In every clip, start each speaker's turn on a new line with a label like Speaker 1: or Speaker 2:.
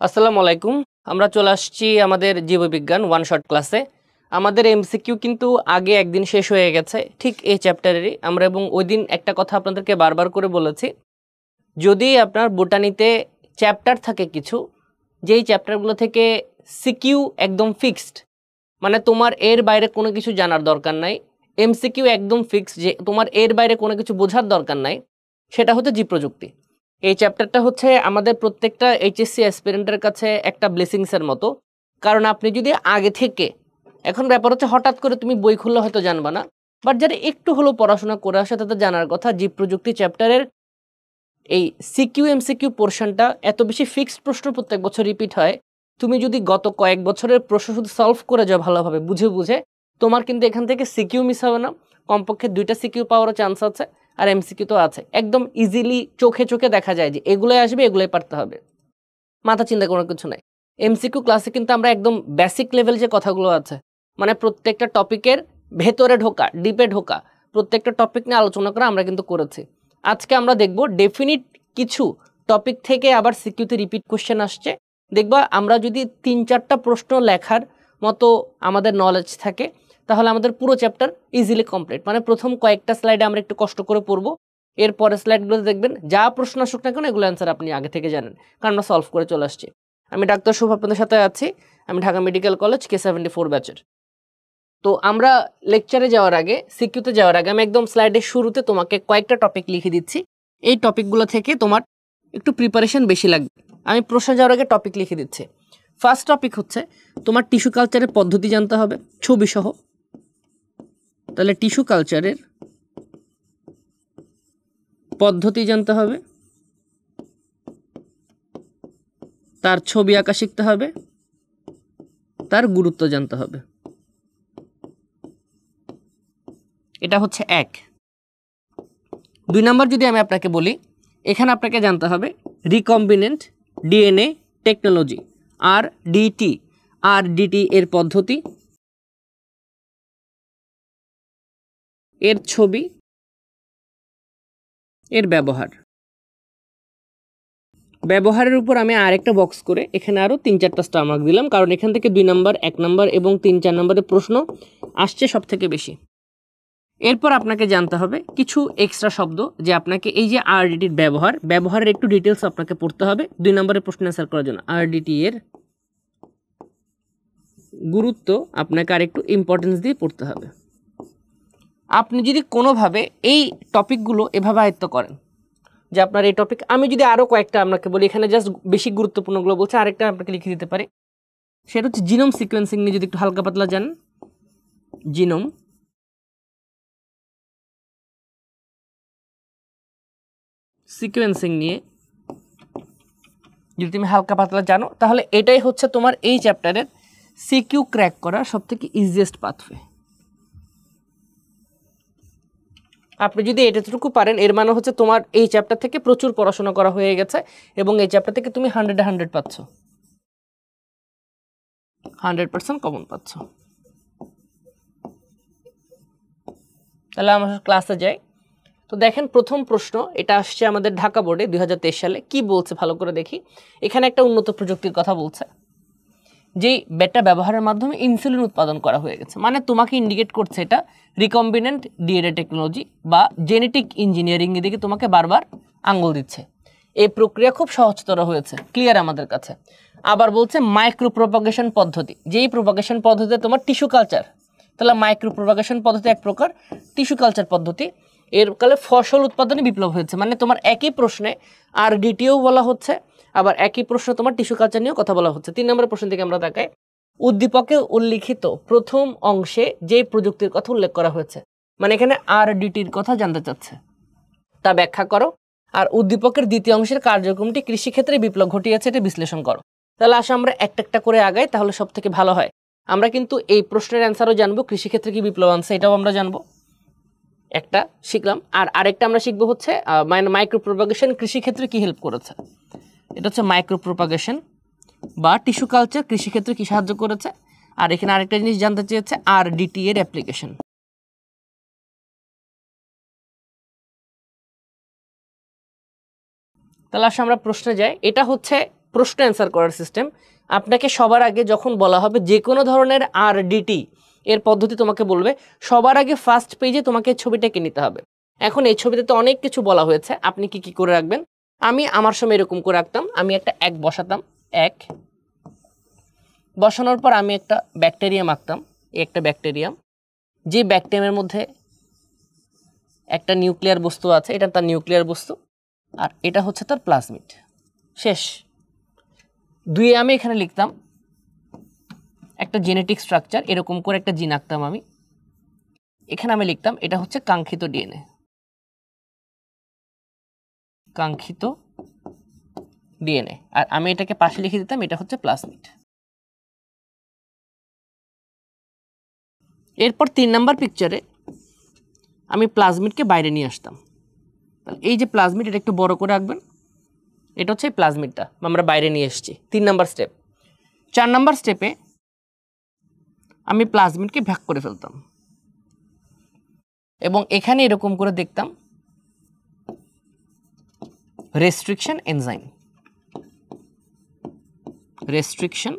Speaker 1: আসসালামু আলাইকুম। আমরা চলে আসছি আমাদের জীববিজ্ঞান ওয়ান শট ক্লাসে আমাদের এমসিকিউ কিন্তু আগে একদিন শেষ হয়ে গেছে, ঠিক এই চ্যাপ্টারেরই আমরা এবং ওই দিন একটা কথা আপনাদেরকে বারবার করে বলেছি। যদি আপনার বোটানিতে চ্যাপ্টার থাকে কিছু, যেই চ্যাপ্টারগুলো থেকে সিকিউ একদম ফিক্সড মানে তোমার এর বাইরে কোনো কিছু জানার দরকার নাই এমসিকিউ একদম ফিক্সড যে তোমার এর বাইরে কোনো কিছু বোঝার দরকার নাই, সেটা হচ্ছে জীব প্রযুক্তি এই চ্যাপ্টারটা হচ্ছে আমাদের প্রত্যেকটা এইচএসসি অ্যাসপিরেন্টের কাছে একটা ব্লেসিংসের মতো। কারণ আপনি যদি আগে থেকে, এখন ব্যাপার হচ্ছে হঠাৎ করে তুমি বই খুললে হয়তো জানবা না বাট যারা একটু হলেও পড়াশোনা করে আসে তাদের জানার কথা জীব প্রযুক্তি চ্যাপ্টারের এই সিকিউ এমসিকিউ পোর্শনটা এত বেশি ফিক্সড প্রশ্ন প্রত্যেক বছর রিপিট হয়। তুমি যদি গত কয়েক বছরের প্রশ্ন শুধু সলভ করে যাও ভালোভাবে, বুঝে বুঝে, তোমার কিন্তু এখান থেকে সিকিউ মিস হবে না। কমপক্ষে দুইটা সিকিউ পাওয়ারও চান্স আছে। আর এমসিকিউ তো আছে। একদম ইজিলি চোখে চোখে দেখা যায় যে এগুলোই আসবে, এগুলোই পারতে হবে। মাথা চিন্তা করার কিছু নাই। এমসিকিউ ক্লাসে কিন্তু আমরা একদম বেসিক লেভেল যে কথাগুলো আছে মানে প্রত্যেকটা টপিকের ভেতরে ঢোকা ডিপে ঢোকা, প্রত্যেকটা টপিক নিয়ে আলোচনা করা আমরা কিন্তু করেছি। আজকে আমরা দেখব ডেফিনিট কিছু টপিক থেকে আবার সিকিউতে রিপিট কোশ্চেন আসছে। দেখবা আমরা যদি তিন চারটা প্রশ্ন লেখার মতো আমাদের নলেজ থাকে তাহলে আমাদের পুরো চ্যাপ্টার ইজিলি কমপ্লিট মানে প্রথম কয়েকটা স্লাইডে আমরা একটু কষ্ট করে পড়ব। এর পরের স্লাইডগুলোতে দেখবেন, যা প্রশ্ন আসুক না কেন, এগুলো অ্যান্সার আপনি আগে থেকে জানেন। কারণ আমরা সলভ করে চলে আসছি। আমি ডাক্তার শুভ আপনাদের সাথে আছি। আমি Dhaka medical college K seventy four ব্যাচের তো আমরা লেকচারে যাওয়ার আগে সিকিউতে যাওয়ার আগে, আমি একদম স্লাইডের শুরুতে তোমাকে কয়েকটা টপিক লিখে দিচ্ছি। এই টপিকগুলো থেকে তোমার একটু প্রিপারেশন বেশি লাগবে। আমি প্রশ্ন যাওয়ার আগে টপিক লিখে দিচ্ছি। ফার্স্ট টপিক হচ্ছে, তোমার টিস্যু কালচারের পদ্ধতি জানতে হবে ছবি সহ তাহলে টিস্যু কালচারের পদ্ধতি জানতে হবে। তার ছবি আঁকা শিখতে হবে। তার গুরুত্ব জানতে হবে। এটা হচ্ছে এক। দুই নম্বর যদি আমি আপনাকে বলি, এখানে আপনাকে জানতে হবে recombinant DNA technology R DT R DT এর পদ্ধতি এর ছবি, এর ব্যবহার। ব্যবহারের উপর আমি আরেকটা বক্স করে এখানে আরও তিন চারটা স্টার মার্ক দিলাম, কারণ এখান থেকে দুই নম্বর এক নম্বর এবং তিন চার নম্বরের প্রশ্ন আসছে সব থেকে বেশি। এরপর আপনাকে জানতে হবে কিছু এক্সট্রা শব্দ যে আপনাকে এই যে আরডিটির ব্যবহার, ব্যবহারের একটু ডিটেলস আপনাকে পড়তে হবে দুই নম্বরের প্রশ্ন অ্যান্সার করার জন্য। আরডিটি এর গুরুত্ব আপনাকে আর একটু ইম্পর্টেন্স দিয়ে পড়তে হবে। আপনি যদি কোনোভাবে এই টপিকগুলো এভাবে আয়ত্ত করেন, যে আপনার এই টপিক, আমি যদি আরও কয়েকটা আপনাকে বলি, এখানে জাস্ট বেশি গুরুত্বপূর্ণগুলো বলছে, আরেকটা আপনাকে লিখে দিতে পারি। সেটা হচ্ছে জিনোম সিকোয়েন্সিং নিয়ে যদি একটু হালকা পাতলা যান জিনোম। সিকোয়েন্সিং নিয়ে যদি তুমি হালকা পাতলা জানো, তাহলে এটাই হচ্ছে তোমার এই চ্যাপ্টারের সিকিউ ক্র্যাক করার সবথেকে ইজিয়েস্ট পাথওয়ে আপনি যদি এটাটুকু পারেন, এর মানে হচ্ছে তোমার এই চ্যাপ্টার থেকে প্রচুর পড়াশোনা করা হয়ে গেছে এবং এই চ্যাপ্টার থেকে তুমি হান্ড্রেডে হান্ড্রেড পাচ্ছ। হান্ড্রেড পার্সেন্ট কমন পাচ্ছ। তাহলে আমার ক্লাসে যাই। তো দেখেন প্রথম প্রশ্ন, এটা আসছে আমাদের ঢাকা বোর্ডে দুই হাজার তেইশ সালে। কি বলছে? ভালো করে দেখি। এখানে একটা উন্নত প্রযুক্তির কথা বলছে। যেই বেটা ব্যবহারের মাধ্যমে ইনসুলিন উৎপাদন করা হয়ে গেছে। মানে তোমাকে ইন্ডিকেট করছে এটা রিকম্বিনেন্ট ডিএনএ টেকনোলজি বা জেনেটিক ইঞ্জিনিয়ারিং এর দিকে তোমাকে বারবার আঙ্গুল দিচ্ছে। এই প্রক্রিয়া খুব সহজতর হয়েছে ক্লিয়ার আমাদের কাছে। আবার বলছে মাইক্রো প্রোপাগেশন পদ্ধতি। যেই প্রোপাগেশন পদ্ধতিতে তোমার টিস্যু কালচার তাহলে মাইক্রো প্রোপাগেশন পদ্ধতি এক প্রকার টিস্যু কালচার পদ্ধতি। এর কালে ফসল উৎপাদনে বিপ্লব হয়েছে। মানে তোমার একই প্রশ্নে আর ডিটিও বলা হচ্ছে আবার একই প্রশ্ন তোমার টিস্যু কালচার নিয়েও কথা বলা হচ্ছে। তিন নম্বরের প্রশ্ন থেকে আমরা দেখাই উদ্দীপকে উল্লিখিত প্রথম অংশে যে প্রযুক্তির কথা উল্লেখ করা হয়েছে মানে এখানে আর ডিটির কথা জানতে চাচ্ছে। তা ব্যাখ্যা করো। আর উদ্দীপকের দ্বিতীয় অংশের কার্যক্রমটি কৃষিক্ষেত্রে বিপ্লব ঘটিয়েছে, এটা বিশ্লেষণ করো। তাহলে আসে আমরা একটা একটা করে আগাই, তাহলে সব থেকে ভালো হয়। আমরা কিন্তু এই প্রশ্নের অ্যান্সারও জানব, কৃষিক্ষেত্রে কি বিপ্লব আনছে এটাও আমরা জানব। একটা শিখলাম। আর আরেকটা আমরা শিখব হচ্ছে মাইক্রো প্রোপাগেশন কৃষিক্ষেত্রে কি হেল্প করেছে। এটা হচ্ছে মাইক্রো প্রোপাগেশন বা টিস্যু কালচার কৃষিক্ষেত্রে কি সাহায্য করেছে? আর এখানে আরেকটা জিনিস জানতে চেয়েছে আর ডিটি এর অ্যাপ্লিকেশন তাহলে আসলে আমরা প্রশ্নে যাই, এটা হচ্ছে প্রশ্ন অ্যান্সার করার সিস্টেম আপনাকে সবার আগে যখন বলা হবে যে কোনো ধরনের আর ডিটি এর পদ্ধতি তোমাকে বলবে, সবার আগে ফার্স্ট পেজে তোমাকে ছবিটাকে নিতে হবে। এখন এই ছবিতে তো অনেক কিছু বলা হয়েছে, আপনি কি কি করে রাখবেন? আমি আমার সময় এরকম করে রাখতাম, আমি একটা এক বসাতাম, এক। বসানোর পর আমি একটা ব্যাকটেরিয়াম আঁকতাম, এই একটা ব্যাকটেরিয়াম যে ব্যাকটেরিয়ামের মধ্যে একটা নিউক্লিয়ার বস্তু আছে, এটা তার নিউক্লিয়ার বস্তু, আর এটা হচ্ছে তার প্লাজমিড শেষ। দুই আমি এখানে লিখতাম, একটা জেনেটিক স্ট্রাকচার এরকম করে একটা জিন আঁকতাম আমি। এখানে আমি লিখতাম, এটা হচ্ছে কাঙ্ক্ষিত ডিএনএ কাঙ্ক্ষিত ডিএনএ। আর আমি এটাকে পাশে লিখে দিতাম, এটা হচ্ছে প্লাজমিড এরপর তিন নাম্বার পিকচারে আমি প্লাজমিডকে বাইরে নিয়ে আসতাম। এই যে প্লাজমিড এটা একটু বড় করে রাখবেন। এটা হচ্ছে প্লাজমিডটা আমরা বাইরে নিয়ে এসেছি। তিন নাম্বার স্টেপ চার নাম্বার স্টেপে আমি প্লাজমিডকে ভাগ করে ফেলতাম। এবং এখানে এরকম করে দেখতাম রেস্ট্রিকশন এনজাইম রেস্ট্রিকশন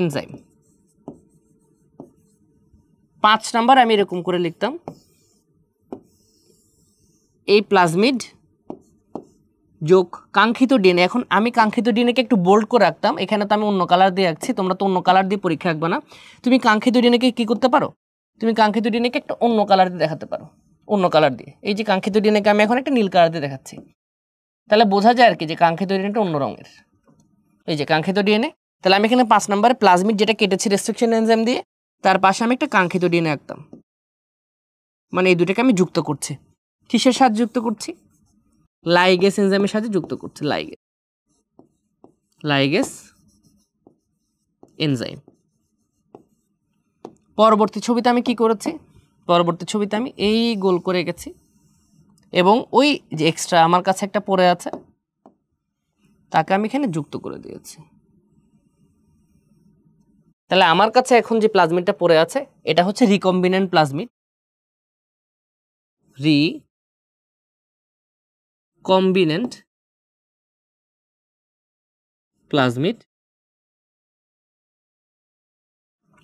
Speaker 1: এনজাইম পাঁচ নাম্বার আমি এরকম করে লিখতাম। এই প্লাজমিড যোগ কাঙ্ক্ষিত ডিএনএ এখন আমি কাঙ্ক্ষিত ডিএনএকে একটু বোল্ড করে রাখতাম। এখানে তো আমি অন্য কালার দিয়ে রাখছি তোমরা তো অন্য কালার দিয়ে পরীক্ষা রাখবে না। তুমি কাঙ্ক্ষিত ডিএনএকে কী করতে পারো? তুমি কাঙ্ক্ষিত ডিএনএকে একটা অন্য কালার দিয়ে দেখাতে পারো। অন্য কালার দিয়ে। এই যে কাঙ্ক্ষিত ডিএনএকে আমি এখন একটা নীল কালার দিয়ে দেখাচ্ছি। তাহলে বোঝা যায় আর কি যে কাঙ্ক্ষিত ডিএনএটা অন্য রঙের। এই যে কাঙ্ক্ষিত ডিএনএ তাহলে আমি এখানে পাঁচ নম্বরে প্লাজমিড যেটা কেটেছি রেস্ট্রিকশন এনজাইম দিয়ে, তার পাশে আমি একটা কাঙ্ক্ষিত ডিএনএ আঁকতাম মানে এই দুটাকে আমি যুক্ত করছি। কিসের সাথে যুক্ত করছি? লাইগেস এনজাইমের সাথে যুক্ত করছি লাইগেস লাইগেস এনজাইম পরবর্তী ছবিতে আমি কি করেছি? পরবর্তী ছবিতে আমি এই গোল করে গেছি। এবং ওই যে এক্সট্রা আমার কাছে একটা পড়ে আছে, তাকে আমি এখানে যুক্ত করে দিয়েছি। তাহলে আমার কাছে এখন যে প্লাজমিডটা পড়ে আছে, এটা হচ্ছে recombinant plasmid recombinant plasmid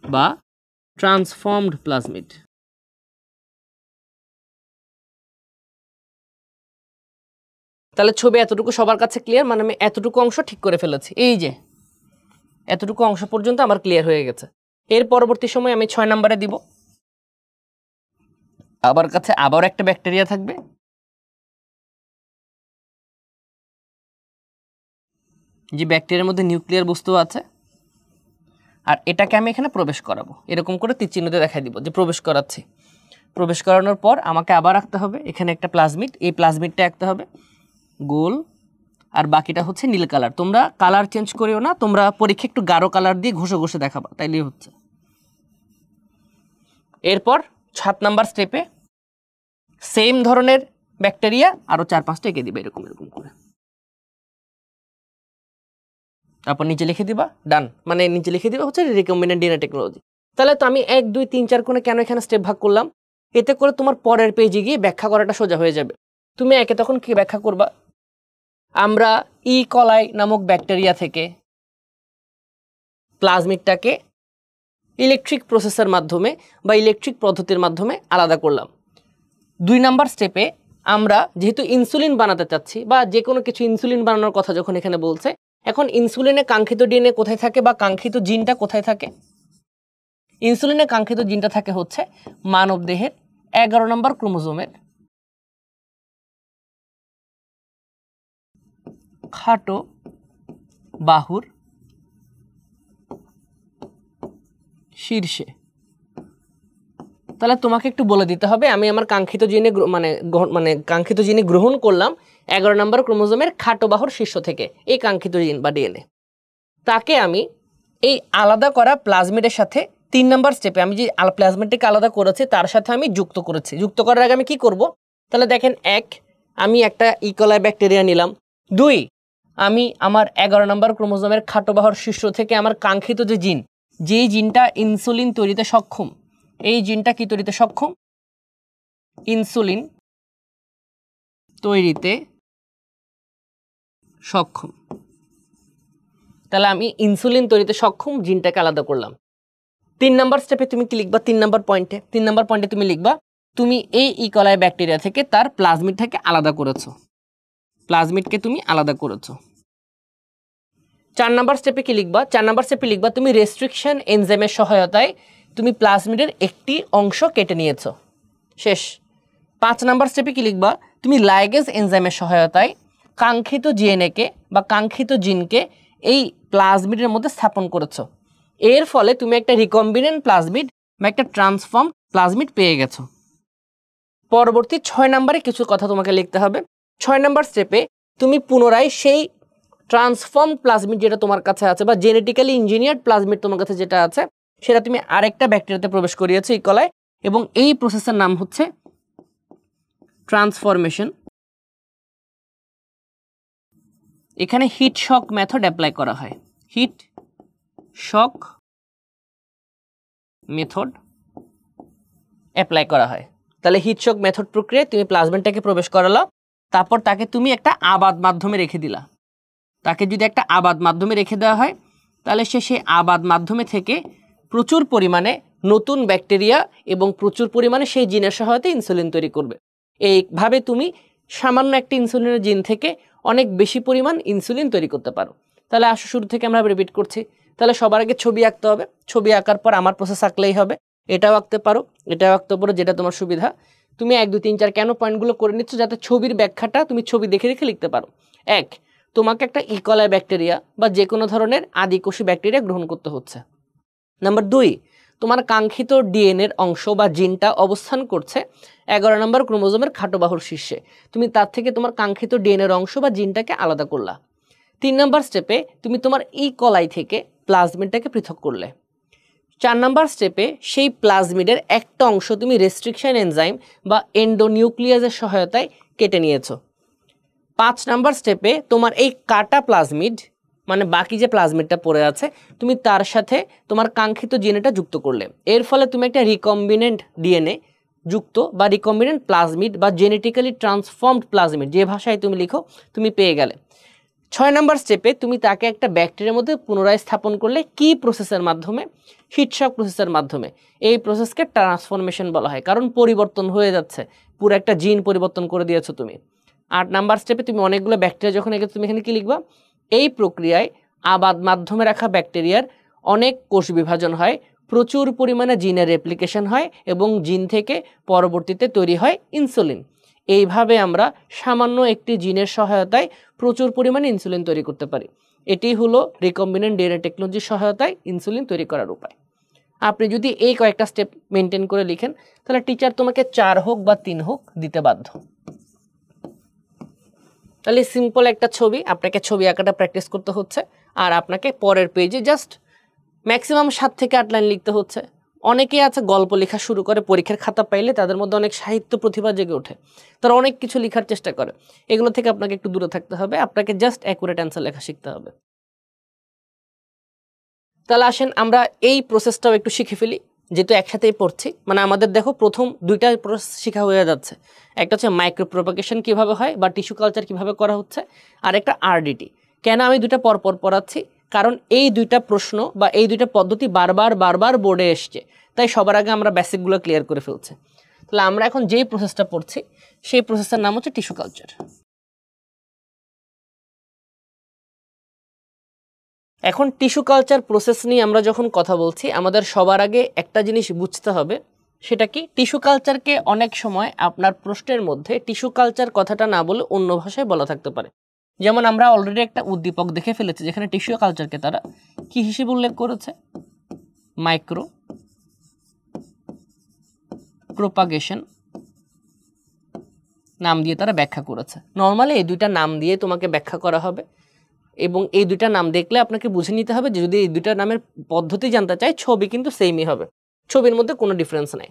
Speaker 1: বা ট্রান্সফর্মড প্লাজমিড তাহলে ছবি এতটুকু সবার কাছে ক্লিয়ার মানে আমি এতটুকু অংশ ঠিক করে ফেলেছি। এই যে, এতটুকু অংশ পর্যন্ত আমার ক্লিয়ার হয়ে গেছে। এর পরবর্তী সময় আমি ছয় নম্বরে দিব। আবার কাছে আবার একটা ব্যাকটেরিয়া থাকবে। যে ব্যাকটেরিয়ার মধ্যে নিউক্লিয়ার বস্তু আছে। আর এটাকে আমি এখানে প্রবেশ করাবো। এরকম করে তীর চিহ্নতে দেখাই দিব যে প্রবেশ করাচ্ছি। প্রবেশ করানোর পর আমাকে আবার রাখতে হবে। এখানে একটা প্লাজমিড এই প্লাজমিডটা রাখতে হবে। গোল, আর বাকিটা হচ্ছে নীল কালার। তোমরা কালার চেঞ্জ করিও না, তোমরা পরীক্ষা একটু গাঢ় কালার দিয়ে ঘষে ঘষে দেখাবা, তাইলেই হচ্ছে। এরপর সাত নাম্বার স্টেপে সেম ধরনের ব্যাকটেরিয়া আরও চার পাঁচটা এঁকে দিবে, এরকম এরকম করে। তারপর নিচে লিখে দিবা ডান মানে নিচে লিখে দিবা হচ্ছে রিকম্বিনেন্ট ডিএনএ টেকনোলজি তাহলে তো আমি এক, দুই, তিন, চার কোণে কেন এখানে স্টেপ ভাগ করলাম? এতে করে তোমার পরের পেজে গিয়ে ব্যাখ্যা করাটা সোজা হয়ে যাবে। তুমি একে তখন কি ব্যাখ্যা করবা? আমরা ই কলাই নামক ব্যাকটেরিয়া থেকে প্লাজমিকটাকে ইলেকট্রিক প্রসেসের মাধ্যমে বা ইলেকট্রিক পদ্ধতির মাধ্যমে আলাদা করলাম। দুই নাম্বার স্টেপে আমরা যেহেতু ইনসুলিন বানাতে চাচ্ছি বা যে কোনো কিছু ইনসুলিন বানানোর কথা যখন এখানে বলছে, এখন ইনসুলিনে কাঙ্ক্ষিত ডিএনএ কোথায় থাকে বা কাঙ্ক্ষিত জিনটা কোথায় থাকে? ইনসুলিনে কাঙ্ক্ষিত জিনটা থাকে হচ্ছে মানব দেহের এগারো নম্বর ক্রোমোজোমের খাটো, বাহুর শীর্ষে। তাহলে তোমাকে একটু বলে দিতে হবে, আমি আমার কাঙ্ক্ষিত জিনে মানে মানে কাঙ্ক্ষিত জিনে গ্রহণ করলাম এগারো নম্বর ক্রোমোজোমের খাটো বাহুর শীর্ষ থেকে, এই কাঙ্ক্ষিত জিন বা ডিএনএ। তাকে আমি এই আলাদা করা প্লাজমিডের সাথে তিন নম্বর স্টেপে আমি যে প্লাজমিডটাকে আলাদা করেছি, তার সাথে আমি যুক্ত করেছি। যুক্ত করার আগে আমি কি করব? তাহলে দেখেন, এক, আমি একটা ইকোলাই ব্যাকটেরিয়া নিলাম। দুই আমি আমার এগারো নম্বর ক্রোমোজোমের খাটো বাহুর শীর্ষ থেকে আমার কাঙ্ক্ষিত যে জিন, যেই জিনটা ইনসুলিন তৈরিতে সক্ষম। এই জিনটা কি তৈরিতে সক্ষম? ইনসুলিন তৈরিতে সক্ষম। তাহলে আমি ইনসুলিন তৈরিতে সক্ষম, জিনটাকে আলাদা করলাম। তিন নম্বর স্টেপে তুমি কি লিখবা? তিন নম্বর পয়েন্টে তিন নম্বর পয়েন্টে তুমি লিখবা, তুমি এই ইকলায় ব্যাকটেরিয়া থেকে তার প্লাজমিডটাকে আলাদা করেছ। প্লাজমিডকে তুমি আলাদা করেছ। চার নাম্বার স্টেপে কি লিখবা? চার নাম্বার স্টেপে লিখবা, তুমি রেস্ট্রিকশন এনজাইমের সহায়তায় তুমি প্লাজমিডের একটি অংশ কেটে নিয়েছো। শেষ। পাঁচ নাম্বার স্টেপে কি লিখবা? তুমি লাইগেজ এনজাইমের সহায়তায় কাঙ্ক্ষিত জিএনএকে বা কাঙ্ক্ষিত জিনকে এই প্লাজমিডের মধ্যে স্থাপন করেছ। এর ফলে তুমি একটা রিকম্বিনেন্ট প্লাজমিড বা একটা ট্রান্সফর্ম প্লাজমিড পেয়ে গেছো। পরবর্তী ছয় নম্বরে কিছু কথা তোমাকে লিখতে হবে। ছয় নম্বর স্টেপে তুমি পুনরায় সেই ট্রান্সফর্ম প্লাজমিড যেটা তোমার কাছে আছে বা জেনেটিক্যালি ইঞ্জিনিয়ার্ড প্লাজমিড তোমার কাছে যেটা আছে, সেটা তুমি আরেকটা ব্যাকটেরিয়াতে প্রবেশ করিয়েছো ইকলায় এবং এই প্রসেসের নাম হচ্ছে ট্রান্সফরমেশন এখানে হিট শক মেথড অ্যাপ্লাই করা হয়। হিট শক মেথড অ্যাপ্লাই করা হয়। তাহলে হিট শক মেথড প্রক্রিয়ায় তুমি প্লাজমেন্টটাকে প্রবেশ করালো তারপর তাকে তুমি একটা আবাদ মাধ্যমে রেখে দিলা। তাকে যদি একটা আবাদ মাধ্যমে রেখে দেওয়া হয়, তাহলে সে সেই আবাদ মাধ্যমে থেকে প্রচুর পরিমাণে নতুন ব্যাকটেরিয়া এবং প্রচুর পরিমাণে সেই জিনের সহায়তায় ইনসুলিন তৈরি করবে। এইভাবে তুমি সামান্য একটি ইনসুলিনের জিন থেকে অনেক বেশি পরিমাণ ইনসুলিন তৈরি করতে পারো। তাহলে আসো, শুরু থেকে আমরা রিপিট করছি। তাহলে সবার আগে ছবি আঁকতে হবে। ছবি আঁকার পর আমার প্রসেস আঁকলেই হবে। এটাও আঁকতে পারো, এটাও আঁকতে পারো, যেটা তোমার সুবিধা। তুমি এক দুই তিন, চার কেন পয়েন্টগুলো করে নিচ্ছ যাতে ছবির ব্যাখ্যাটা তুমি ছবি দেখে দেখে লিখতে পারো? এক, তোমাকে একটা ইকলায় ব্যাকটেরিয়া বা যে কোনো ধরনের আদিকোষী ব্যাকটেরিয়া গ্রহণ করতে হচ্ছে। নাম্বার দুই, তোমার কাঙ্ক্ষিত ডিএনএর অংশ বা জিনটা অবস্থান করছে এগারো নম্বর ক্রোমোজোমের খাটোবাহুর শীর্ষে। তুমি তার থেকে তোমার কাঙ্ক্ষিত ডিএনএর অংশ বা জিনটাকে আলাদা করলা। তিন নম্বর স্টেপে তুমি তোমার ই কলাই থেকে প্লাজমিডটাকে পৃথক করলে। চার নাম্বার স্টেপে সেই প্লাজমিডের একটা অংশ তুমি রেস্ট্রিকশন এনজাইম বা এন্ডোনিউক্লিয়াসের সহায়তায় কেটে নিয়েছো। পাঁচ নাম্বার স্টেপে তোমার এই কাটা প্লাজমিড মানে বাকি যে প্লাজমিডটা পড়ে আছে, তুমি তার সাথে তোমার কাঙ্ক্ষিত ডিএনএটা যুক্ত করলে। এর ফলে তুমি একটা রিকম্বিনেন্ট ডিএনএ যুক্ত বা রিকম্বিনেন্ট প্লাজমিড বা জেনেটিক্যালি ট্রান্সফর্মড প্লাজমিড যে ভাষায় তুমি লিখো, তুমি পেয়ে গেলে। ছয় নম্বর স্টেপে তুমি তাকে একটা ব্যাকটেরিয়ার মধ্যে পুনরায় স্থাপন করলে কি প্রসেসের মাধ্যমে? হিটশক প্রসেসের মাধ্যমে। এই প্রসেসকে ট্রান্সফরমেশন বলা হয়। কারণ পরিবর্তন হয়ে যাচ্ছে। পুরো একটা জিন পরিবর্তন করে দিয়েছ তুমি। আট নাম্বার স্টেপে তুমি অনেকগুলো ব্যাকটেরিয়া যখন এগেছো তুমি এখানে কি লিখবা? এই প্রক্রিয়ায় আবাদ মাধ্যমে রাখা ব্যাকটেরিয়ার অনেক কোষ বিভাজন হয়, প্রচুর পরিমাণে জিনের রেপ্লিকেশন হয় এবং জিন থেকে পরবর্তীতে তৈরি হয় ইনসুলিন এইভাবে আমরা সামান্য একটি জিনের সহায়তায় প্রচুর পরিমাণে ইনসুলিন তৈরি করতে পারি। এটি হলো রিকম্বিনেন্ট ডিএনএ টেকনোলজির সহায়তায় ইনসুলিন তৈরি করার উপায়। আপনি যদি এই কয়েকটা স্টেপ মেনটেন করে লিখেন, তাহলে টিচার তোমাকে চার হোক বা তিন হোক দিতে বাধ্য। তাহলে সিম্পল একটা ছবি, আপনাকে ছবি আঁকাটা প্র্যাকটিস করতে হচ্ছে, আর আপনাকে পরের পেজে জাস্ট ম্যাক্সিমাম সাত থেকে আট লাইন লিখতে হচ্ছে। অনেকেই আছে গল্প লেখা শুরু করে পরীক্ষার খাতা পাইলে তাদের মধ্যে অনেক সাহিত্য প্রতিভা জেগে ওঠে। তারা অনেক কিছু লেখার চেষ্টা করে। এগুলো থেকে আপনাকে একটু দূরে থাকতে হবে। আপনাকে জাস্ট অ্যাকুরেট অ্যান্সার লেখা শিখতে হবে। তাহলে আসেন, আমরা এই প্রসেসটাও একটু শিখে ফেলি। যেহেতু একসাথেই পড়ছি মানে আমাদের দেখো প্রথম দুইটা প্রসেস শেখা হয়ে যাচ্ছে। একটা হচ্ছে মাইক্রো প্রোপাগেশন কীভাবে হয় বা টিস্যু কালচার কীভাবে করা হচ্ছে, আর একটা আরডিটি কেন আমি দুটা পরপর পড়াচ্ছি? কারণ এই দুইটা প্রশ্ন বা এই দুইটা পদ্ধতি বারবার বারবার বোর্ডে এসছে। তাই সবার আগে আমরা বেসিকগুলো ক্লিয়ার করে ফেলছি। তাহলে আমরা এখন যেই প্রসেসটা পড়ছি, সেই প্রসেসের নাম হচ্ছে টিস্যু কালচার এখন টিস্যু কালচার প্রসেস নিয়ে আমরা যখন কথা বলছি, আমাদের সবার আগে একটা জিনিস বুঝতে হবে, সেটা কি? টিস্যু কালচারকে অনেক সময় আপনার প্রশ্নের মধ্যে টিস্যু কালচার কথাটা না বলে অন্য ভাষায় বলা থাকতে পারে। যেমন আমরা অলরেডি একটা উদ্দীপক দেখে ফেলেছি, যেখানে টিস্যু কালচারকে তারা কি হিসেবে উল্লেখ করেছে? মাইক্রো প্রোপাগেশন নাম দিয়ে তারা ব্যাখ্যা করেছে। নর্মালি এই দুইটা নাম দিয়ে তোমাকে ব্যাখ্যা করা হবে এবং এই দুইটা নাম দেখলে আপনাকে বুঝে নিতে হবে যে যদি এই দুইটা নামের পদ্ধতি জানতে চাই, ছবি কিন্তু সেমই হবে। ছবির মধ্যে কোনো ডিফারেন্স নাই।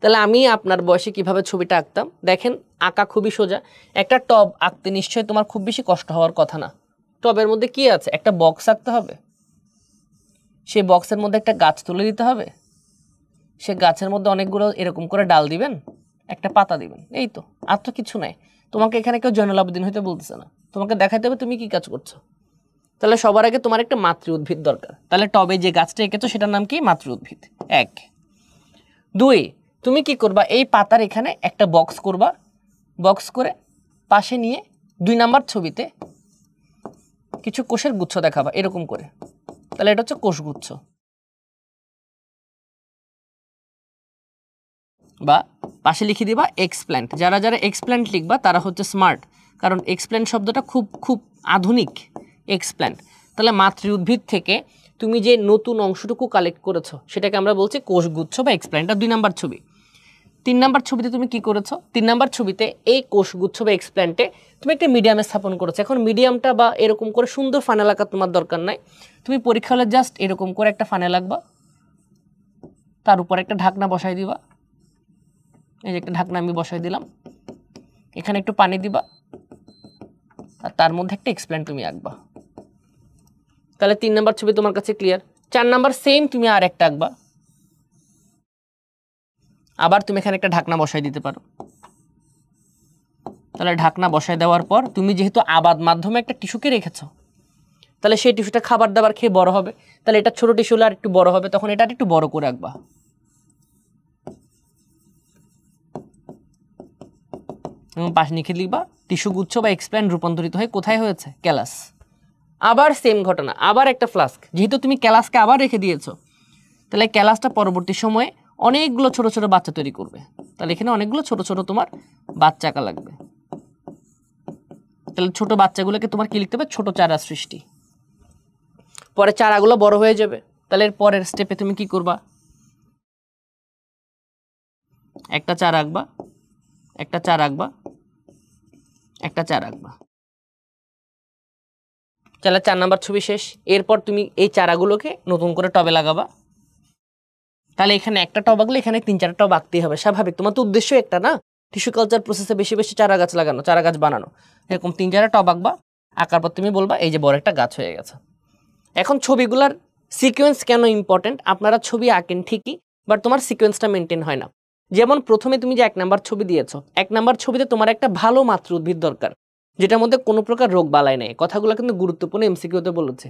Speaker 1: তাহলে আমি আপনার বয়সে কীভাবে ছবিটা আঁকতাম? দেখেন, আঁকা খুবই সোজা। একটা টব আঁকতে নিশ্চয়ই তোমার খুব বেশি কষ্ট হওয়ার কথা না। টবের মধ্যে কি আছে? একটা বক্স আঁকতে হবে? সেই বক্সের মধ্যে একটা গাছ তুলে দিতে হবে? সে গাছের মধ্যে অনেকগুলো এরকম করে ডাল দিবেন? একটা পাতা দিবেন? এই তো, আর তো কিছু নাই। তোমাকে এখানে কেউ জয়নুল হইতে বলতেছে না। তোমাকে দেখাতে হবে তুমি কি কাজ করছ। তাহলে সবার আগে তোমার একটা মাতৃ উদ্ভিদ দরকার। তাহলে টবে যে গাছটা এঁকেছো, সেটার নাম কি? মাতৃ উদ্ভিদ। এক। দুই তুমি কি করবা? এই পাতার এখানে একটা বক্স করবা। বক্স করে পাশে নিয়ে দুই নাম্বার ছবিতে কিছু কোষের গুচ্ছ দেখাবা, এরকম করে। তাহলে এটা হচ্ছে কোষগুচ্ছ বা পাশে লিখে দিবা এক্সপ্ল্যান্ট যারা যারা এক্সপ্ল্যান্ট লিখবা, তারা হচ্ছে স্মার্ট কারণ এক্সপ্ল্যান্ট শব্দটা খুব খুব আধুনিক এক্সপ্ল্যান্ট তাহলে মাতৃ উদ্ভিদ থেকে তুমি যে নতুন অংশটুকু কালেক্ট করেছ, সেটাকে আমরা বলছি কোষগুচ্ছ বা এক্সপ্ল্যান্ট দুই নাম্বার ছবি। তিন নাম্বার ছবিতে তুমি কি করেছ? তিন নাম্বার ছবিতে এই কোষগুচ্ছ বা এক্সপ্ল্যান্টে তুমি একটা মিডিয়ামে স্থাপন করেছ। এখন মিডিয়ামটা বা এরকম করে সুন্দর ফানেল আঁকা তোমার দরকার নাই। তুমি পরীক্ষা হলে জাস্ট এরকম করে একটা ফানেল আঁকবা। তার উপর একটা ঢাকনা বসাই দিবা। এই যে একটা ঢাকনা আমি বসাই দিলাম। এখানে একটু পানি দিবা। আর তার মধ্যে একটা এক্সপ্লেন তুমি আঁকবা। তাহলে তিন নাম্বার ছবি তোমার কাছে ক্লিয়ার চার নাম্বার সেম তুমি আর একটা আঁকবা। আবার তুমি এখানে একটা ঢাকনা বসাই দিতে পারো। তাহলে ঢাকনা বসাই দেওয়ার পর তুমি যেহেতু আবাদ মাধ্যমে একটা টিস্যুকে রেখেছ, তাহলে সেই টিস্যুটা খাবার দাবার খেয়ে বড় হবে। তাহলে এটা ছোট টিস্যু হলে আর একটু বড় হবে, তখন এটা একটু বড় করে রাখবা। এবং পাশে লিখে লিখবা, টিস্যু গুচ্ছ বা এক্সপ্লেন রূপান্তরিত হয়ে কোথায় হয়েছে? ক্যালাস। আবার সেম ঘটনা, আবার একটা ফ্লাস্ক যেহেতু তুমি ক্যালাসকে আবার রেখে দিয়েছ, তাহলে ক্যালাসটা পরবর্তী সময়ে অনেকগুলো ছোট ছোট বাচ্চা তৈরি করবে। তাহলে এখানে অনেকগুলো ছোট ছোট তোমার বাচ্চা আঁকা লাগবে। তাহলে ছোট বাচ্চাগুলোকে তোমার কি লিখতে হবে? ছোট চারা সৃষ্টি। পরে চারাগুলো বড় হয়ে যাবে। তাহলে এর পরের স্টেপে তুমি কি করবা? একটা চারা আঁকবা, একটা চা আঁকবা, একটা চা আঁকবা। তাহলে চার নাম্বার ছবি শেষ। এরপর তুমি এই চারাগুলোকে নতুন করে টবে লাগাবা। তাহলে এখানে একটা টব আঁকলে এখানে তিন চারটা টব আঁকতেই হবে। স্বাভাবিক। তোমার তো উদ্দেশ্য একটা না? টিস্যু কালচার প্রসেসে বেশি বেশি চারা গাছ লাগানো চারা গাছ বানানো। এরকম তিন চারটা টব আঁকবা, আঁকার পর তুমি বলবা, এই যে বড় একটা গাছ হয়ে গেছে। এখন ছবিগুলার সিকোয়েন্স কেন ইম্পর্টেন্ট আপনারা ছবি আঁকেন ঠিকই বাট তোমার সিকোয়েন্সটা মেনটেন হয় না। যেমন প্রথমে তুমি যে এক নাম্বার ছবি দিয়েছ, এক নাম্বার ছবিতে তোমার একটা ভালো মাতৃ উদ্ভিদ দরকার, যেটার মধ্যে কোনো প্রকার রোগ বালাই নেই। কথাগুলো কিন্তু গুরুত্বপূর্ণ এমসিকিউতে বলেছে।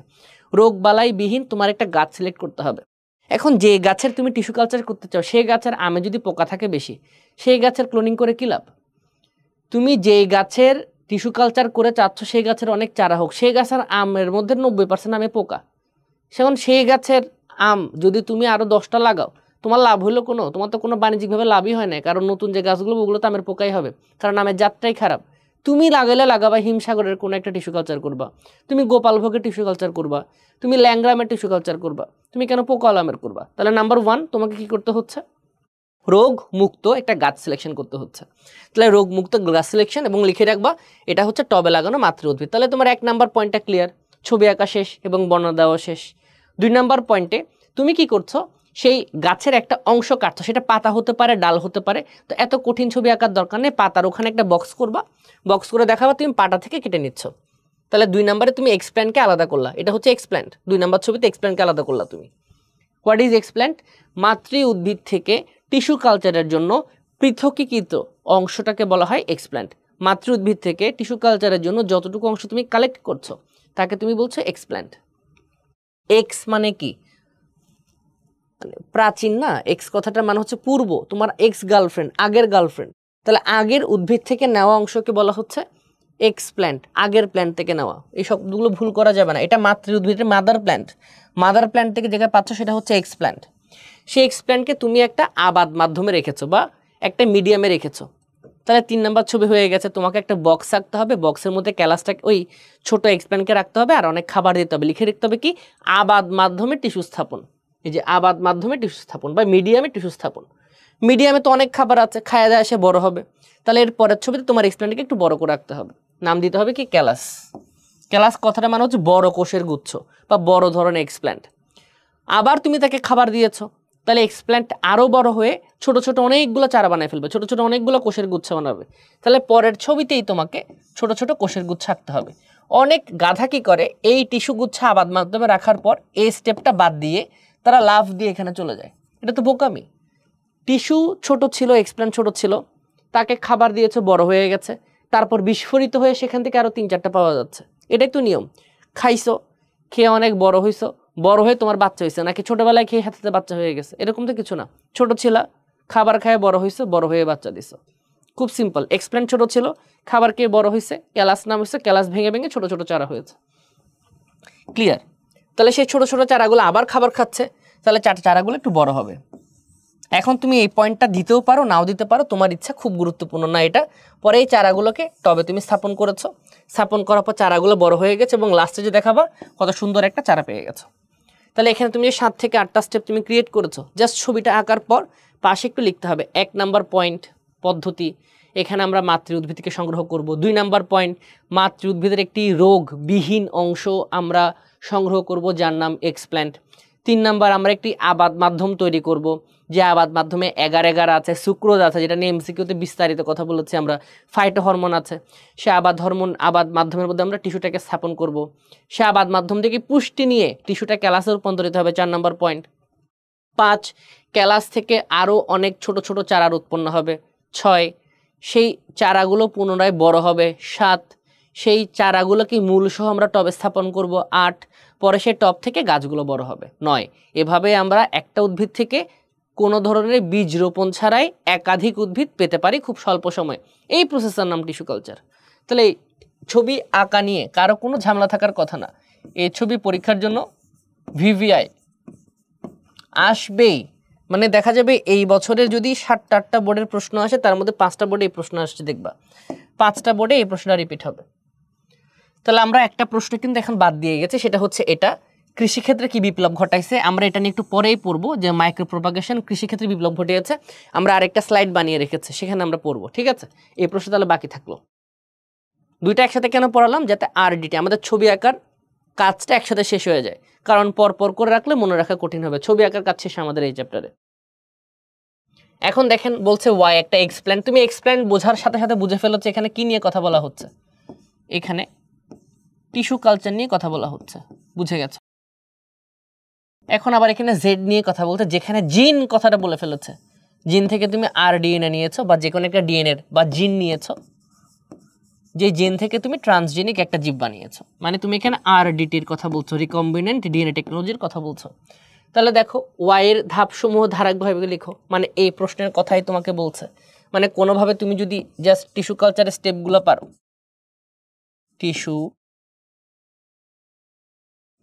Speaker 1: রোগ বালাই বিহীন তোমার একটা গাছ সিলেক্ট করতে হবে। এখন যে গাছের তুমি টিস্যু কালচার করতে চাও সেই গাছের আমে যদি পোকা থাকে বেশি সেই গাছের ক্লোনিং করে কী লাভ? তুমি যে গাছের টিস্যু কালচার করে চাচ্ছ সেই গাছের অনেক চারা হোক সেই গাছের আমের মধ্যে নব্বই পার্সেন্ট আমে পোকা। সেখন সেই গাছের আম যদি তুমি আরও দশটা লাগাও, তোমার লাভ হলো কোনো? তোমার তো কোনো বাণিজ্যিকভাবে লাভই হয় না কারণ নতুন যে গাছগুলো, ওগুলো তো আমের পোকাই হবে, কারণ আমের জাতটাই খারাপ। তুমি লাগাইলে লাগাবা, হিমসাগরের কোনো একটা টিস্যু কালচার করবা। তুমি গোপালভোগের টিস্যু কালচার করবা, তুমি ল্যাংরামের টিস্যু কালচার করবা, তুমি কেন পোকা আলামের করবা? তাহলে নাম্বার ওয়ান তোমাকে কি করতে হচ্ছে? রোগ মুক্ত একটা গাছ সিলেকশন করতে হচ্ছে। তাহলে রোগ মুক্ত গাছ সিলেকশন এবং লিখে রাখবা, এটা হচ্ছে টবে লাগানো মাতৃ উদ্ভিদ। তাহলে তোমার এক নাম্বার পয়েন্টটা ক্লিয়ার ছবি আঁকা শেষ এবং বর্ণনা দেওয়া শেষ। দুই নাম্বার পয়েন্টে তুমি কি করছ? সেই গাছের একটা অংশ কাটছো, সেটা পাতা হতে পারে, ডাল হতে পারে। তো এত কঠিন ছবি আঁকার দরকার নেই, পাতার ওখানে একটা বক্স করবা। বক্স করে দেখাবা তুমি পাটা থেকে কেটে নিচ্ছ। তাহলে দুই নাম্বারে তুমি এক্সপ্ল্যান্টকে আলাদা করলা। এটা হচ্ছে এক্সপ্ল্যান্ট দুই নাম্বার ছবিতে এক্সপ্ল্যান্টকে আলাদা করলা তুমি। হোয়াট ইজ এক্সপ্ল্যান্ট মাতৃ উদ্ভিদ থেকে টিস্যু কালচারের জন্য পৃথকীকৃত অংশটাকে বলা হয় এক্সপ্ল্যান্ট মাতৃ উদ্ভিদ থেকে টিস্যু কালচারের জন্য যতটুকু অংশ তুমি কালেক্ট করছ, তাকে তুমি বলছো এক্সপ্ল্যান্ট এক্স মানে কি? প্রাচীন না এক্স কথাটার মানে হচ্ছে পূর্ব, তোমার এক্স গার্লফ্রেন্ড আগের গার্লফ্রেন্ড তাহলে আগের উদ্ভিদ থেকে নেওয়া অংশকে বলা হচ্ছে এক্স প্ল্যান্ট আগের প্ল্যান্ট থেকে নেওয়া। এই শব্দগুলো ভুল করা যাবে না। এটা মাতৃ উদ্ভিদের মাদার প্ল্যান্ট মাদার প্ল্যান্ট থেকে যেটা পাচ্ছ সেটা হচ্ছে এক্স প্ল্যান্ট সেই এক্স প্ল্যান্টকে তুমি একটা আবাদ মাধ্যমে রেখেছো বা একটা মিডিয়ামে রেখেছো। তাহলে তিন নম্বর ছবি হয়ে গেছে, তোমাকে একটা বক্স রাখতে হবে। বক্সের মধ্যে ক্যালাসটাকে, ওই ছোট এক্সপ্ল্যান্টকে রাখতে হবে আর অনেক খাবার দিতে হবে। লিখে রাখতে হবে কি? আবাদ মাধ্যমে টিস্যু স্থাপন। এই যে আবাদ মাধ্যমে টিস্যু স্থাপন বা মিডিয়ামে টিস্যু স্থাপন। মিডিয়ামে তো অনেক খাবার আছে, খায়া দেয় এসে বড় হবে। তাহলে এর পরের ছবিতে তোমার এক্সপ্লেনটাকে একটু বড় করে রাখতে হবে। নাম দিতে হবে কি? ক্যালাস। ক্যালাস কথাটা মানে হচ্ছে বড় কোষের গুচ্ছ বা বড় ধরনের এক্সপ্ল্যান্ট আবার তুমি তাকে খাবার দিয়েছ, তাহলে এক্সপ্ল্যান্ট আরও বড় হয়ে ছোট ছোট অনেকগুলো চারা বানায় ফেলবে, ছোট ছোট অনেকগুলো কোষের গুচ্ছ বানাবে। তাহলে পরের ছবিতেই তোমাকে ছোট ছোট কোষের গুচ্ছ আঁকতে হবে। অনেক গাধা কি করে? এই টিস্যু গুচ্ছ আবাদ মাধ্যমে রাখার পর এই স্টেপটা বাদ দিয়ে তারা লাভ দিয়ে এখানে চলে যায়। এটা তো বোকামি। টিস্যু ছোট ছিল, এক্সপ্লেন ছোট ছিল। তাকে খাবার দিয়েছে, বড় হয়ে গেছে। তারপর বিস্ফোরিত হয়ে সেখান থেকে আরও তিন চারটা পাওয়া যাচ্ছে। এটাই তো নিয়ম। খাইছো, খেয়ে অনেক বড় হইছো। বড় হয়ে তোমার বাচ্চা হয়েছে নাকি ছোটবেলায় খেয়ে হাতে বাচ্চা হয়ে গেছে? এরকম তো কিছু না। ছোট ছিল, খাবার খায় বড় হয়েছে বড় হয়ে বাচ্চা দিছ। খুব সিম্পল এক্সপ্লেন ছোট ছিল, খাবার খেয়ে বড় হয়েছে ক্যালাস নাম হয়েছে ক্যালাস ভেঙে ভেঙে ছোট ছোট চারা হয়েছে। ক্লিয়ার তাহলে সেই ছোট ছোট চারাগুলো আবার খাবার খাচ্ছে, তাহলে চার চারাগুলো একটু বড় হবে। এখন তুমি এই পয়েন্টটা দিতেও পারো, নাও দিতে পারো, তোমার ইচ্ছা খুব গুরুত্বপূর্ণ। না, এটা পরে এই চারাগুলোকে টবে তুমি স্থাপন করেছ। স্থাপন করার পর চারাগুলো বড় হয়ে গেছে এবং লাস্টে যে দেখাবা, কত সুন্দর একটা চারা পেয়ে গেছো। তাহলে এখানে তুমি যে সাত থেকে আটটা স্টেপ তুমি ক্রিয়েট করেছ। জাস্ট ছবিটা আঁকার পর পাশে একটু লিখতে হবে, এক নাম্বার পয়েন্ট পদ্ধতি। এখানে আমরা মাতৃ উদ্ভিদকে সংগ্রহ করব। দুই নাম্বার পয়েন্ট মাতৃ উদ্ভিদের একটি রোগবিহীন অংশ আমরা সংগ্রহ করব, যার নাম এক্সপ্ল্যান্ট তিন নাম্বার, আমরা একটি আবাদ মাধ্যম তৈরি করব, যে আবাদ মাধ্যমে এগার এগার আছে, সুক্রোজ আছে, যেটা নিয়ে এমসিকিউতে বিস্তারিত কথা বলেছি আমরা ফাইটো হরমোন আছে। সে আবাদ হরমোন আবাদ মাধ্যমের মধ্যে আমরা টিস্যুটাকে স্থাপন করব। সে আবাদ মাধ্যম থেকে পুষ্টি নিয়ে টিস্যুটা ক্যালাসে রূপান্তরিত হবে, চার নম্বর পয়েন্ট পাঁচ, ক্যালাস থেকে আরও অনেক ছোট ছোট চারার উৎপন্ন হবে। ছয়, সেই চারাগুলো পুনরায় বড় হবে। সাত সেই চারাগুলোকে মূল সহ আমরা টবে স্থাপন করব আট। পরে সেই টব থেকে গাছগুলো বড় হবে। নয়। এভাবে আমরা একটা উদ্ভিদ থেকে কোনো ধরনের বীজ রোপণ ছাড়াই একাধিক উদ্ভিদ পেতে পারি খুব স্বল্প সময়। এই প্রসেসের নাম টিস্যু কালচার। তাহলে ছবি আঁকা নিয়ে কারও কোনো ঝামেলা থাকার কথা না। এই ছবি পরীক্ষার জন্য ভিভিআই আসবেই। মানে দেখা যাবে এই বছরের যদি ষাটটা আটটা বোর্ডের প্রশ্ন আসে, তার মধ্যে পাঁচটা বোর্ডে এই প্রশ্ন আসছে, দেখবা। পাঁচটা বোর্ডে এই প্রশ্নটা রিপিট হবে। তাহলে আমরা একটা প্রশ্ন কিন্তু এখন বাদ দিয়ে গেছে, সেটা হচ্ছে এটা। কৃষিক্ষেত্রে কি বিপ্লব ঘটাইছে? আমরা এটা নিয়ে একটু পরেই পড়ব যে মাইক্রো প্রপাগেশন কৃষিক্ষেত্রে বিপ্লব ঘটিয়েছে। আমরা আরেকটা স্লাইড বানিয়ে রেখেছে, সেখানে আমরা পড়ব, ঠিক আছে? এই প্রশ্ন তাহলে বাকি থাকল। দুইটা একসাথে কেন পড়ালাম? যাতে আর ডিটি আমাদের ছবি আঁকার কাজটা একসাথে শেষ হয়ে যায়। কারণ পর পর করে রাখলে মনে রাখা কঠিন হবে। ছবি আঁকার কাজ শেষ আমাদের এই চ্যাপ্টারে এখন দেখেন, বলছে ওয়াই একটা এক্সপ্ল্যান তুমি এক্সপ্ল্যান বোঝার সাথে সাথে বুঝে ফেলছো এখানে কি নিয়ে কথা বলা হচ্ছে। এখানে টিস্যু কালচার নিয়ে কথা বলা হচ্ছে, বুঝে গেছে? এখন আবার এখানে জেড নিয়ে কথা বলতে, যেখানে জিন কথাটা বলে ফেলেছে। জিন থেকে তুমি আর ডিএনএ নিয়েছো বা যে কোনো একটা ডিএনএ বা জিন নিয়েছো যে জিন থেকে তুমি ট্রান্সজেনিক একটা জীব বানিয়েছো। মানে তুমি এখানে আর ডিটির কথা বলছো রিকম্বিনেন্ট ডিএনএ টেকনোলজির কথা বলছো। তাহলে দেখো ওয়াইয়ের ধাপসমূহ ধারাকভাবে লিখো। মানে এই প্রশ্নের কথাই তোমাকে বলছে। মানে কোনোভাবে তুমি যদি জাস্ট টিস্যু কালচারের স্টেপগুলো পারো টিস্যু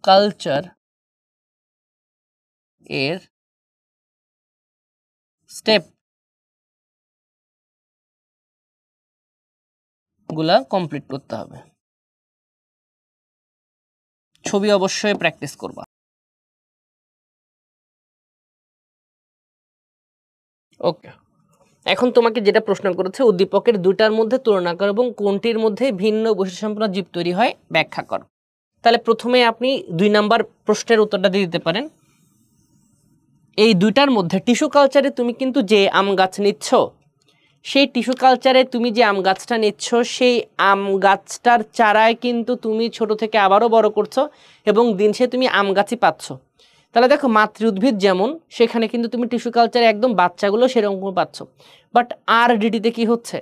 Speaker 1: কালচার এর স্টেপগুলা কমপ্লিট করতে হবে। ছবি অবশ্যই প্র্যাকটিস করবা। ওকে এখন তোমাকে যেটা প্রশ্ন করেছে, উদ্দীপকের দুটার মধ্যে তুলনা করো এবং কোনটির মধ্যে ভিন্ন বৈশিষ্ট্যসম্পন্ন জীব তৈরি হয়, ব্যাখ্যা করো। তাহলে প্রথমে আপনি দুই নাম্বার প্রশ্নের উত্তরটা দিয়ে দিতে পারেন। এই দুইটার মধ্যে টিস্যু কালচারে তুমি কিন্তু যে আম গাছ নিচ্ছ, সেই টিস্যু কালচারে তুমি যে আম গাছটা নিচ্ছ, সেই আম গাছটার চারায় কিন্তু তুমি ছোট থেকে আবারও বড় করছ এবং দিন সে তুমি আম গাছই পাচ্ছ। তাহলে দেখো মাতৃ উদ্ভিদ যেমন, সেখানে কিন্তু তুমি টিস্যু কালচারে একদম বাচ্চাগুলো সেরকম পাচ্ছ। বাট আর ডিটিতে কি হচ্ছে?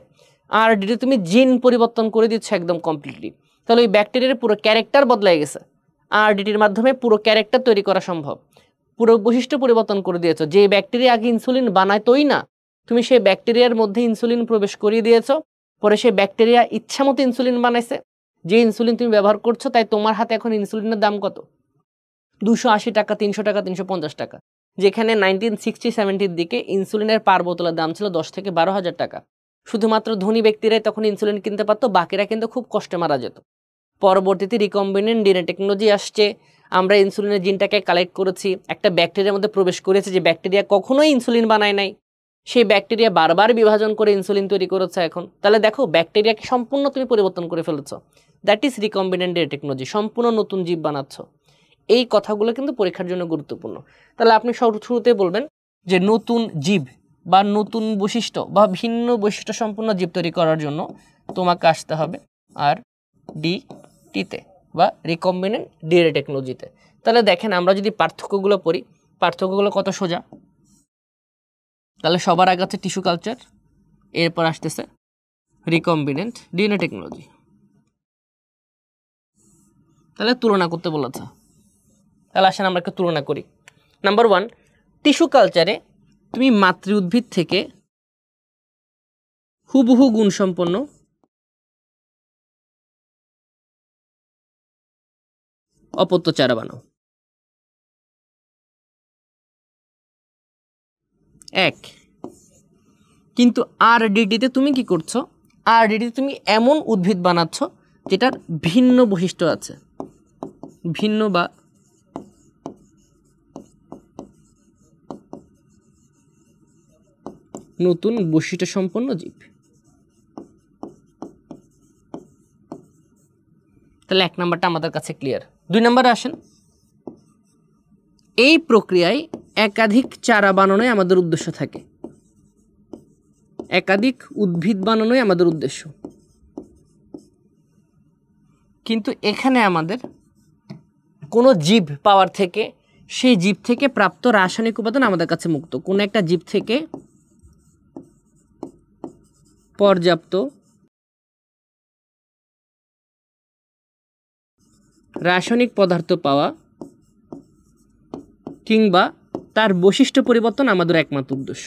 Speaker 1: আর ডিটি তুমি জিন পরিবর্তন করে দিচ্ছ একদম কমপ্লিটলি তাহলে ওই ব্যাকটেরিয়ার পুরো ক্যারেক্টার বদলাই গেছে। আর ডিটির মাধ্যমে পুরো ক্যারেক্টার তৈরি করা সম্ভব। পুরো বৈশিষ্ট্য পরিবর্তন করে দিয়েছ। যে ব্যাকটেরিয়া আগে ইনসুলিন বানায়তোই না, তুমি সেই ব্যাকটেরিয়ার মধ্যে ইনসুলিন প্রবেশ করিয়ে দিয়েছ, পরে সেই ব্যাকটেরিয়া ইচ্ছা মতো ইনসুলিন বানাইছে। যে ইনসুলিন তুমি ব্যবহার করছ, তাই তোমার হাতে এখন ইনসুলিনের দাম কত? দুশো আশি টাকা, তিনশো টাকা, তিনশো পঞ্চাশ টাকা। যেখানে নাইনটিন সিক্সটি সেভেন্টির দিকে ইনসুলিনের পার বোতলের দাম ছিল দশ থেকে বারো হাজার টাকা। শুধুমাত্র ধনী ব্যক্তিরাই তখন ইনসুলিন কিনতে পারতো, বাকিরা কিন্তু খুব কষ্টে মারা যেত। পরবর্তীতে রিকম্বিনেন্ট ডিএনএ টেকনোলজি আসছে, আমরা ইনসুলিনের জিনটাকে কালেক্ট করেছি, একটা ব্যাকটেরিয়ার মধ্যে প্রবেশ করেছে, যে ব্যাকটেরিয়া কখনোই ইনসুলিন বানায় নাই। সেই ব্যাকটেরিয়া বারবার বিভাজন করে ইনসুলিন তৈরি করেছে এখন। তাহলে দেখো ব্যাকটেরিয়াকে সম্পূর্ণ তুমি পরিবর্তন করে ফেলেছ। That is recombinant DNA technology সম্পূর্ণ নতুন জীব বানাচ্ছ। এই কথাগুলো কিন্তু পরীক্ষার জন্য গুরুত্বপূর্ণ। তাহলে আপনি সব শুরুতে বলবেন যে নতুন জীব বা নতুন বৈশিষ্ট্য বা ভিন্ন বৈশিষ্ট্য সম্পূর্ণ জীব তৈরি করার জন্য তোমাকে আসতে হবে আর ডি টিতে বা রিকম্বিনেন্ট ডিএনএ টেকনোলজিতে তাহলে দেখেন আমরা যদি পার্থক্যগুলো পড়ি, পার্থক্যগুলো কত সোজা? তাহলে সবার আগে আছে টিস্যু কালচার এরপর আসতেছে রিকম্বিনেন্ট ডিএনএ টেকনোলজি তাহলে তুলনা করতে বলেছে। তাহলে আসেন আমরা একটু তুলনা করি। নাম্বার ওয়ান টিস্যু কালচারে তুমি মাতৃ উদ্ভিদ থেকে হুবহু গুণসম্পন্ন অপত্য চারা বানাও। এক, কিন্তু আর ডিটিতে তুমি কি করছ? আর ডিটিতে তুমি এমন উদ্ভিদ বানাচ্ছ যেটার ভিন্ন বৈশিষ্ট্য আছে। ভিন্ন বা নতুন বৈশিষ্ট্য সম্পন্ন জীব। তাহলে এক নাম্বারটা আমাদের কাছে ক্লিয়ার দুই নম্বরে আসেন। এই প্রক্রিয়ায় একাধিক চারা বানানোই আমাদের উদ্দেশ্য থাকে। একাধিক উদ্ভিদ বানানোই আমাদের উদ্দেশ্য। কিন্তু এখানে আমাদের কোনো জীব পাওয়ার থেকে সেই জীব থেকে প্রাপ্ত রাসায়নিক উপাদান আমাদের কাছে মুক্ত। কোনো একটা জীব থেকে পর্যাপ্ত। রাসায়নিক পদার্থ পাওয়া কিংবা তার বৈশিষ্ট্য পরিবর্তন আমাদের একমাত্র উদ্দেশ্য।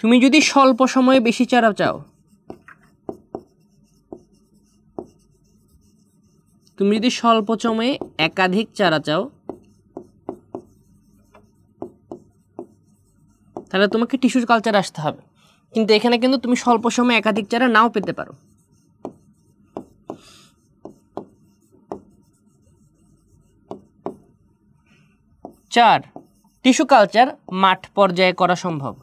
Speaker 1: তুমি যদি স্বল্প সময়ে বেশি চারা চাও, তুমি যদি স্বল্প সময়ে একাধিক চারা চাও তাহলে তোমাকে টিস্যু কালচার আসতে হবে। কিন্তু এখানে কিন্তু তুমি স্বল্প সময়ে একাধিক চারা নাও পেতে পারো। চার টিস্যু কালচার মাঠ পর্যায়ে করা সম্ভব।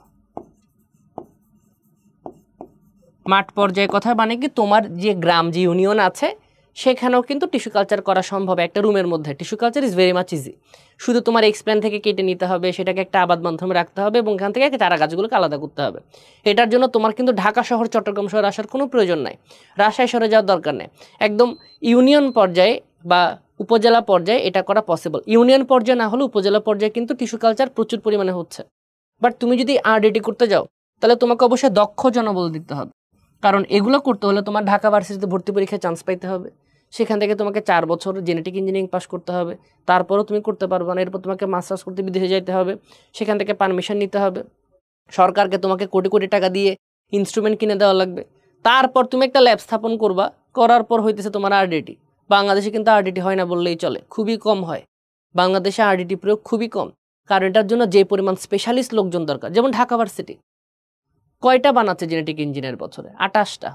Speaker 1: মাঠ পর্যায়ে কথা মানে কি তোমার যে গ্রাম, যে ইউনিয়ন আছে সেখানেও কিন্তু টিস্যু কালচার করা সম্ভব, একটা রুমের মধ্যে। Tissue culture is very much easy শুধু তোমার এক্সপ্ল্যান থেকে কেটে নিতে হবে, সেটাকে একটা আবাদ মাধ্যমে রাখতে হবে এবং এখান থেকে চারা গাছগুলোকে আলাদা করতে হবে। এটার জন্য তোমার কিন্তু ঢাকা শহর, চট্টগ্রাম শহর আসার কোনো প্রয়োজন নাই। রাজশাহী শহরে যাওয়ার দরকার নেই। একদম ইউনিয়ন পর্যায়ে বা উপজেলা পর্যায়ে এটা করা পসিবল ইউনিয়ন পর্যায়ে না হলে উপজেলা পর্যায়ে কিন্তু টিস্যু কালচার প্রচুর পরিমাণে হচ্ছে। বাট তুমি যদি আর আরডিটি করতে যাও, তাহলে তোমাকে অবশ্যই দক্ষ জনবল দিতে হবে। কারণ এগুলো করতে হলে তোমার ঢাকা ভার্সিটিতে ভর্তি পরীক্ষায় চান্স পাইতে হবে। সেখান থেকে তোমাকে চার বছর জেনেটিক ইঞ্জিনিয়ারিং পাস করতে হবে। তারপরও তুমি করতে পারবে না। এরপর তোমাকে মাস্টার্স করতে বিদেশে যেতে হবে। সেখান থেকে পারমিশন নিতে হবে। সরকারকে তোমাকে কোটি কোটি টাকা দিয়ে ইনস্ট্রুমেন্ট কিনে দেওয়া লাগবে। তারপর তুমি একটা ল্যাব স্থাপন করবা। করার পর হইতেছে তোমার আরডিটি বাংলাদেশে কিন্তু আরডিটি হয় না বললেই চলে। খুবই কম হয়। বাংলাদেশে আরডিটি প্রয়োগ খুবই কম। কারণ এটার জন্য যে পরিমাণ স্পেশালিস্ট লোকজন দরকার। যেমন ঢাকা ভার্সিটি কয়টা বানাচ্ছে জেনেটিক ইঞ্জিনিয়ার বছরে? আটাশটা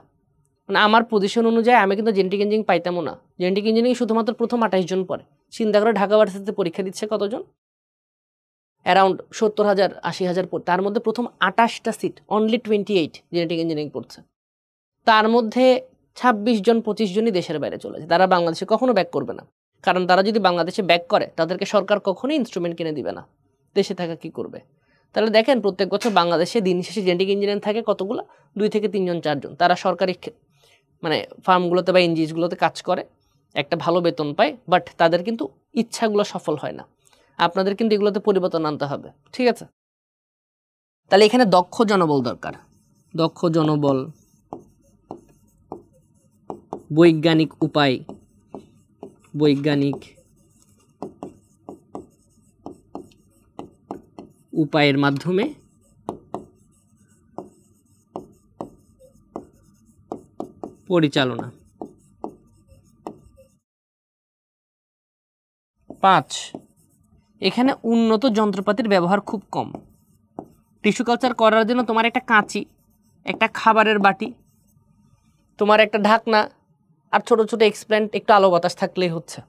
Speaker 1: মানে আমার পজিশন অনুযায়ী আমি কিন্তু জেনেটিক ইঞ্জিনিয়ারিং পাইতামও না। জেনেটিক ইঞ্জিনিয়ারিং শুধুমাত্র প্রথম আঠাশ জন পড়ে। চিন্তা করে ঢাকা ভার্সিটিতে পরীক্ষা দিচ্ছে কতজন? অ্যারাউন্ড সত্তর হাজার, আশি হাজার তার মধ্যে প্রথম আটাশটা seat only twenty eight genetic engineering পড়ছে। তার মধ্যে ছাব্বিশ জন, পঁচিশ জনই দেশের বাইরে চলেছে তারা বাংলাদেশে কখনো ব্যাক করবে না। কারণ তারা যদি বাংলাদেশে ব্যাক করে, তাদেরকে সরকার কখনোই ইনস্ট্রুমেন্ট কিনে দিবে না। দেশে থাকা কি করবে? তাহলে দেখেন প্রত্যেক বছর বাংলাদেশে দিন শেষে জেনেটিক ইঞ্জিনিয়ার থাকে কতগুলো? দুই থেকে তিনজন, চারজন। তারা সরকারি মানে ফার্মগুলোতে বা এনজিওসগুলোতে কাজ করে, একটা ভালো বেতন পায়, বাট তাদের কিন্তু ইচ্ছাগুলো সফল হয় না। আপনাদের কিন্তু এগুলোতে পরিবর্তন আনতে হবে, ঠিক আছে? তাহলে এখানে দক্ষ জনবল দরকার। দক্ষ জনবল, বৈজ্ঞানিক উপায়, বৈজ্ঞানিক উপায়ের মাধ্যমে পরিচালনা। পাঁচ, এখানে উন্নত যন্ত্রপাতির ব্যবহার খুব কম। টিস্যু কালচার করার জন্য তোমার একটা কাঁচি, একটা খাবারের বাটি, তোমার একটা ঢাকনা আর ছোট ছোট এক্সপ্ল্যান্ট, একটু আলো বাতাস থাকলেই হচ্ছে।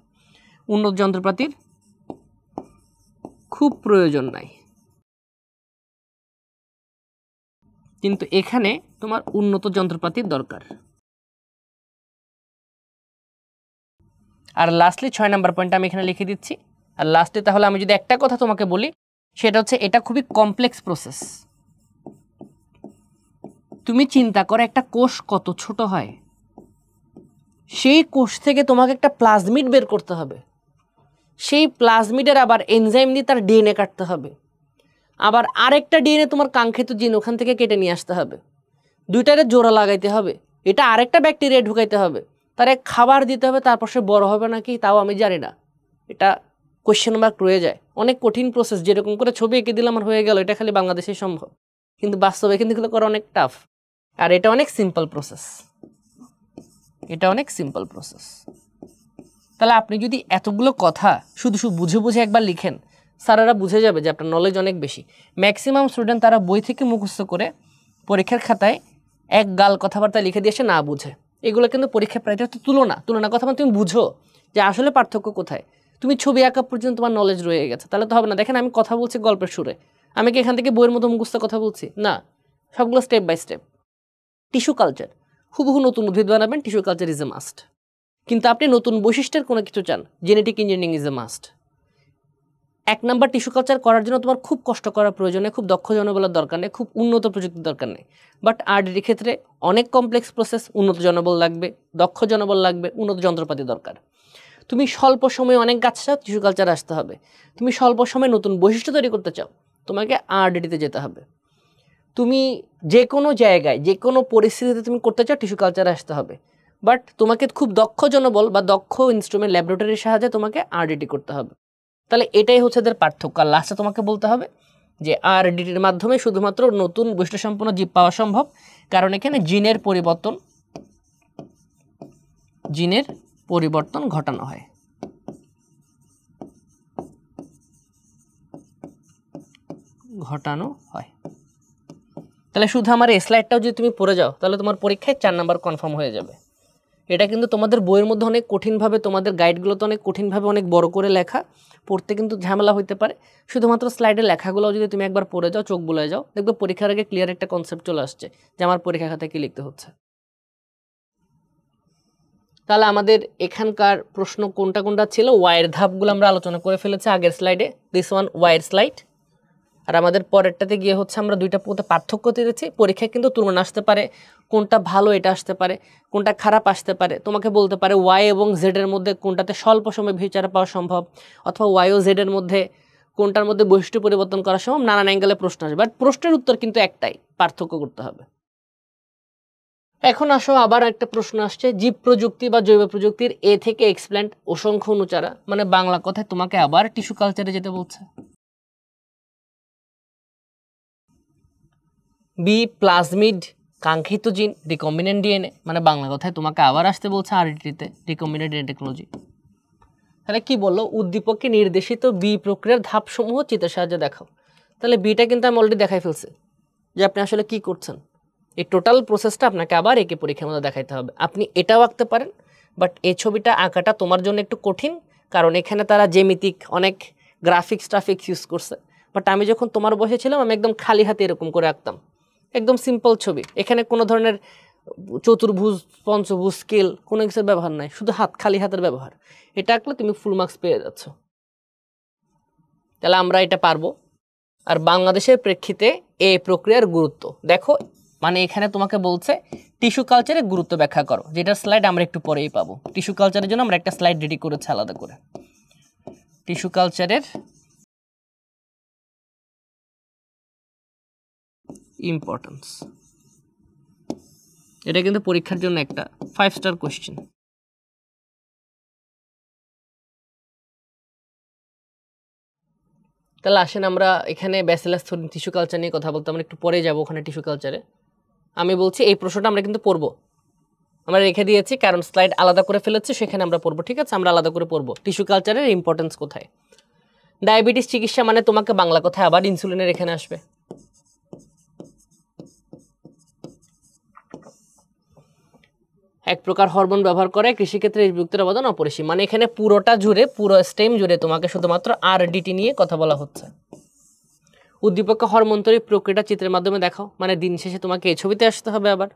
Speaker 1: উন্নত যন্ত্রপাতির খুব প্রয়োজন নাই। কিন্তু এখানে তোমার উন্নত যন্ত্রপাতির দরকার। আর লাস্টলি ছয় নাম্বার পয়েন্ট আমি এখানে লিখে দিচ্ছি। আর লাস্টে তাহলে আমি যদি একটা কথা তোমাকে বলি, সেটা হচ্ছে এটা খুবই কমপ্লেক্স প্রসেস তুমি চিন্তা করো, একটা কোষ কত ছোট হয়? সেই কোষ থেকে তোমাকে একটা প্লাজমিড বের করতে হবে। সেই প্লাজমিডের আবার এনজাইম দিয়ে তার ডিএনএ কাটতে হবে। আবার আরেকটা ডিএনএ তোমার কাঙ্ক্ষিত জিন ওখান থেকে কেটে নিয়ে আসতে হবে। দুইটারে জোড়া লাগাইতে হবে। এটা আরেকটা ব্যাকটেরিয়া ঢুকাইতে হবে। তার এক খাবার দিতে হবে, তারপর সে বড় হবে নাকি তাও আমি জানি না। এটা কোয়েশ্চেন মার্ক রয়ে যায়। অনেক কঠিন প্রসেস যেরকম করে ছবি এঁকে দিলাম আর হয়ে গেল, এটা খালি বাংলাদেশে সম্ভব। কিন্তু বাস্তবে কিন্তু এগুলো করা অনেক টাফ আর এটা অনেক সিম্পল প্রসেস এটা অনেক সিম্পল প্রসেস তাহলে আপনি যদি এতগুলো কথা শুধু শুধু বুঝে বুঝে একবার লিখেন, স্যারেরা বুঝে যাবে যে আপনার নলেজ অনেক বেশি। ম্যাক্সিমাম স্টুডেন্ট তারা বই থেকে মুখস্থ করে পরীক্ষার খাতায় এক গাল কথাবার্তা লিখে দিয়ে এসে না বুঝে। এগুলো কিন্তু পরীক্ষা প্রায় হচ্ছে তুলনা তুলনা কথা মানে তুমি বুঝো যে আসলে পার্থক্য কোথায়। তুমি ছবি আঁকা পর্যন্ত তোমার নলেজ রয়ে গেছে, তাহলে তো হবে না। দেখেন আমি কথা বলছি গল্পের সুরে। আমি কি এখান থেকে বইয়ের মতো মুখস্থ কথা বলছি? না, সবগুলো step by step tissue culture হুবহু নতুন উদ্ভিদ বানাবেন tissue culture is a must কিন্তু আপনি নতুন বৈশিষ্ট্যের কোনো কিছু চান genetic engineering is a must এক নাম্বার টিস্যু কালচার করার জন্য তোমার খুব কষ্ট করার প্রয়োজন নেই, খুব দক্ষ জনবলের দরকার নেই, খুব উন্নত প্রযুক্তির দরকার নেই। বাট আরডির ক্ষেত্রে অনেক কমপ্লেক্স প্রসেস উন্নত জনবল লাগবে দক্ষ জনবল লাগবে, উন্নত যন্ত্রপাতি দরকার। তুমি স্বল্প সময়ে অনেক গাছ চাও টিস্যু কালচার আসতে হবে। তুমি স্বল্প সময়ে নতুন বৈশিষ্ট্য তৈরি করতে চাও, তোমাকে আরডিটিতে যেতে হবে। তুমি যে কোনো জায়গায় যে কোনো পরিস্থিতিতে তুমি করতে চাও টিস্যু কালচার আসতে হবে। বাট তোমাকে খুব দক্ষ জনবল বা দক্ষ ইনস্ট্রুমেন্ট ল্যাবরেটরির সাহায্যে তোমাকে আরডিটি করতে হবে। তাহলে এটাই হচ্ছে এদের পার্থক্য। আর লাস্টে তোমাকে বলতে হবে যে আরডিটির মাধ্যমে শুধুমাত্র নতুন বৈশিষ্ট্য সম্পন্ন জীব পাওয়া সম্ভব। কারণ এখানে জিনের পরিবর্তন জিনের পরিবর্তন ঘটানো হয়। ঘটানো হয়। তাহলে শুধু আমার এই স্লাইডটাও যদি তুমি পড়ে যাও, তাহলে তোমার পরীক্ষায় চার নাম্বার কনফার্ম হয়ে যাবে। এটা কিন্তু তোমাদের বইয়ের মধ্যে অনেক কঠিনভাবে, তোমাদের গাইডগুলোতে অনেক কঠিনভাবে অনেক বড় করে লেখা। পড়তে কিন্তু ঝামেলা হইতে পারে। শুধুমাত্র স্লাইডের লেখাগুলো যদি তুমি একবার পড়ে যাও, চোখ বলে যাও, দেখবে পরীক্ষার আগে ক্লিয়ার একটা কনসেপ্ট চলে আসছে যে আমার পরীক্ষা খাতায় কী লিখতে হচ্ছে। তাহলে আমাদের এখানকার প্রশ্ন কোনটা কোনটা ছিল? ওয়াইয়ের ধাপগুলো আমরা আলোচনা করে ফেলেছি আগের স্লাইডে দিস ওয়ান ওয়াইয়ের স্লাইড আর আমাদের পরেরটাতে গিয়ে হচ্ছে আমরা দুইটা পথে পার্থক্য দিয়েছি পরীক্ষায় কিন্তু তুলনা আসতে পারে, কোনটা ভালো এটা আসতে পারে, কোনটা খারাপ আসতে পারে। তোমাকে বলতে পারে ওয়াই এবং জেডের মধ্যে কোনটাতে স্বল্প সময় ভিচারা পাওয়া সম্ভব, অথবা ওয়াই ও জেডের মধ্যে কোনটার মধ্যে বৈশিষ্ট্য পরিবর্তন করা সম্ভব, নানান অ্যাঙ্গেলে প্রশ্ন আসবে বাট প্রশ্নের উত্তর কিন্তু একটাই, পার্থক্য করতে হবে। এখন আসো, আবার একটা প্রশ্ন আসছে, জীব প্রযুক্তি বা জৈব প্রযুক্তির এ থেকে এক্সপ্ল্যান্ট অসংখ্য অনুচারা মানে বাংলা কথায় তোমাকে আবার টিস্যু কালচারে যেতে বলছে। বি প্লাজমিড কাঙ্ক্ষিত জিন রিকম্বিনেন্ট ডিএনএ মানে বাংলা কথায় তোমাকে আবার আসতে বলছে আরটিতে রিকম্বিনেন্ট ডিএনএ টেকনোলজি তাহলে কি বলল? উদ্দীপককে নির্দেশিত বি প্রক্রিয়ার ধাপসমূহ চিত্রের সাহায্যে দেখাও। তাহলে বিটা কিন্তু আমি অলরেডি দেখাই ফেলছি যে আপনি আসলে কি করছেন। এই টোটাল প্রসেসটা আপনাকে আবার একে পরীক্ষার মধ্যে দেখাইতে হবে। আপনি এটাও আঁকতে পারেন বাট এই ছবিটা আঁকাটা তোমার জন্য একটু কঠিন, কারণ এখানে তারা জেমিতিক অনেক গ্রাফিক্স ট্রাফিক্স ইউজ করছে। বাট আমি যখন তোমার বসে ছিলাম, আমি একদম খালি হাতে এরকম করে আঁকতাম। একদম সিম্পল ছবি। এখানে কোনো ধরনের চতুর্ভুজ, পঞ্চভুজ স্কেল কোনো কিছুর ব্যবহার নাই, শুধু হাত, খালি হাতের ব্যবহার। এটা আঁকলে তুমি ফুল মার্কস পেয়ে যাচ্ছ। তাহলে আমরা এটা পারব। আর বাংলাদেশের প্রেক্ষিতে এ প্রক্রিয়ার গুরুত্ব। দেখো মানে এখানে তোমাকে বলছে টিস্যু কালচারের গুরুত্ব ব্যাখ্যা করো। যেটার স্লাইড আমরা একটু পরেই পাবো। টিস্যু কালচারের জন্য আমরা একটা স্লাইড রেডি করেছি আলাদা করে। টিস্যু কালচারের ইম্পর্টেন্স এটা কিন্তু পরীক্ষার জন্য একটা ফাইভ স্টার কোয়েশ্চেন তাহলে আসেন আমরা এখানে ব্যাসেলাস টিস্যু কালচার নিয়ে কথা বলতে, আমরা একটু পরে যাব ওখানে টিস্যু কালচারে আমি বলছি এই প্রশ্নটা আমরা কিন্তু পড়ব। আমরা রেখে দিয়েছি, কারণ স্লাইড আলাদা করে ফেলেছি, সেখানে আমরা পড়ব, ঠিক আছে? আমরা আলাদা করে পড়ব। টিস্যু কালচারের ইম্পর্টেন্স কোথায়? ডায়াবেটিস চিকিৎসা মানে তোমাকে বাংলা কথায় আবার ইনসুলিনের এখানে আসবে। এক প্রকার হরমোন ব্যবহার করে কৃষিক্ষেত্রে এই যুক্তির অবদান অপরিসীম। মানে এখানে পুরোটা জুড়ে, পুরো স্টেম জুড়ে তোমাকে শুধুমাত্র আর ডিটি নিয়ে কথা বলা হচ্ছে। উদ্দীপক হরমোন তৈরি প্রক্রিয়াটা চিত্রের মাধ্যমে দেখাও। মানে দিন শেষে তোমাকে এই ছবিতে আসতে হবে আবার।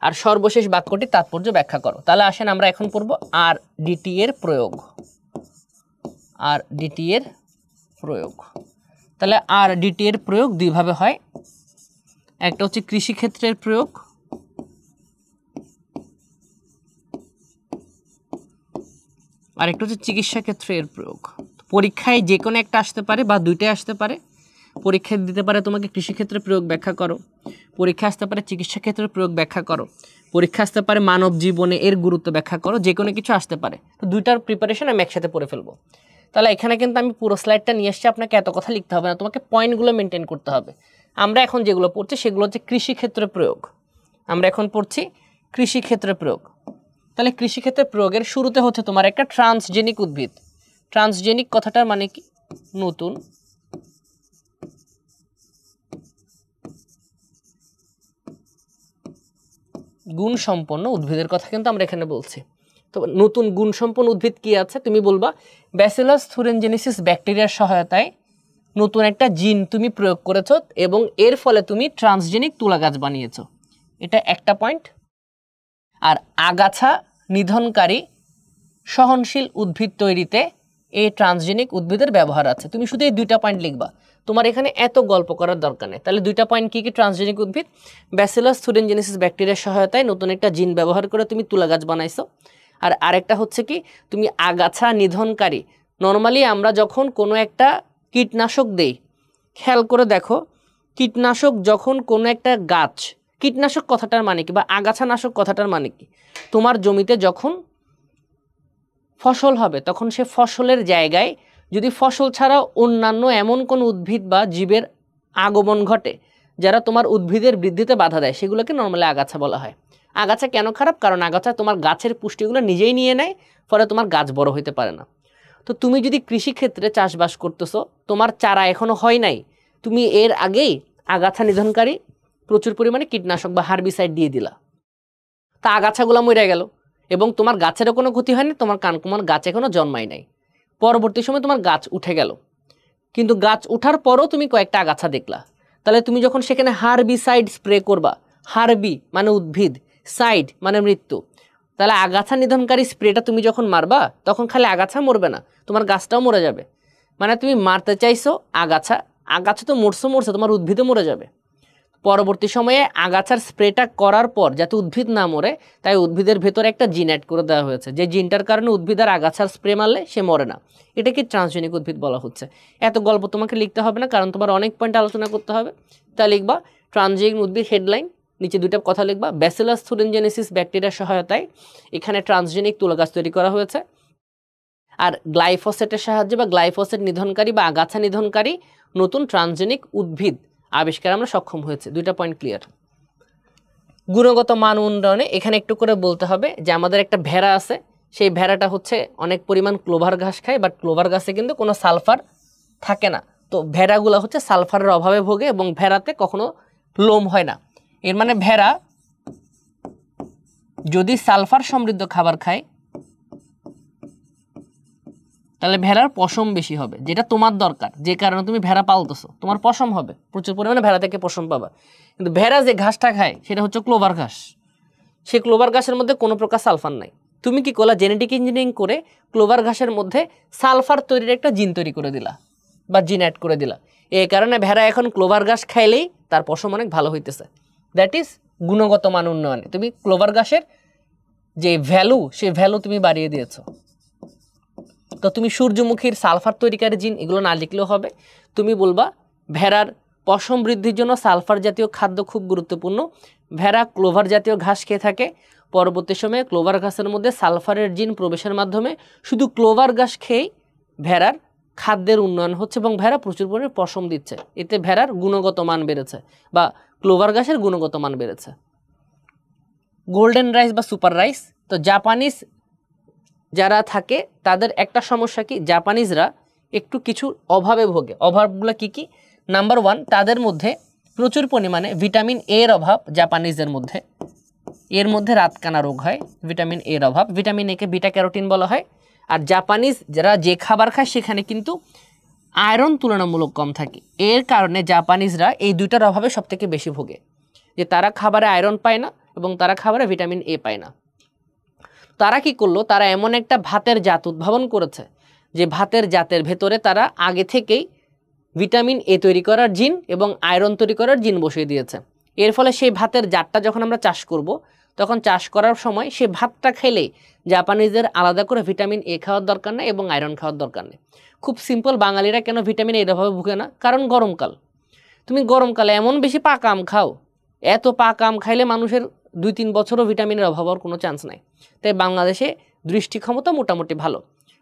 Speaker 1: আর সর্বশেষ বাক্যটি তাৎপর্য ব্যাখ্যা করো। তাহলে আসেন আমরা এখন পড়ব আর ডিটি এর প্রয়োগ। আর ডিটি এর প্রয়োগ। তাহলে আর ডিটি এর প্রয়োগ দুইভাবে হয়। একটা হচ্ছে কৃষিক্ষেত্রের প্রয়োগ আরেকটা হচ্ছে চিকিৎসা ক্ষেত্রে এর প্রয়োগ পরীক্ষায় যে কোনো একটা আসতে পারে বা দুইটাই আসতে পারে। পরীক্ষায় দিতে পারে তোমাকে কৃষিক্ষেত্রে প্রয়োগ ব্যাখ্যা করো। পরীক্ষা আসতে পারে চিকিৎসা ক্ষেত্রে প্রয়োগ ব্যাখ্যা করো। পরীক্ষা আসতে পারে মানব জীবনে এর গুরুত্ব ব্যাখ্যা করো যে কোনো কিছু আসতে পারে। তো দুইটার প্রিপারেশন আমি একসাথে পড়ে ফেলব। তাহলে এখানে কিন্তু আমি পুরো স্লাইডটা নিয়ে এসেছি, আপনাকে এত কথা লিখতে হবে না, তোমাকে পয়েন্টগুলো মেনটেন করতে হবে। আমরা এখন যেগুলো পড়ছি সেগুলো হচ্ছে কৃষিক্ষেত্রে প্রয়োগ। আমরা এখন পড়ছি কৃষিক্ষেত্রে প্রয়োগ। তাহলে কৃষিক্ষেত্রে প্রয়োগের শুরুতে হচ্ছে তোমার একটা ট্রান্সজেনিক উদ্ভিদ। ট্রান্সজেনিক কথাটার মানে কি? নতুন। গুণ সম্পন্ন উদ্ভিদের কথা কিন্তু আমরা এখানে বলছি। তো নতুন গুণ সম্পন্ন উদ্ভিদ কি আছে? তুমি বলবা ব্যাসিলাস থুরেনজেনিসিস ব্যাকটেরিয়ার সহায়তায় নতুন একটা জিন তুমি প্রয়োগ করেছ এবং এর ফলে তুমি ট্রান্সজেনিক তুলা গাছ বানিয়েছ। এটা একটা পয়েন্ট আর আগাছা নিধনকারী সহনশীল উদ্ভিদ তৈরিতে এই ট্রান্সজেনিক উদ্ভিদের ব্যবহার আছে। তুমি শুধু এই দুইটা পয়েন্ট লিখবা। তোমার এখানে এত গল্প করার দরকার নেই। তাহলে দুইটা পয়েন্ট কী কী ট্রান্সজেনিক উদ্ভিদ? ব্যাসিলাস থুরেনজেনিসিস ব্যাকটেরিয়ার সহায়তায় নতুন একটা জিন ব্যবহার করে তুমি তুলা গাছ বানাইছো। আর আরেকটা হচ্ছে কি, তুমি আগাছা নিধনকারী। নর্মালি আমরা যখন কোনো একটা কীটনাশক দেই, খেয়াল করে দেখো, কীটনাশক যখন কোনো একটা গাছ কীটনাশক কথাটার মানে কি বা আগাছানাশক কথাটার মানে কি? তোমার জমিতে যখন ফসল হবে, তখন সে ফসলের জায়গায় যদি ফসল ছাড়া অন্যান্য এমন কোনো উদ্ভিদ বা জীবের আগমন ঘটে, যারা তোমার উদ্ভিদের বৃদ্ধিতে বাধা দেয়, সেগুলোকে নর্মালি আগাছা বলা হয়। আগাছা কেন খারাপ? কারণ আগাছা তোমার গাছের পুষ্টিগুলো নিজেই নিয়ে নেয়, ফলে তোমার গাছ বড় হইতে পারে না। তো তুমি যদি কৃষিক্ষেত্রে চাষবাস করতেছো, তোমার চারা এখনও হয় নাই, তুমি এর আগেই আগাছা নিধনকারী প্রচুর পরিমাণে কীটনাশক বা হার্বিসাইড দিয়ে দিলা। তা আগাছাগুলো মরে গেল এবং তোমার গাছেরও কোনো ক্ষতি হয়নি, তোমার কানকুমার গাছ এখনও জন্মায় নাই। পরবর্তী সময় তোমার গাছ উঠে গেল। কিন্তু গাছ উঠার পরও তুমি কয়েকটা আগাছা দেখলা। তাহলে তুমি যখন সেখানে হারবিসাইড স্প্রে করবা, হারবি মানে উদ্ভিদ, সাইড মানে মৃত্যু, তাহলে আগাছা নিধনকারী স্প্রেটা তুমি যখন মারবা, তখন খালি আগাছা মরবে না, তোমার গাছটাও মরে যাবে। মানে তুমি মারতে চাইছো, আগাছা আগাছা তো মরছো মরছে, তোমার উদ্ভিদও মরে যাবে। পরবর্তী সময়ে আগাছার স্প্রেটা করার পর যাতে উদ্ভিদ না মরে, তাই উদ্ভিদের ভেতরে একটা জিন অ্যাড করে দেওয়া হয়েছে। যে জিনটার কারণে উদ্ভিদ আর আগাছার স্প্রে মারলে সে মরে না। এটাকে ট্রান্সজেনিক উদ্ভিদ বলা হচ্ছে। এত গল্প তোমাকে লিখতে হবে না, কারণ তোমার অনেক পয়েন্ট আলোচনা করতে হবে। তা লিখবা ট্রানজেনিক উদ্ভিদ হেডলাইন নিচে দুইটা কথা লিখবা ব্যাসিলাস থুরেনজেনেসিস ব্যাকটেরিয়ার সহায়তায় এখানে ট্রান্সজেনিক তুলা গাছ তৈরি করা হয়েছে। আর গ্লাইফোসেটের সাহায্যে বা গ্লাইফোসেট নিধনকারী বা আগাছা নিধনকারী নতুন ট্রান্সজেনিক উদ্ভিদ আবিষ্কার আমরা সক্ষম হয়েছে। দুইটা পয়েন্ট ক্লিয়ার গুণগত মান উন্নয়নে এখানে একটু করে বলতে হবে যে আমাদের একটা ভেড়া আছে, সেই ভেড়াটা হচ্ছে অনেক পরিমাণ ক্লোভার ঘাস খায় বাট ক্লোভার ঘাসে কিন্তু কোনো সালফার থাকে না। তো ভেড়াগুলো হচ্ছে সালফারের অভাবে ভোগে এবং ভেড়াতে কখনো লোম হয় না। এর মানে ভেড়া যদি সালফার সমৃদ্ধ খাবার খায় তাহলে ভেড়ার পশম বেশি হবে, যেটা তোমার দরকার। যে কারণে তুমি ভেড়া পালতেছো, তোমার পশম হবে। প্রচুর পরিমাণে ভেড়া থেকে পশম পাবা। কিন্তু ভেড়া যে ঘাসটা খায়, সেটা হচ্ছে ক্লোভার ঘাস। সেই ক্লোভার ঘাসের মধ্যে কোনো প্রকার সালফার নাই। তুমি কি করলা জেনেটিক ইঞ্জিনিয়ারিং করে ক্লোভার ঘাসের মধ্যে সালফার তৈরির একটা জিন তৈরি করে দিলা? বা জিন অ্যাড করে দিলা। এই কারণে ভেড়া এখন ক্লোভার ঘাস খাইলেই তার পশম অনেক ভালো হইতেছে। দ্যাট ইজ গুণগত মান উন্নয়নে। তুমি ক্লোভার ঘাসের যে ভ্যালু সেই ভ্যালু তুমি বাড়িয়ে দিয়েছ। তো তুমি সূর্যমুখীর সালফার তৈরিকারী জিন, এগুলো না লিখলেও হবে। তুমি বলবা, ভেড়ার পশম বৃদ্ধির জন্য সালফার জাতীয় খাদ্য খুব গুরুত্বপূর্ণ। ভেড়া ক্লোভার জাতীয় ঘাস খেয়ে থাকে। পরবর্তী সময়ে ক্লোভার ঘাসের মধ্যে সালফারের জিন প্রবেশের মাধ্যমে শুধু ক্লোভার ঘাস খেয়েই ভেড়ার খাদ্যের উন্নয়ন হচ্ছে এবং ভেড়া প্রচুর পরিমাণে পশম দিচ্ছে। এতে ভেড়ার গুণগত মান বেড়েছে বা ক্লোভার ঘাসের গুণগত মান বেড়েছে। গোল্ডেন রাইস বা সুপার রাইস, তো জাপানিজ যারা থাকে, তাদের একটা সমস্যা কি? জাপানিজরা একটু কিছু অভাবে ভোগে। অভাবগুলো কি কি? নাম্বার ওয়ান তাদের মধ্যে প্রচুর পরিমাণে ভিটামিন এর অভাব জাপানিজের মধ্যে। এর মধ্যে রাতকানা রোগ হয় ভিটামিন এর অভাব। ভিটামিন একে বিটা ক্যারোটিন বলা হয়। আর জাপানিজ যারা যে খাবার খায়, সেখানে কিন্তু আয়রন তুলনামূলক কম থাকে। এর কারণে জাপানিজরা এই দুইটার অভাবে সবথেকে বেশি ভোগে। যে তারা খাবারে আয়রন পায় না এবং তারা খাবারে ভিটামিন এ পায় না। তারা কি করল? তারা এমন একটা ভাতের জাত উদ্ভাবন করেছে যে ভাতের জাতের ভেতরে তারা আগে থেকেই ভিটামিন এ তৈরি করার জিন এবং আয়রন তৈরি করার জিন বসিয়ে দিয়েছে। এর ফলে সেই ভাতের জাতটা যখন আমরা চাষ করব, তখন চাষ করার সময় সে ভাতটা খেলে জাপানিজদের আলাদা করে ভিটামিন এ খাওয়ার দরকার নেই এবং আয়রন খাওয়ার দরকার নেই। খুব সিম্পল, বাঙালিরা কেন ভিটামিন এর অভাবে ভুগে না? কারণ গরমকাল। তুমি গরমকালে এমন বেশি পাকা আম খাও এত পাকা আম খাইলে মানুষের দুই তিন বছরও ভিটামিনের অভাব হওয়ার কোনো চান্স নাই। তাই বাংলাদেশে দৃষ্টি ক্ষমতা মোটামুটি ভালো।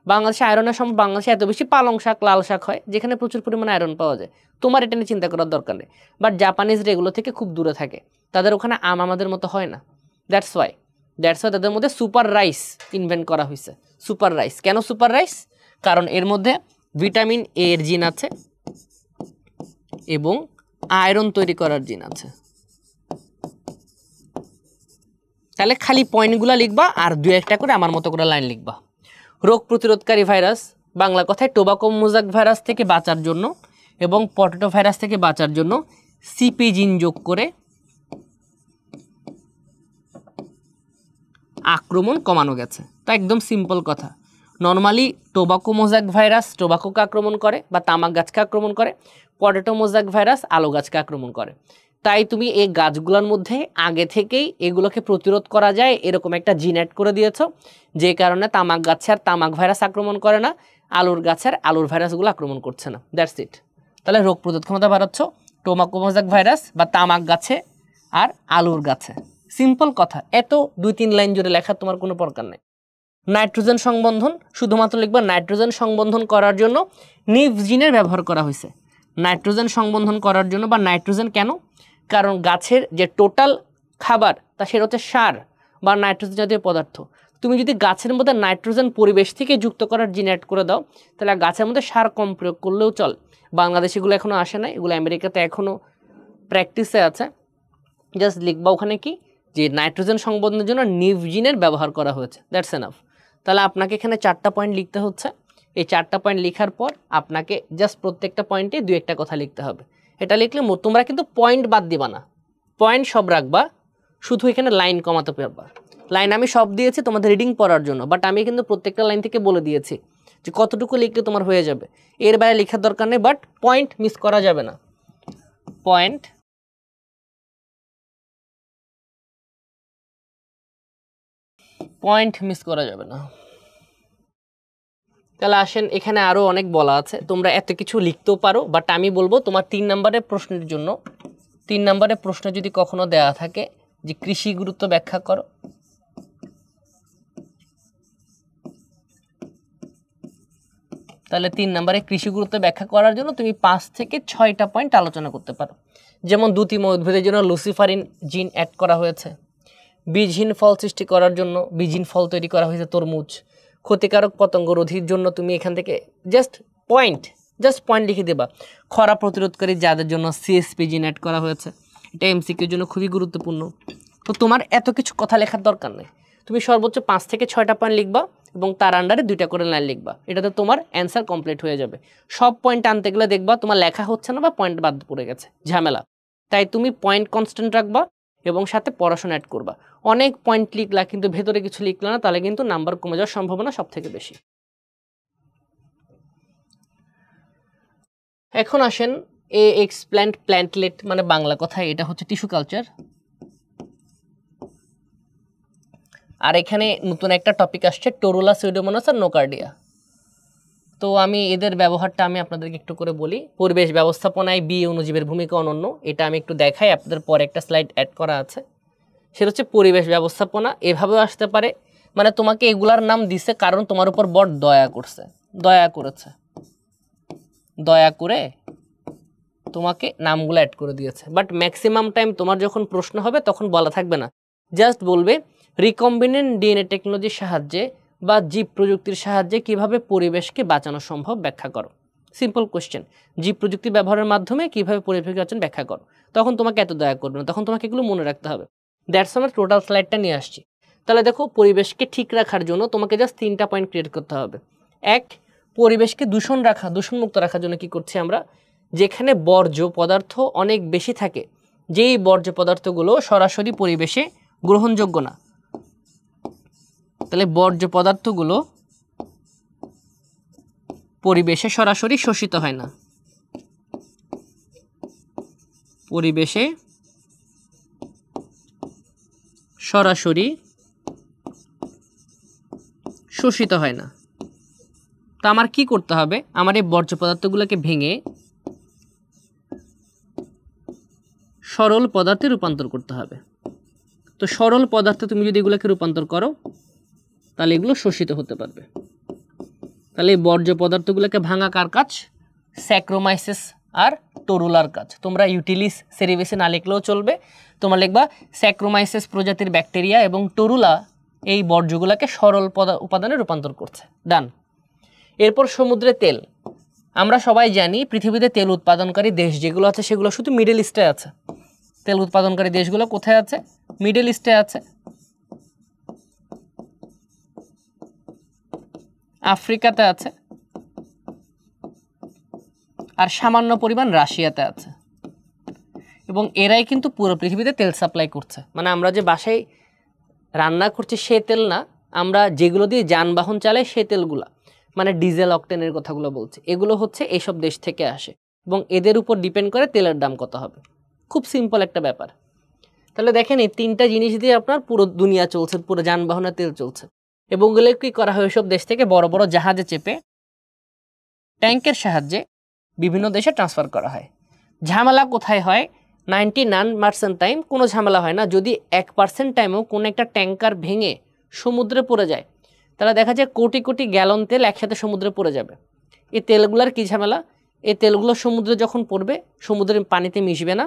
Speaker 1: বাংলাদেশে আয়রনের সময় বাংলাদেশে এত বেশি পালং শাক, লাল শাক হয়, যেখানে প্রচুর পরিমাণে আয়রন পাওয়া যায়। তোমার এটা নিয়ে চিন্তা করার দরকার নেই। বাট জাপানিজরা এগুলো থেকে খুব দূরে থাকে। তাদের ওখানে আম আমাদের মতো হয় না। দ্যাটস ওয়াই দ্যাটস ওয়াই তাদের মধ্যে সুপার রাইস ইনভেন্ট করা হয়েছে সুপার রাইস কেন সুপার রাইস কারণ এর মধ্যে ভিটামিন এর জিন আছে এবং আয়রন তৈরি করার জিন আছে। তাহলে খালি পয়েন্টগুলো লিখবা আর দু একটা করে আমার মতো করে লাইন লিখবা। রোগ প্রতিরোধকারী ভাইরাস বাংলা কথায় টোবাকো মোজাক ভাইরাস থেকে বাঁচার জন্য এবং পটেটো ভাইরাস থেকে বাঁচার জন্য সিপিজিন যোগ করে আক্রমণ কমানো গেছে। তা একদম সিম্পল কথা। নর্মালি টোবাকো মোজাক ভাইরাস টোবাকোকে আক্রমণ করে বা তামাক গাছকে আক্রমণ করে পটেটো মোজাক ভাইরাস আলো গাছকে আক্রমণ করে। তাই তুমি এই গাছগুলোর মধ্যে আগে থেকেই এগুলোকে প্রতিরোধ করা যায়, এরকম একটা জিন অ্যাড করে দিয়েছ। যে কারণে তামাক গাছের তামাক ভাইরাস আক্রমণ করে না, আলুর গাছের আলুর ভাইরাসগুলো আক্রমণ করছে না। দ্যাটস ইট তাহলে রোগ প্রতিরোধ ক্ষমতা বাড়াচ্ছ টোমাকোমোজাক ভাইরাস বা তামাক গাছে আর আলুর গাছে। সিম্পল কথা, এত দুই তিন লাইন জুড়ে লেখার তোমার কোনো প্রকার নেই। নাইট্রোজেন সংবন্ধন, শুধুমাত্র লিখবা নাইট্রোজেন সংবন্ধন করার জন্য নিভ জিনের ব্যবহার করা হয়েছে। নাইট্রোজেন সংবন্ধন করার জন্য বা নাইট্রোজেন কেন? কারণ গাছের যে টোটাল খাবার, তা সেটা হচ্ছে সার বা নাইট্রোজেন জাতীয় পদার্থ। তুমি যদি গাছের মধ্যে নাইট্রোজেন পরিবেশ থেকে যুক্ত করার জিন অ্যাড করে দাও, তাহলে গাছের মধ্যে সার কম প্রয়োগ করলেও চল। বাংলাদেশ এগুলো এখনও আসে না এগুলো আমেরিকাতে এখনও প্র্যাকটিসে আছে। জাস্ট লিখবা ওখানে কি? যে নাইট্রোজেন সংবন্ধনের জন্য নিভজিনের ব্যবহার করা হয়েছে। দ্যাটস এনাফ তাহলে আপনাকে এখানে চারটা পয়েন্ট লিখতে হচ্ছে। এই চারটা পয়েন্ট লেখার পর আপনাকে জাস্ট প্রত্যেকটা পয়েন্টে দু একটা কথা লিখতে হবে। এটা লিখলে তোমরা কিন্তু পয়েন্ট বাদ দিবা না। পয়েন্ট সব রাখবা, শুধু এখানে লাইন কমাতে পারবা। লাইন আমি সব দিয়েছি তোমাদের রিডিং পড়ার জন্য বাট আমি কিন্তু প্রত্যেকটা লাইন থেকে বলে দিয়েছি যে কতটুকু লিখলে তোমার হয়ে যাবে। এর বাইরে লেখার দরকার নেই বাট পয়েন্ট মিস করা যাবে না। পয়েন্ট পয়েন্ট মিস করা যাবে না। তাহলে আসেন, এখানে আরও অনেক বলা আছে। তোমরা এত কিছু লিখতেও পারো বাট আমি বলব তোমার তিন নম্বরের প্রশ্নের জন্য। তিন নম্বরের প্রশ্ন যদি কখনো দেওয়া থাকে, যে কৃষি গুরুত্ব ব্যাখ্যা করো। তাহলে তিন নম্বরে কৃষি গুরুত্ব ব্যাখ্যা করার জন্য তুমি পাঁচ থেকে ছয়টা পয়েন্ট আলোচনা করতে পারো। যেমন দুতিম উদ্ভিদের জন্য লুসিফারিন জিন অ্যাড করা হয়েছে। বীজহীন ফল সৃষ্টি করার জন্য বীজহীন ফল তৈরি করা হয়েছে তরমুজ। ক্ষতিকারক পতঙ্গ রোধীর জন্য তুমি এখান থেকে জাস্ট পয়েন্ট জাস্ট পয়েন্ট লিখে দেবা। খরা প্রতিরোধকারী যাদের জন্য সিএসপি জিন অ্যাড করা হয়েছে, এটা এমসিকিউর জন্য খুবই গুরুত্বপূর্ণ। তো তোমার এত কিছু কথা লেখার দরকার নেই। তুমি সর্বোচ্চ পাঁচ থেকে ছয়টা পয়েন্ট লিখবা এবং তার আন্ডারে দুইটা করে লাইন লিখবা। এটাতে তোমার অ্যান্সার কমপ্লিট হয়ে যাবে। সব পয়েন্ট আনতে গেলে দেখবা তোমার লেখা হচ্ছে না বা পয়েন্ট বাদ পড়ে গেছে, ঝামেলা। তাই তুমি পয়েন্ট কনস্ট্যান্ট রাখবা। এবং সাথে পড়াশোনা অ্যাড করবা। অনেক পয়েন্ট লিখলা কিন্তু ভেতরে কিছু লিখলা না, তাহলে কিন্তু নাম্বার কমে যাওয়ার সম্ভাবনা সব থেকে বেশি। এখন আসেন এ এক্সপ্ল্যান্ট প্ল্যান্টলেট মানে বাংলা কথা, এটা হচ্ছে টিস্যু কালচার আর এখানে নতুন একটা টপিক আসছে টোরোলা সিউডোমোনাস আর নোকার্ডিয়া তো আমি এদের ব্যবহারটা আমি আপনাদেরকে একটু করে বলি। পরিবেশ ব্যবস্থাপনায় বি অনুজীবের ভূমিকা অনন্য, এটা আমি একটু দেখাই, আপনাদের পরে একটা স্লাইড অ্যাড করা আছে। সেটা হচ্ছে পরিবেশ ব্যবস্থাপনা, এভাবেও আসতে পারে। মানে তোমাকে এগুলার নাম দিছে কারণ তোমার উপর বড় দয়া করছে, দয়া করেছে। দয়া করে তোমাকে নামগুলো অ্যাড করে দিয়েছে। বাট ম্যাক্সিমাম টাইম তোমার যখন প্রশ্ন হবে তখন বলা থাকবে না। জাস্ট বলবে রিকম্বিনেন্ট ডিএনএ টেকনোলজির সাহায্যে বা জীব প্রযুক্তির সাহায্যে কীভাবে পরিবেশকে বাঁচানো সম্ভব ব্যাখ্যা করো। সিম্পল কোশ্চেন জীব প্রযুক্তি ব্যবহারের মাধ্যমে কীভাবে পরিবেশ বাঁচান ব্যাখ্যা করো। তখন তোমাকে এত দয়া করবে না, তখন তোমাকে এগুলো মনে রাখতে হবে। দ্যাটস আমার টোটাল স্লাইডটা নিয়ে আসছি। তাহলে দেখো, পরিবেশকে ঠিক রাখার জন্য তোমাকে জাস্ট তিনটা পয়েন্ট ক্রিয়েট করতে হবে। এক, পরিবেশকে দূষণ রাখা, দূষণমুক্ত রাখার জন্য কি করছি আমরা? যেখানে বর্জ্য পদার্থ অনেক বেশি থাকে, যেই বর্জ্য পদার্থগুলো সরাসরি পরিবেশে গ্রহণযোগ্য না। তাহলে বর্জ্য পদার্থগুলো পরিবেশে সরাসরি শোষিত হয় না। পরিবেশে সরাসরি শোষিত হয় না। তো আমার কি করতে হবে? আমার এই বর্জ্য পদার্থগুলোকে ভেঙে সরল পদার্থে রূপান্তর করতে হবে। তো সরল পদার্থে তুমি যদি এগুলোকে রূপান্তর করো তাহলে এগুলো শোষিত হতে পারবে। তাহলে এই বর্জ্য পদার্থগুলোকে ভাঙা কার কাজ? স্যাক্রোমাইসিস আর টরুলার কাজ। তোমরা ইউটিলিস সেরিভেসে না লিখলেও চলবে। তোমরা লিখবা স্যাক্রোমাইসিস প্রজাতির ব্যাকটেরিয়া এবং টরুলা এই বর্জ্যগুলোকে সরল পদা উপাদানে রূপান্তর করছে। ডান এরপর সমুদ্রে তেল। আমরা সবাই জানি পৃথিবীতে তেল উৎপাদনকারী দেশ যেগুলো আছে, সেগুলো শুধু মিডল ইস্টে আছে। তেল উৎপাদনকারী দেশগুলো কোথায় আছে? মিডল ইস্টে আছে। আফ্রিকাতে আছে। আর সামান্য পরিমাণ রাশিয়াতে আছে। এবং এরাই কিন্তু পুরো পৃথিবীতে তেল সাপ্লাই করছে। মানে আমরা যে বাসায় রান্না করছি সে তেল না, আমরা যেগুলো দিয়ে যানবাহন চালাই সে তেলগুলা। মানে ডিজেল, অকটেনের কথাগুলো বলছে। এগুলো হচ্ছে এইসব দেশ থেকে আসে। এবং এদের উপর ডিপেন্ড করে তেলের দাম কত হবে। খুব সিম্পল একটা ব্যাপার। তাহলে দেখেন এই তিনটা জিনিস দিয়ে আপনার পুরো দুনিয়া চলছে, পুরো যানবাহনের তেল চলছে। এবং এগুলো কী করা হয় ওইসব দেশ থেকে বড় বড় জাহাজে চেপে ট্যাঙ্কের সাহায্যে বিভিন্ন দেশে ট্রান্সফার করা হয়। ঝামেলা কোথায় হয়? নাইনটি নাইন পার্সেন্ট টাইম কোনো ঝামেলা হয় না। যদি এক পার্সেন্ট টাইমেও কোনো একটা ট্যাঙ্কার ভেঙে সমুদ্রে পড়ে যায়, তাহলে দেখা যায় কোটি কোটি গ্যালন তেল একসাথে সমুদ্রে পড়ে যাবে। এই তেলগুলোর কী ঝামেলা? এই তেলগুলো সমুদ্রে যখন পড়বে, সমুদ্রের পানিতে মিশবে না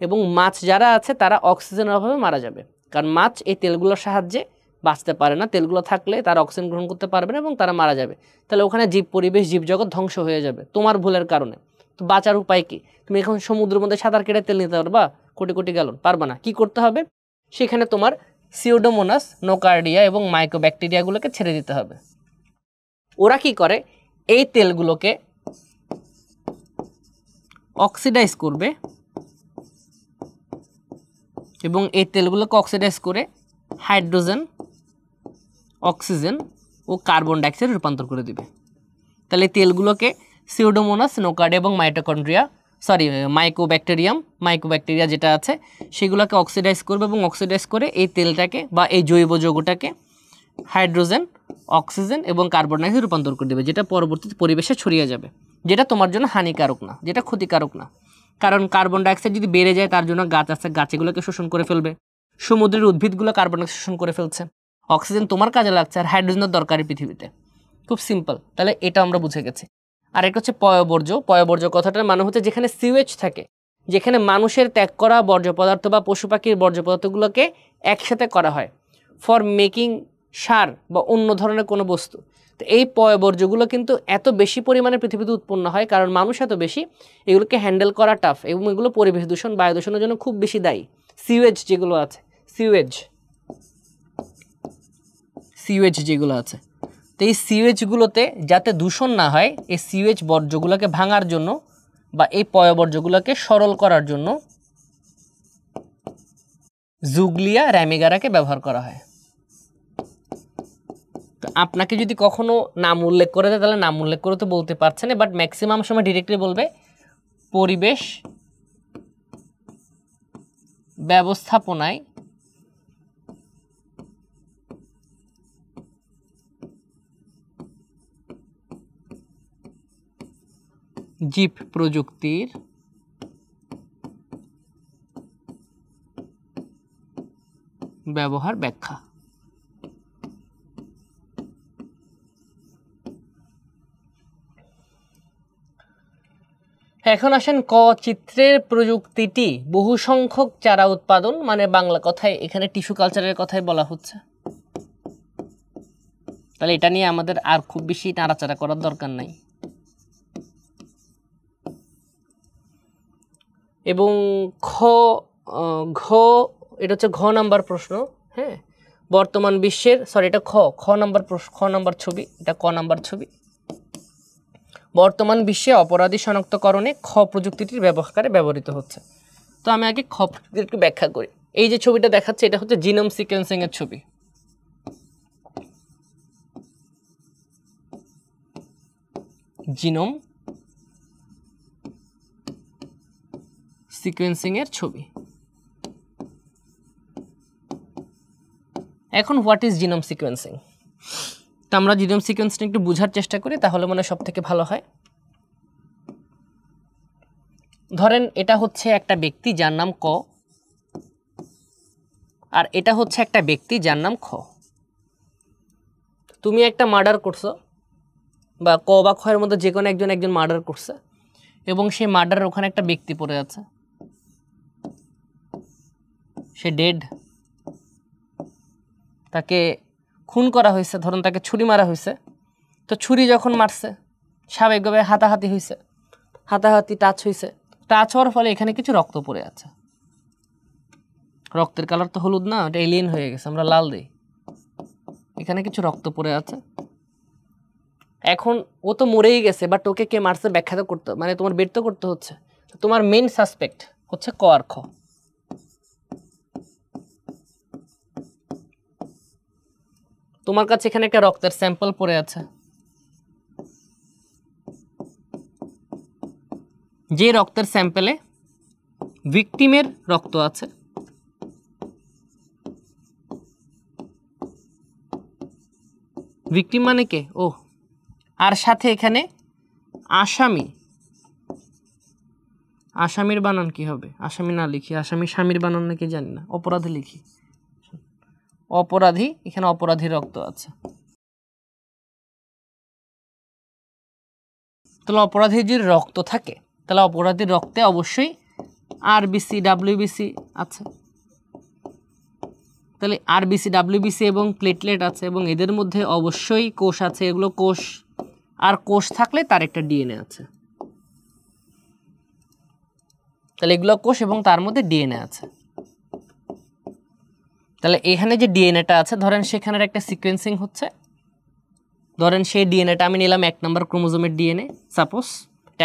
Speaker 1: এবং মাছ যারা আছে তারা অক্সিজেনের অভাবে মারা যাবে। কারণ মাছ এই তেলগুলোর সাহায্যে বাঁচতে পারে না, তেলগুলো থাকলে তারা অক্সিজেন গ্রহণ করতে পারবে না এবং তারা মারা যাবে। তাহলে ওখানে জীব পরিবেশ, জীবজগৎ ধ্বংস হয়ে যাবে। তোমার ভুলের কারণে। তো বাঁচার উপায় কী? তুমি এখন সমুদ্রের মধ্যে সাঁতার কেটে তেল নিতে পারবা? কোটি কোটি গ্যালন পারবা না। কি করতে হবে? সেখানে তোমার সিওডোমোনাস নোকার্ডিয়া এবং মাইক্রোব্যাকটেরিয়াগুলোকে ছেড়ে দিতে হবে। ওরা কি করে? এই তেলগুলোকে অক্সিডাইজ করবে এবং এই তেলগুলোকে অক্সিডাইজ করে হাইড্রোজেন অক্সিজেন ও কার্বন ডাইঅক্সাইড রূপান্তর করে দেবে। তাহলে তেলগুলোকে সিওডোমোনাস নোকার্ড এবং মাইটোকন্ড্রিয়া সরি মাইক্রোব্যাকটেরিয়াম মাইক্রোব্যাকটেরিয়া যেটা আছে, সেগুলোকে অক্সিডাইজ করবে এবং অক্সিডাইজ করে এই তেলটাকে বা এই জৈব যৌগটাকে হাইড্রোজেন অক্সিজেন এবং কার্বন ডাইঅক্সাইড রূপান্তর করে দেবে, যেটা পরবর্তীতে পরিবেশে ছড়িয়ে যাবে। যেটা তোমার জন্য হানিকারক না, যেটা ক্ষতিকারক না। কারণ কার্বন ডাইঅক্সাইড যদি বেড়ে যায়, তার জন্য গাছ আছে, গাছ এগুলোকে শোষণ করে ফেলবে। সমুদ্রের উদ্ভিদগুলো কার্বন ডাইঅক্সাইড শোষণ করে ফেলছে। অক্সিজেন তোমার কাজে লাগছে আর হাইড্রোজেনের দরকারি পৃথিবীতে। খুব সিম্পল তাহলে এটা আমরা বুঝে গেছি। আর একটা হচ্ছে পয়বর্জ্য। পয়বর্জ্য কথাটার মানে হচ্ছে যেখানে সিউয়েজ থাকে, যেখানে মানুষের ত্যাগ করা বর্জ্য পদার্থ বা পশু পাখির বর্জ্য পদার্থগুলোকে একসাথে করা হয় ফর মেকিং সার বা অন্য ধরনের কোনো বস্তু। তো এই পয়বর্জ্যগুলো কিন্তু এত বেশি পরিমাণে পৃথিবীতে উৎপন্ন হয়, কারণ মানুষ এত বেশি, এগুলোকে হ্যান্ডেল করা টাফ এবং এগুলো পরিবেশ দূষণ, বায়ু দূষণের জন্য খুব বেশি দায়ী। সিউয়েজ যেগুলো আছে সিউয়েজ সিউয়েজ যেগুলো আছে। তো এই সিউয়েজগুলোতে যাতে দূষণ না হয়, এই সিউয়েজ বর্জ্যগুলোকে ভাঙার জন্য বা এই পয়বর্জ্যগুলোকে সরল করার জন্য জুগলিয়া র্যামিগারাকে ব্যবহার করা হয়। তো আপনাকে যদি কখনো নাম উল্লেখ করে দেয়, তাহলে নাম উল্লেখ করে তো বলতে পারছে না বাট ম্যাক্সিমাম সময় ডিরেক্টলি বলবে, পরিবেশ ব্যবস্থাপনায় জীব প্রযুক্তির ব্যবহার ব্যাখ্যা। এখন আসেন ক চিত্রের প্রযুক্তিটি, বহু সংখ্যক চারা উৎপাদন মানে বাংলা কথায়, এখানে টিস্যু কালচারের কথাই বলা হচ্ছে। তাহলে এটা নিয়ে আমাদের আর খুব বেশি নাড়াচাড়া করার দরকার নাই। এবং খ ঘ, এটা হচ্ছে ঘ নাম্বার প্রশ্ন হ্যাঁ? বর্তমান বিশ্বের সরি এটা খ খ নাম্বার খ নাম্বার ছবি, এটা ক নাম্বার ছবি। বর্তমান বিশ্বে অপরাধী শনাক্তকরণে খ প্রযুক্তিটির ব্যবহারে ব্যবহৃত হচ্ছে। তো আমি আগে খ প্রযুক্তির একটু ব্যাখ্যা করি। এই যে ছবিটা দেখাচ্ছে, এটা হচ্ছে জিনোম সিকোয়েন্সিং এর ছবি। জিনোম সিকোয়েন্সিং এর ছবি। এখন হোয়াট ইজ জিনোম সিকোয়েন্সিং তো আমরা জিনোম সিকোয়েন্সিং একটু বোঝার চেষ্টা করি, তাহলে মনে সব থেকে ভালো হয়। ধরেন এটা হচ্ছে একটা ব্যক্তি যার নাম ক, আর এটা হচ্ছে একটা ব্যক্তি যার নাম খ। তুমি একটা মার্ডার করছ, বা ক বা খয়ের মধ্যে যে কোনো একজন একজন মার্ডার করছে, এবং সেই মার্ডারের ওখানে একটা ব্যক্তি পড়ে আছে। সে ডেড তাকে খুন করা হয়েছে, ধরুন তাকে ছুরি মারা হয়েছে। তো ছুরি যখন মারছে, স্বাভাবিকভাবে হাতাহাতি হয়েছে, হাতাহাতি টাচ হয়েছে। টাচ হওয়ার ফলে এখানে কিছু রক্ত পড়ে আছে। রক্তের কালার তো হলুদ না, ওটা এলিয়েন হয়ে গেছে, আমরা লাল দিই। এখানে কিছু রক্ত পড়ে আছে। এখন ও তো মরেই গেছে বাট ওকে কে মারছে ব্যাখ্যা করতে মানে তোমার বের তো করতে হচ্ছে। তোমার মেন সাসপেক্ট হচ্ছে ক তোমার কাছে এখানে একটা রক্তের স্যাম্পল পড়ে আছে। যে রক্তের স্যাম্পেলে ভিকটিমের রক্ত আছে, ভিকটিম মানে কে? ও, আর সাথে এখানে আসামি। আসামির বানান কি হবে? আসামি না লিখি, আসামি স্বামীর বানান নাকি জানি না, অপরাধী লিখি। অপরাধী, এখানে অপরাধী রক্ত আছে। তাহলে অপরাধীর যদি রক্ত থাকে। তাহলে অপরাধীর রক্তে অবশ্যই আরবিসি ডাব্লিউবিসি আছে। তাহলে আরবিসি ডাব্লিউবিসি এবং প্লেটলেট আছে এবং এদের মধ্যে অবশ্যই কোষ আছে। এগুলো কোষ, আর কোষ থাকলে তার একটা ডিএনএ আছে। তাহলে এগুলো কোষ এবং তার মধ্যে ডিএনএ আছে। তাহলে এখানে যে ডিএনএটা আছে, ধরেন সেখানের একটা সিকোয়েন্সিং হচ্ছে। ধরেন সেই ডিএনএটা আমি নিলাম এক নম্বর ক্রোমোজোমের ডিএনএ সাপোজ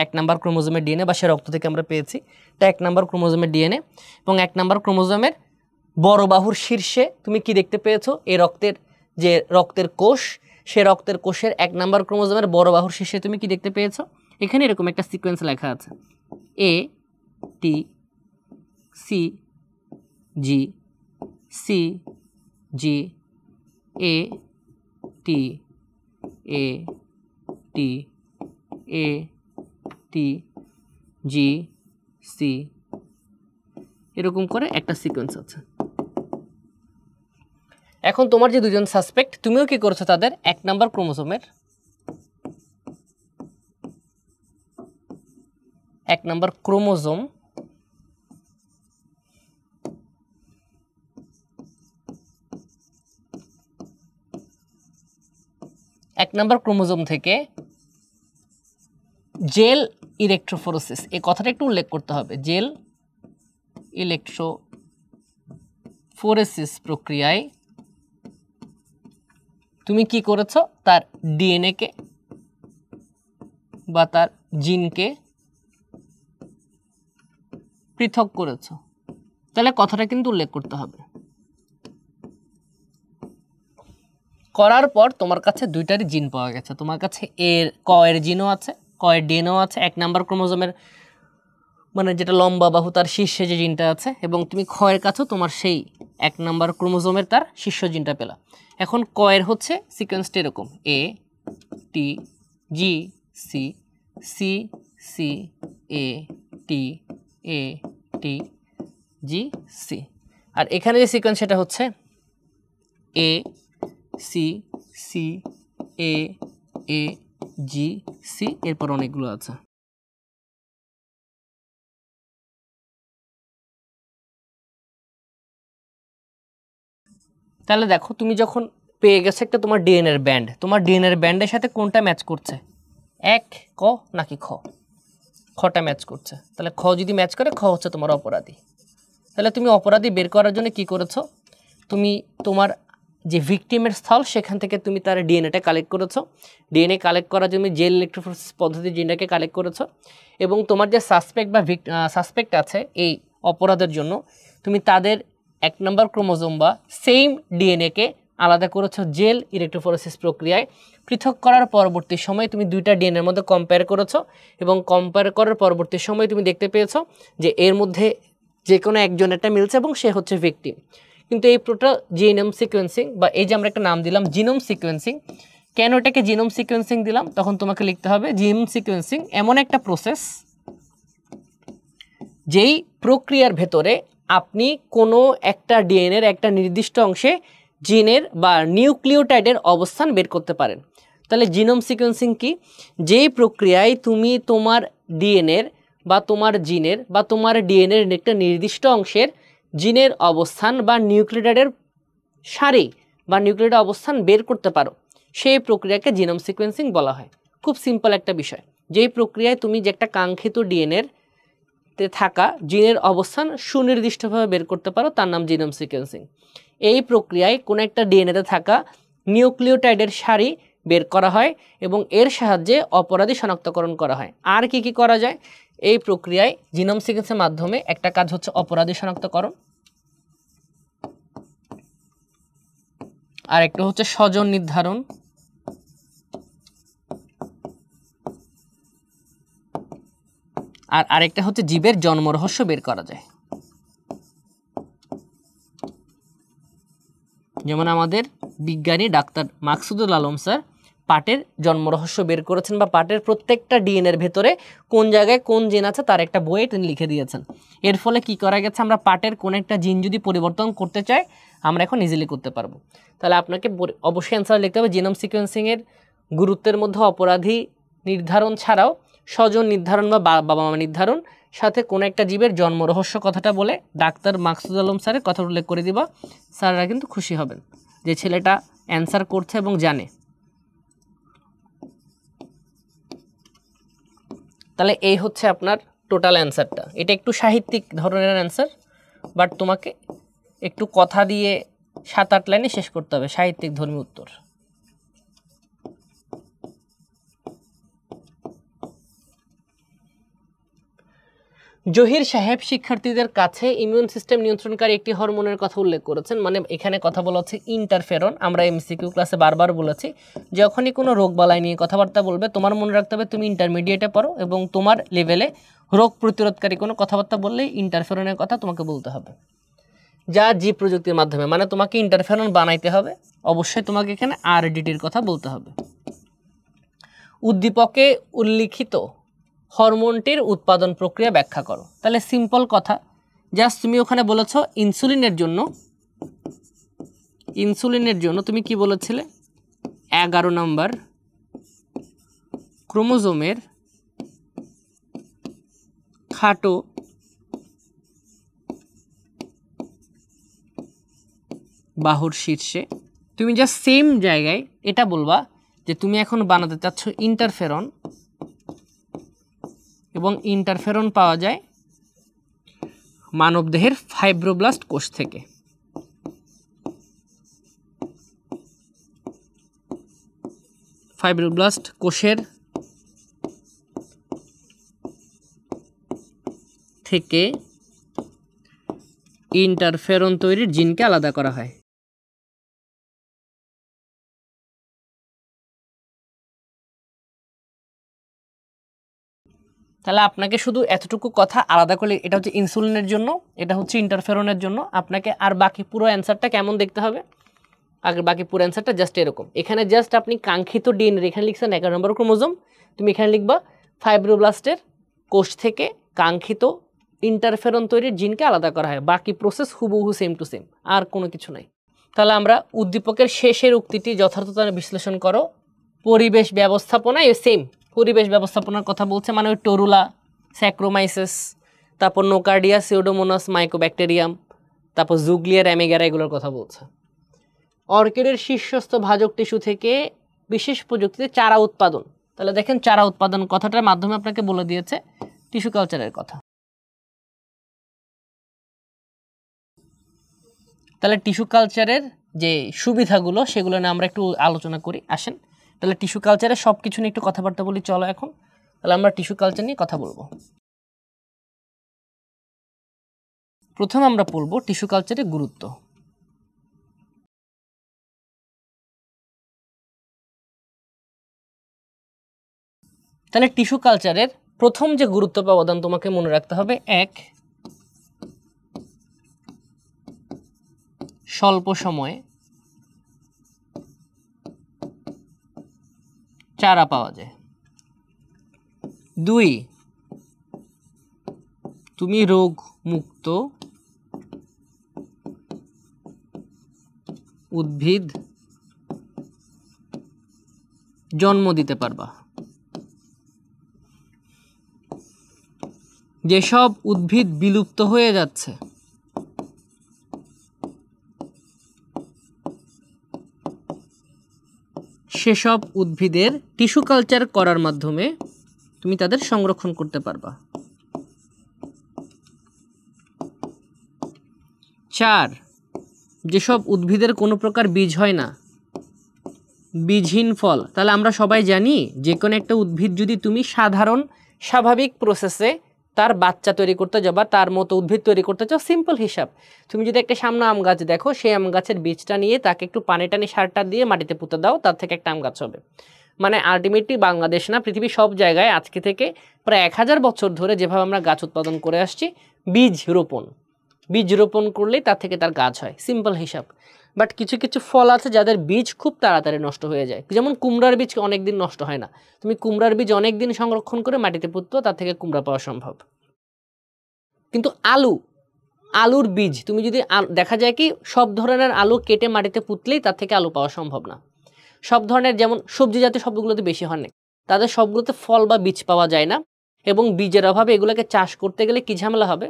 Speaker 1: এক নাম্বার ক্রোমোজোমের ডিএনএ বা সে রক্ত থেকে আমরা পেয়েছি। তা এক নাম্বার ক্রোমোজোমের ডিএনএ এবং এক নাম্বার ক্রোমোজোমের বড় বাহুর শীর্ষে তুমি কি দেখতে পেয়েছ? এই রক্তের যে রক্তের কোষ, সে রক্তের কোষের এক নাম্বার ক্রোমোজোমের বড় বাহুর শীর্ষে তুমি কি দেখতে পেয়েছ? এখানে এরকম একটা সিকোয়েন্স লেখা আছে। A T C G C G A T A T A T G C এরকম করে একটা সিকোয়েন্স আছে। এখন তোমার যে দুজন সাসপেক্ট তুমিও কি করছ তাদের এক নাম্বার ক্রোমোসোমের এক নাম্বার ক্রোমোজোম এক নাম্বার ক্রোমোজোম থেকে জেল ইলেকট্রোফোরোসিস। এই কথাটা একটু উল্লেখ করতে হবে। জেল ইলেকট্রোফোরেসিস প্রক্রিয়ায় তুমি কি করেছ? তার ডিএনএকে বা তার জিনকে পৃথক করেছ। তাহলে কথাটা কিন্তু উল্লেখ করতে হবে। করার পর তোমার কাছে দুইটারই জিন পাওয়া গেছে। তোমার কাছে এর ক এর জিনও আছে, ক এর আছে, এক নাম্বার ক্রোমোজোমের মানে যেটা লম্বা বাহু, তার শীর্ষে যে জিনটা আছে, এবং তুমি ক্ষয়ের কাছেও তোমার সেই এক নাম্বার ক্রোমোজোমের তার শীর্ষ জিনটা পেলা। এখন কয়ের হচ্ছে সিকোয়েন্সটা এরকম, A, T, G, C C C, A, T A, T, G, C. আর এখানে যে সিকোয়েন্স সেটা হচ্ছে A C C A A G C এরপর অনেকগুলো আছে। তাহলে দেখো, তুমি যখন পেয়ে গেছে একটা তোমার ডিএনএর ব্যান্ড, তোমার ডিএনএর ব্যান্ডের সাথে কোনটা ম্যাচ করছে? এক, ক, নাকি খ? খটা ম্যাচ করছে। তাহলে খ যদি ম্যাচ করে, খ হচ্ছে তোমার অপরাধী। তাহলে তুমি অপরাধী বের করার জন্য কি করেছ? তুমি তোমার যে ভিকটিমের স্থল, সেখান থেকে তুমি তার ডিএনএটা কালেক্ট করেছ। ডিএনএ কালেক্ট করার জন্য জেল ইলেকট্রোফোরেসিস পদ্ধতি জিনটাকে কালেক্ট করেছ এবং তোমার যে সাসপেক্ট বা সাসপেক্ট আছে এই অপরাধের জন্য তুমি তাদের এক নম্বর ক্রোমোজোম বা সেম ডিএনএকে আলাদা করেছ জেল ইলেকট্রোফোরেসিস প্রক্রিয়ায়। পৃথক করার পরবর্তী সময় তুমি দুইটা ডিএনএর মধ্যে কম্পেয়ার করেছ এবং কম্পেয়ার করার পরবর্তী সময় তুমি দেখতে পেয়েছ যে এর মধ্যে যে কোনো একজনেরটা মিলছে এবং সে হচ্ছে ভিকটিম কিন্তু এই পুরোটা জিএনএম সিকোয়েন্সিং বা এই যে আমরা একটা নাম দিলাম জিনোম সিকোয়েন্সিং কেন এটাকে জিনোম সিকোয়েন্সিং দিলাম? তখন তোমাকে লিখতে হবে জিনোম সিকোয়েন্সিং এমন একটা প্রসেস যেই প্রক্রিয়ার ভেতরে আপনি কোনো একটা ডিএনএর একটা নির্দিষ্ট অংশে জিনের বা নিউক্লিওটাইডের অবস্থান বের করতে পারেন। তাহলে জিনোম সিকোয়েন্সিং কি? যেই প্রক্রিয়ায় তুমি তোমার ডিএনএর বা তোমার জিনের বা তোমার ডিএনএর একটা নির্দিষ্ট অংশের জিনের অবস্থান বা নিউক্লিওটাইডের সারি বা নিউক্লিওটাইড অবস্থান বের করতে পারো। সেই প্রক্রিয়াকে জিনোম সিকোয়েন্সিং বলা হয়। খুব সিম্পল একটা বিষয়। যেই প্রক্রিয়ায় তুমি যে একটা কাঙ্ক্ষিত ডিএনএর তে থাকা জিনের অবস্থান সুনির্দিষ্টভাবে বের করতে পারো, তার নাম জিনোম সিকোয়েন্সিং। এই প্রক্রিয়ায় কোনো একটা ডিএনএতে থাকা নিউক্লিওটাইডের সারি বের করা হয় এবং এর সাহায্যে অপরাধী শনাক্তকরণ করা হয়। আর কি কি করা যায়? এই প্রক্রিয়ায় জিনোম সিকোয়েন্সের মাধ্যমে একটা কাজ হচ্ছে অপরাধী শনাক্তকরণ। আর একটা হচ্ছে স্বজন নির্ধারণ। আর আরেকটা হচ্ছে জীবের জন্ম রহস্য বের করা যায়। যেমন আমাদের বিজ্ঞানী ডাক্তার মাকসুদুল আলম স্যার পাটের জন্ম রহস্য বের করেছেন বা পাটের প্রত্যেকটা ডিএনএর ভেতরে কোন জায়গায় কোন জিন আছে তার একটা বইয়ে তিনি লিখে দিয়েছেন। এর ফলে কি করা গেছে? আমরা পাটের কোন একটা জিন যদি পরিবর্তন করতে চাই, আমরা এখন ইজিলি করতে পারব। তাহলে আপনাকে অবশ্যই অ্যান্সার লিখতে হবে। জিনোম সিকোয়েন্সিংয়ের গুরুত্বের মধ্যে অপরাধী নির্ধারণ ছাড়াও স্বজন নির্ধারণ বা বাবা মা নির্ধারণ, সাথে কোনো একটা জীবের জন্ম রহস্য কথাটা বলে ডাক্তার মাকসুদ আলম স্যারের কথা উল্লেখ করে দিবা। স্যাররা কিন্তু খুশি হবেন যে ছেলেটা অ্যান্সার করছে এবং জানে। তাহলে এই হচ্ছে আপনার টোটাল অ্যান্সারটা এটা একটু সাহিত্যিক ধরনের অ্যান্সার বাট তোমাকে একটু কথা দিয়ে সাত আট লাইনে শেষ করতে হবে, সাহিত্যিক ধর্মী উত্তর। জহির সাহেব শিক্ষার্থীদের কাছে ইমিউন সিস্টেম নিয়ন্ত্রণকারী একটি হরমোনের কথা উল্লেখ করেছেন। মানে এখানে কথা বলা হচ্ছে ইন্টারফেরন আমরা এমসিকিউ ক্লাসে বারবার বলেছি। যখনই কোনো রোগ বালাই নিয়ে কথাবার্তা বলবে, তোমার মনে রাখতে হবে তুমি ইন্টারমিডিয়েটে পড়ো এবং তোমার লেভেলে রোগ প্রতিরোধকারী কোনো কথাবার্তা বললেই ইন্টারফেরনের কথা তোমাকে বলতে হবে। যা জি প্রযুক্তির মাধ্যমে মানে তোমাকে ইন্টারফেরন বানাইতে হবে, অবশ্যই তোমাকে এখানে আরডিটির কথা বলতে হবে। উদ্দীপকে উল্লিখিত হরমোনটির উৎপাদন প্রক্রিয়া ব্যাখ্যা করো। তাহলে সিম্পল কথা। জাস্ট তুমি ওখানে বলেছ ইনসুলিনের জন্য। ইনসুলিনের জন্য তুমি কি বলেছিলে? এগারো নম্বর ক্রোমোজোমের খাটো বাহুর শীর্ষে। তুমি যা সেম জায়গায় এটা বলবা যে তুমি এখন বানাতে চাচ্ছ ইন্টারফেরন এবং ইন্টারফেরন পাওয়া যায় মানবদেহের ফাইব্রোব্লাস্ট কোষ থেকে। ফাইব্রোব্লাস্ট কোষের থেকে ইন্টারফেরন তৈরির জিনকে আলাদা করা হয়। তাহলে আপনাকে শুধু এতটুকু কথা আলাদা করলে, এটা হচ্ছে ইনসুলিনের জন্য, এটা হচ্ছে ইন্টারফেরনের জন্য। আপনাকে আর বাকি পুরো অ্যান্সারটা কেমন দেখতে হবে? আর বাকি পুরো অ্যান্সারটা জাস্ট এরকম। এখানে জাস্ট আপনি কাঙ্ক্ষিত ডিএনএর এখানে লিখছেন এগারো নম্বর ক্রোমোজোম তুমি এখানে লিখবা ফাইব্রোব্লাস্টের কোষ থেকে কাঙ্ক্ষিত ইন্টারফেরন তৈরির জিনকে আলাদা করা হয়। বাকি প্রসেস হুবহু সেম টু সেম আর কোনো কিছু নাই। তাহলে আমরা উদ্দীপকের শেষের উক্তিটি যথার্থতা বিশ্লেষণ করো। পরিবেশ ব্যবস্থাপনায় সেম পরিবেশ ব্যবস্থাপনার কথা বলছে মানে ওই টরুলা, স্যাক্রোমাইসিস, তারপর নোকার্ডিয়া সিওডোমোনাস মাইকোব্যাকটেরিয়াম, তারপর জুগলিয়ার অ্যামেগারা এগুলোর কথা বলছে। অর্কিডের শীর্ষস্থ ভাজক টিস্যু থেকে বিশেষ প্রযুক্তিতে চারা উৎপাদন। তাহলে দেখেন চারা উৎপাদন কথাটার মাধ্যমে আপনাকে বলে দিয়েছে টিস্যু কালচারের কথা। তাহলে টিস্যু কালচারের যে সুবিধাগুলো, সেগুলো নিয়ে আমরা একটু আলোচনা করি। আসেন। তাহলে টিস্যু কালচারে সব কিছু নিয়ে একটু কথাবার্তা বলি, চলো এখন। তাহলে আমরা টিস্যু কালচার নিয়ে কথা বলব। প্রথম আমরা বলব টিস্যু কালচারের গুরুত্ব। তাহলে টিস্যু কালচারের প্রথম যে গুরুত্ব বা অবদান তোমাকে মনে রাখতে হবে, এক, স্বল্প সময়ে চারা পাওয়া যায়। দুই, তুমি রোগ মুক্ত উদ্ভিদ জন্ম দিতে পারবা। যেসব উদ্ভিদ বিলুপ্ত হয়ে যাচ্ছে সেসব উদ্ভিদের টিস্যু কালচার করার মাধ্যমে তুমি তাদের সংরক্ষণ করতে পারবা। চার, যেসব উদ্ভিদের কোনো প্রকার বীজ হয় না, বীজহীন ফল, তাহলে আমরা সবাই জানি যে কোনো একটা উদ্ভিদ যদি তুমি সাধারণ, স্বাভাবিক প্রসেসে তার বাচ্চা তৈরি করতে যাও বা তার মতো উদ্ভিদ তৈরি করতে চাও সিম্পল হিসাব। তুমি যদি একটা সামনে আম গাছ দেখো, সেই আম গাছের বীজটা নিয়ে তাকে একটু পানি টানি সারটা দিয়ে মাটিতে পুঁতে দাও, তার থেকে একটা আম গাছ হবে। মানে আলটিমেটলি বাংলাদেশ না, পৃথিবীর সব জায়গায় আজকে থেকে প্রায় এক হাজার বছর ধরে যেভাবে আমরা গাছ উৎপাদন করে আসছি, বীজ রোপণ। বীজ রোপণ করলেই তার থেকে তার গাছ হয় সিম্পল হিসাব। বাট কিছু কিছু ফল আছে যাদের বীজ খুব তাড়াতাড়ি নষ্ট হয়ে যায়। যেমন কুমড়ার বীজ অনেক দিন নষ্ট হয় না। তুমি কুমড়ার বীজ অনেক দিন সংরক্ষণ করে মাটিতে পুঁততো তার থেকে কুমড়া পাওয়া সম্ভব। কিন্তু আলু, আলুর বীজ, তুমি যদি দেখা যায় কি সব ধরনের আলু কেটে মাটিতে পুঁতলেই তার থেকে আলু পাওয়া সম্ভব না। সব ধরনের যেমন সবজি জাতীয় সবগুলোতে বেশি হয় না। তাদের সবগুলোতে ফল বা বীজ পাওয়া যায় না। এবং বীজের অভাবে এগুলোকে চাষ করতে গেলে কি ঝামেলা হবে?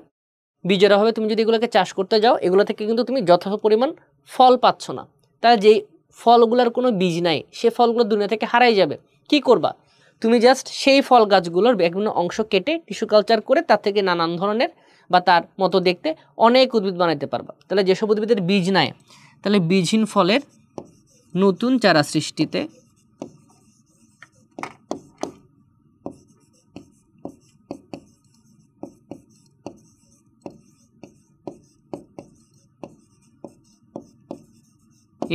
Speaker 1: বীজের অভাবে তুমি যদি এগুলোকে চাষ করতে যাও, এগুলো থেকে কিন্তু তুমি যথেষ্ট পরিমাণ ফল পাচ্ছ না। তাহলে যেই ফলগুলোর কোনো বীজ নাই, সে ফলগুলো দুনিয়া থেকে হারাই যাবে। কি করবা? তুমি জাস্ট সেই ফল গাছগুলোর বিভিন্ন অংশ কেটে টিস্যু কালচার করে তার থেকে নানান ধরনের বা তার মতো দেখতে অনেক উদ্ভিদ বানাইতে পারবা। তাহলে যেসব উদ্ভিদের বীজ নাই, তাহলে বীজহীন ফলের নতুন চারা সৃষ্টিতে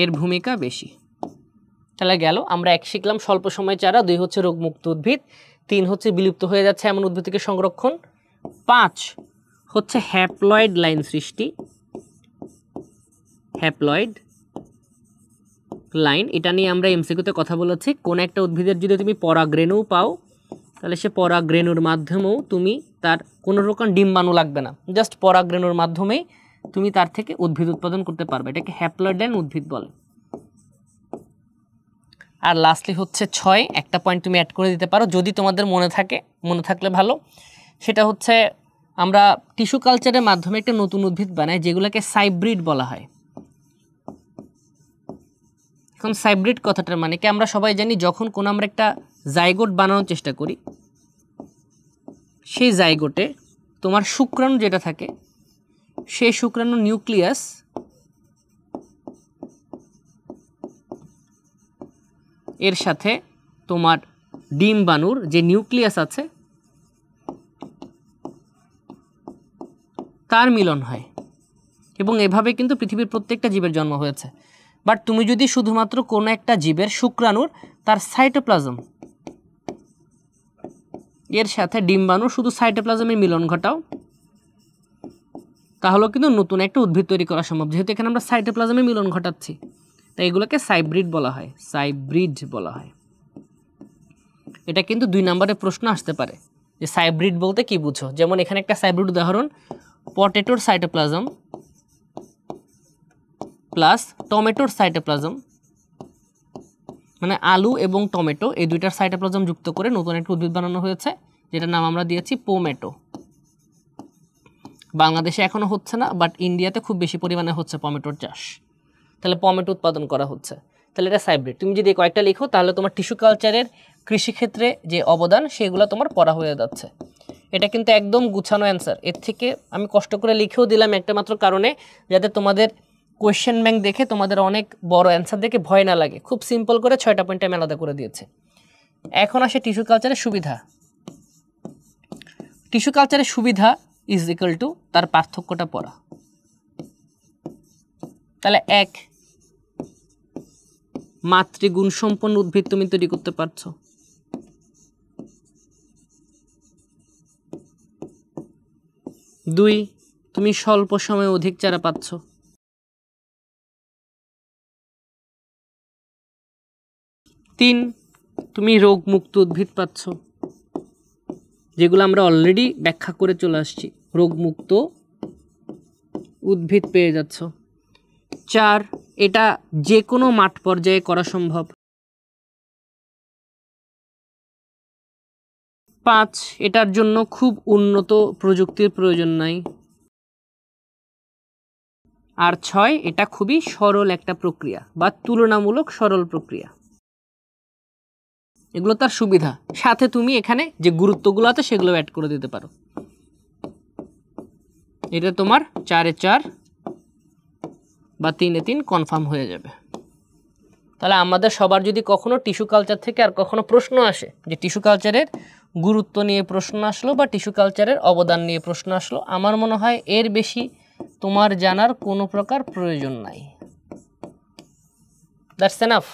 Speaker 1: এর ভূমিকা বেশি। তাহলে গেল, আমরা এক শিখলাম স্বল্প সময় চারা, দুই হচ্ছে রোগমুক্ত উদ্ভিদ, তিন হচ্ছে বিলুপ্ত হয়ে যাচ্ছে এমন উদ্ভিদ থেকে সংরক্ষণ, পাঁচ হচ্ছে হ্যাপ্লয়েড লাইন সৃষ্টি। হ্যাপ্লয়েড লাইন, এটা নিয়ে আমরা এমসিকিউতে কথা বলেছি, কোন একটা উদ্ভিদের যদি তুমি পরাগরেণু পাও, তাহলে সে পরাগরেণুর মাধ্যমেও তুমি তার কোনো রকম ডিম্বাণু লাগবে না, জাস্ট পরাগরেণুর মাধ্যমেই তুমি তার থেকে উদ্ভিদ উৎপাদন করতে পারবে। এটাকে হ্যাপ্লয়েড লাইন উদ্ভিদ বলে। আর লাস্টলি হচ্ছে ছয়, একটা পয়েন্ট তুমি অ্যাড করে দিতে পারো। যদি তোমাদের মনে থাকে, মনে থাকলে ভালো। সেটা হচ্ছে আমরা টিস্যু কালচারের মাধ্যমে একটা নতুন উদ্ভিদ বানাই, যেগুলোকে সাইব্রিড বলা হয়। এখন সাইব্রিড কথাটার মানে কি? আমরা সবাই জানি যখন কোনো আমরা একটা জায়গোট বানানোর চেষ্টা করি, সেই জায়গোটে তোমার শুক্রাণু যেটা থাকে সেই শুক্রাণু নিউক্লিয়াস। এর সাথে তোমার ডিম বানুর যে নিউক্লিয়াস আছে, তার মিলন হয়। এবং এভাবে কিন্তু পৃথিবীর প্রত্যেকটা জীবের জন্ম হয়েছে। বাট তুমি যদি শুধুমাত্র কোনো একটা জীবের শুক্রাণুর, তার সাইটোপ্লাজম, এর সাথে ডিম্বাণুর শুধু সাইটোপ্লাজমের মিলন ঘটাও তাহলেও কিন্তু নতুন একটা উদ্ভিদ তৈরি করা সম্ভব, যেহেতু এখানে আমরা সাইটোপ্লাজমের মিলন ঘটাচ্ছি। তাই এগুলোকে সাইব্রিড বলা হয়, সাইব্রিড বলা হয়। এটা কিন্তু দুই নম্বরে প্রশ্ন আসতে পারে, যে সাইব্রিড বলতে কি বুঝো? যেমন এখানে একটা সাইব্রিড উদাহরণ, পটেটোর সাইটোপ্লাজম প্লাস টমেটোর সাইটোপ্লাজম। মানে আলু এবং টমেটো, এই দুইটার সাইটোপ্লাজম যুক্ত করে নতুন একটা উদ্ভিদ বানানো হয়েছে, যেটার নাম আমরা দিয়েছি পোমেটো। বাংলাদেশে এখনও হচ্ছে না বাট ইন্ডিয়াতে খুব বেশি পরিমাণে হচ্ছে টমেটোর চাষ। তাহলে টমেটো উৎপাদন করা হচ্ছে। তাহলে এটা সাইব্রিড তুমি যদি কয়েকটা লিখো, তাহলে তোমার টিস্যু কালচারের কৃষিক্ষেত্রে যে অবদান, সেগুলো তোমার পড়া হয়ে যাচ্ছে। এটা কিন্তু একদম গুছানো অ্যান্সার এর থেকে আমি কষ্ট করে লিখেও দিলাম একটা মাত্র কারণে, যাতে তোমাদের কোয়েশ্চেন ব্যাংক দেখে তোমাদের অনেক বড় অ্যান্সার দেখে ভয় না লাগে। খুব সিম্পল করে ছয়টা পয়েন্ট আমি আলাদা করে দিয়েছে। এখন আসে টিস্যু কালচারের সুবিধা। টিস্যু কালচারের সুবিধা ইজ ইকাল টু তার পার্থক্যটা পড়া। তাহলে এক মাতৃগুণ সম্পন্ন উদ্ভিদ তুমি তৈরি করতে পারছ। দুই তুমি স্বল্প সময়ে অধিক চারা পাচ্ছ। তিন তুমি রোগমুক্ত উদ্ভিদ পাচ্ছ। যেগুলো আমরা অলরেডি ব্যাখ্যা করে চলে আসছি। রোগমুক্ত উদ্ভিদ পেয়ে যাচ্ছ। চার, এটা যে কোনো মাঠ পর্যায়ে করা সম্ভব। পাঁচ, এটার জন্য খুব উন্নত প্রযুক্তির প্রয়োজন নাই। আর ছয়, এটা খুবই সরল একটা প্রক্রিয়া বা তুলনামূলক সরল প্রক্রিয়া। এগুলো তার সুবিধা। সাথে তুমি এখানে যে গুরুত্বগুলো আছে সেগুলো অ্যাড করে দিতে পারো। এটা তোমার চারে চার বা তিনে তিন কনফার্ম হয়ে যাবে। তাহলে আমাদের সবার যদি কখনো টিস্যু কালচার থেকে আর কখনো প্রশ্ন আসে যে টিস্যু কালচারের গুরুত্ব নিয়ে প্রশ্ন আসলো বা টিস্যু কালচারের অবদান নিয়ে প্রশ্ন আসলো, আমার মনে হয় এর বেশি তোমার জানার কোনো প্রকার প্রয়োজন নাই। দ্যাটস এনাফ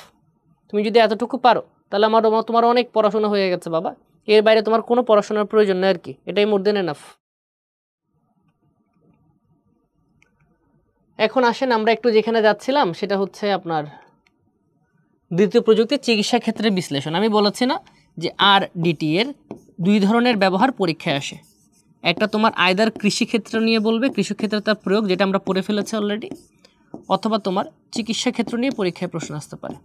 Speaker 1: তুমি যদি এতটুকু পারো। তাহলে আমার তোমার অনেক পড়াশোনা হয়ে গেছে বাবা। এর বাইরে তোমার কোনো পড়াশোনার প্রয়োজন নেই আর কি। এটাই মোর দেন এনাফ এখন আসেন, আমরা একটু যেখানে যাচ্ছিলাম, সেটা হচ্ছে আপনার দ্বিতীয় প্রযুক্তি চিকিৎসা ক্ষেত্রে বিশ্লেষণ। আমি বলেছি না যে আর ডিটি এর দুই ধরনের ব্যবহার পরীক্ষায় আসে। একটা তোমার আয়দার কৃষিক্ষেত্র নিয়ে বলবে, কৃষিক্ষেত্রে তার প্রয়োগ, যেটা আমরা পড়ে ফেলেছি অলরেডি অথবা তোমার চিকিৎসা ক্ষেত্র নিয়ে পরীক্ষায় প্রশ্ন আসতে পারে।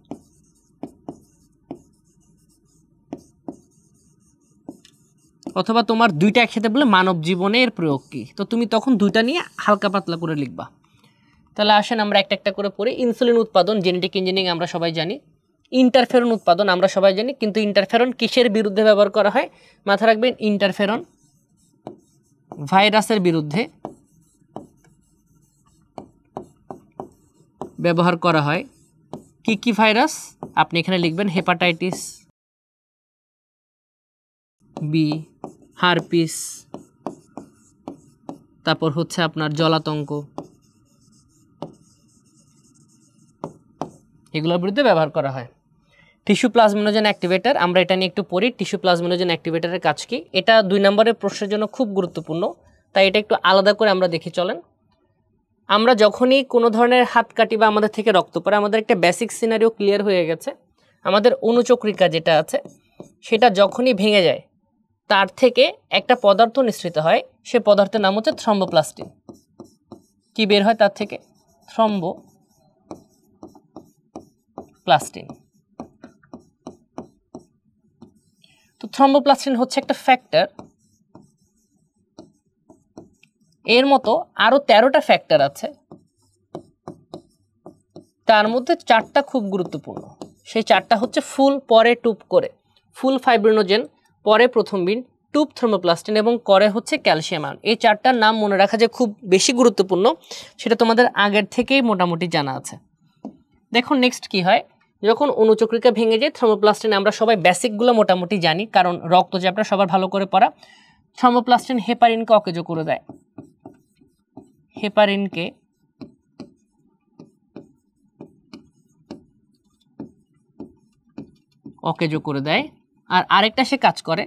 Speaker 1: অথবা তোমার দুইটা একসাথে বলে মানব জীবনের প্রয়োগ কী? তো তুমি তখন দুইটা নিয়ে হালকা পাতলা করে লিখবা। তাহলে আসেন আমরা একটা একটা করে পড়ি। ইনসুলিন উৎপাদন জেনেটিক ইঞ্জিনিয়ারিং আমরা সবাই জানি। ইন্টারফেরন উৎপাদন আমরা সবাই জানি, কিন্তু ইন্টারফেরন কিসের বিরুদ্ধে ব্যবহার করা হয়? মাথা রাখবেন ইন্টারফেরন ভাইরাসের বিরুদ্ধে ব্যবহার করা হয়। কি কি ভাইরাস আপনি এখানে লিখবেন হেপাটাইটিস বি হারপিস তারপর হচ্ছে আপনার জলাতঙ্ক। এগুলোর বিরুদ্ধে ব্যবহার করা হয়। টিস্যু প্লাজমিনোজেন অ্যাক্টিভেটার, আমরা এটা নিয়ে একটু পড়ি। টিস্যু প্লাজমিনোজেন অ্যাক্টিভেটারের কাজ কি? এটা দুই নম্বরের প্রশ্নের জন্য খুব গুরুত্বপূর্ণ, তাই এটা একটু আলাদা করে আমরা দেখি, চলেন। আমরা যখনই কোনো ধরনের হাত কাটি বা আমাদের থেকে রক্ত পড়ে, আমাদের একটা বেসিক সিনারিও ক্লিয়ার হয়ে গেছে। আমাদের অনুচক্রিকা যেটা আছে, সেটা যখনই ভেঙে যায় তার থেকে একটা পদার্থ নিঃসৃত হয়, সে পদার্থের নাম হচ্ছে থ্রম্বোপ্লাস্টিন। কি বের হয় তার থেকে? থ্রম্বো প্লাস্টিন তো থ্রম্বোপ্লাস্টিন হচ্ছে একটা ফ্যাক্টর এর মতো আরও তেরোটা ফ্যাক্টর আছে। তার মধ্যে চারটা খুব গুরুত্বপূর্ণ। সেই চারটা হচ্ছে ফুল পরে টুপ করে। ফুল ফাইব্রিনোজেন পরে প্রথম বিন, টুপ থ্রোমোপ্লাস্টিন এবং করে হচ্ছে ক্যালসিয়াম আয়ন। এই চারটার নাম মনে রাখা যে খুব বেশি গুরুত্বপূর্ণ, সেটা তোমাদের আগের থেকেই মোটামুটি জানা আছে। দেখুন নেক্সট কি হয়? যখন অনুচক্রিকা ভেঙে যায়, থ্রোমোপ্লাস্টিন আমরা সবাই বেসিকগুলো মোটামুটি জানি, কারণ রক্ত চ্যাপ্টার সবার ভালো করে পড়া। থ্রোমোপ্লাস্টিন হেপারিনকে অকেজো করে দেয়। হেপারিনকে অকেজো করে দেয়। আর আরেকটা সে কাজ করে,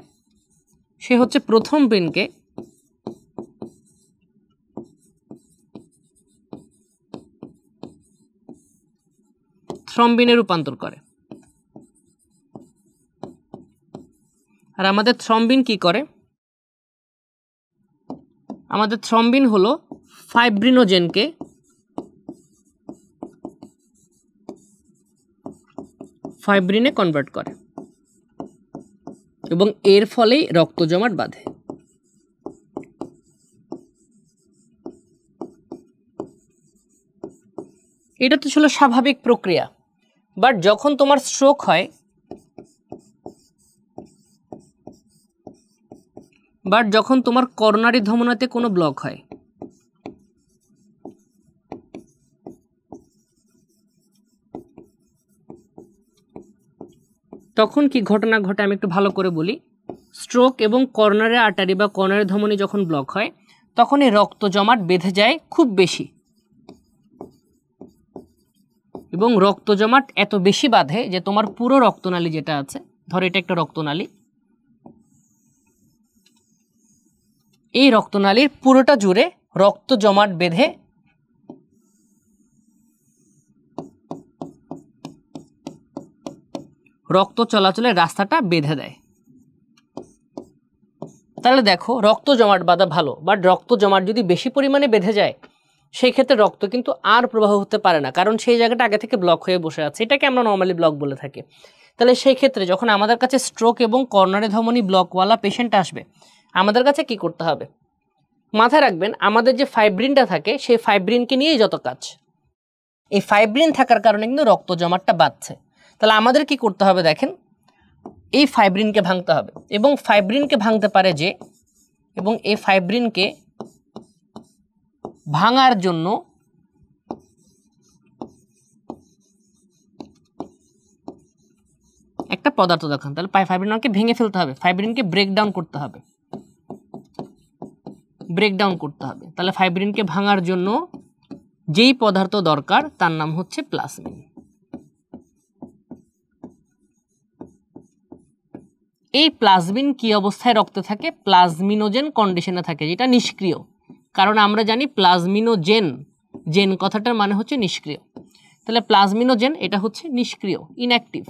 Speaker 1: সে হচ্ছে প্রথম বিনকে থ্রম্বিনে রূপান্তর করে। আর আমাদের থ্রম্বিন কি করে? আমাদের থ্রম্বিন হলো ফাইব্রিনোজেনকে ফাইব্রিনে কনভার্ট করে। এবং এর ফলেই রক্ত জমাট বাঁধে। এটা তো ছিল স্বাভাবিক প্রক্রিয়া বাট যখন তোমার স্ট্রোক হয় বাট যখন তোমার করোনারি ধমনাতে কোনো ব্লক হয় তখন কি ঘটনা ঘটে আমি একটু ভালো করে বলি। স্ট্রোক এবং কর্নারি আটারি বা কর্নারি ধমনী যখন ব্লক হয়, তখন এই রক্ত জমাট বেঁধে যায় খুব বেশি। এবং রক্ত জমাট এত বেশি বাঁধে যে তোমার পুরো রক্তনালী যেটা আছে, ধর এটা একটা রক্তনালী, এই রক্তনালীর পুরোটা জুড়ে রক্ত জমাট বেঁধে রক্ত চলাচলের রাস্তাটা বেঁধে দেয়। তাহলে দেখো, রক্ত জমাট বাঁধা ভালো বাট রক্ত জমাট যদি বেশি পরিমাণে বেঁধে যায় সেই ক্ষেত্রে রক্ত কিন্তু আর প্রবাহ হতে পারে না, কারণ সেই জায়গাটা আগে থেকে ব্লক হয়ে বসে আছে। এটাকে আমরা নর্মালি ব্লক বলে থাকি। তাহলে সেই ক্ষেত্রে যখন আমাদের কাছে স্ট্রোক এবং কর্নারে ধমনী ব্লকওয়ালা পেশেন্ট আসবে, আমাদের কাছে কি করতে হবে? মাথায় রাখবেন, আমাদের যে ফাইব্রিনটা থাকে, সেই ফাইব্রিনকে নিয়েই যত কাজ। এই ফাইব্রিন থাকার কারণে কিন্তু রক্ত জমাটটা বাড়ছে তাহলে আমাদের কি করতে হবে দেখেন? এই ফাইব্রিনকে ভাঙতে হবে। এবং ফাইব্রিনকে ভাঙতে পারে যে, এবং এই ফাইব্রিনকে ভাঙার জন্য একটা পদার্থ দেখান তাহলে ফাইব্রিনকে ভেঙে ফেলতে হবে। ফাইব্রিনকে ব্রেকডাউন করতে হবে। ব্রেকডাউন করতে হবে। তাহলে ফাইব্রিনকে ভাঙার জন্য যেই পদার্থ দরকার, তার নাম হচ্ছে প্লাজমিন এই প্লাজমিন কি অবস্থায় রক্তে থাকে? প্লাজমিনোজেন কন্ডিশনে থাকে, যেটা নিষ্ক্রিয়। কারণ আমরা জানি প্লাজমিনোজেন জেন কথাটার মানে হচ্ছে নিষ্ক্রিয়। তাহলে প্লাজমিনোজেন এটা হচ্ছে নিষ্ক্রিয় ইনঅ্যাক্টিভ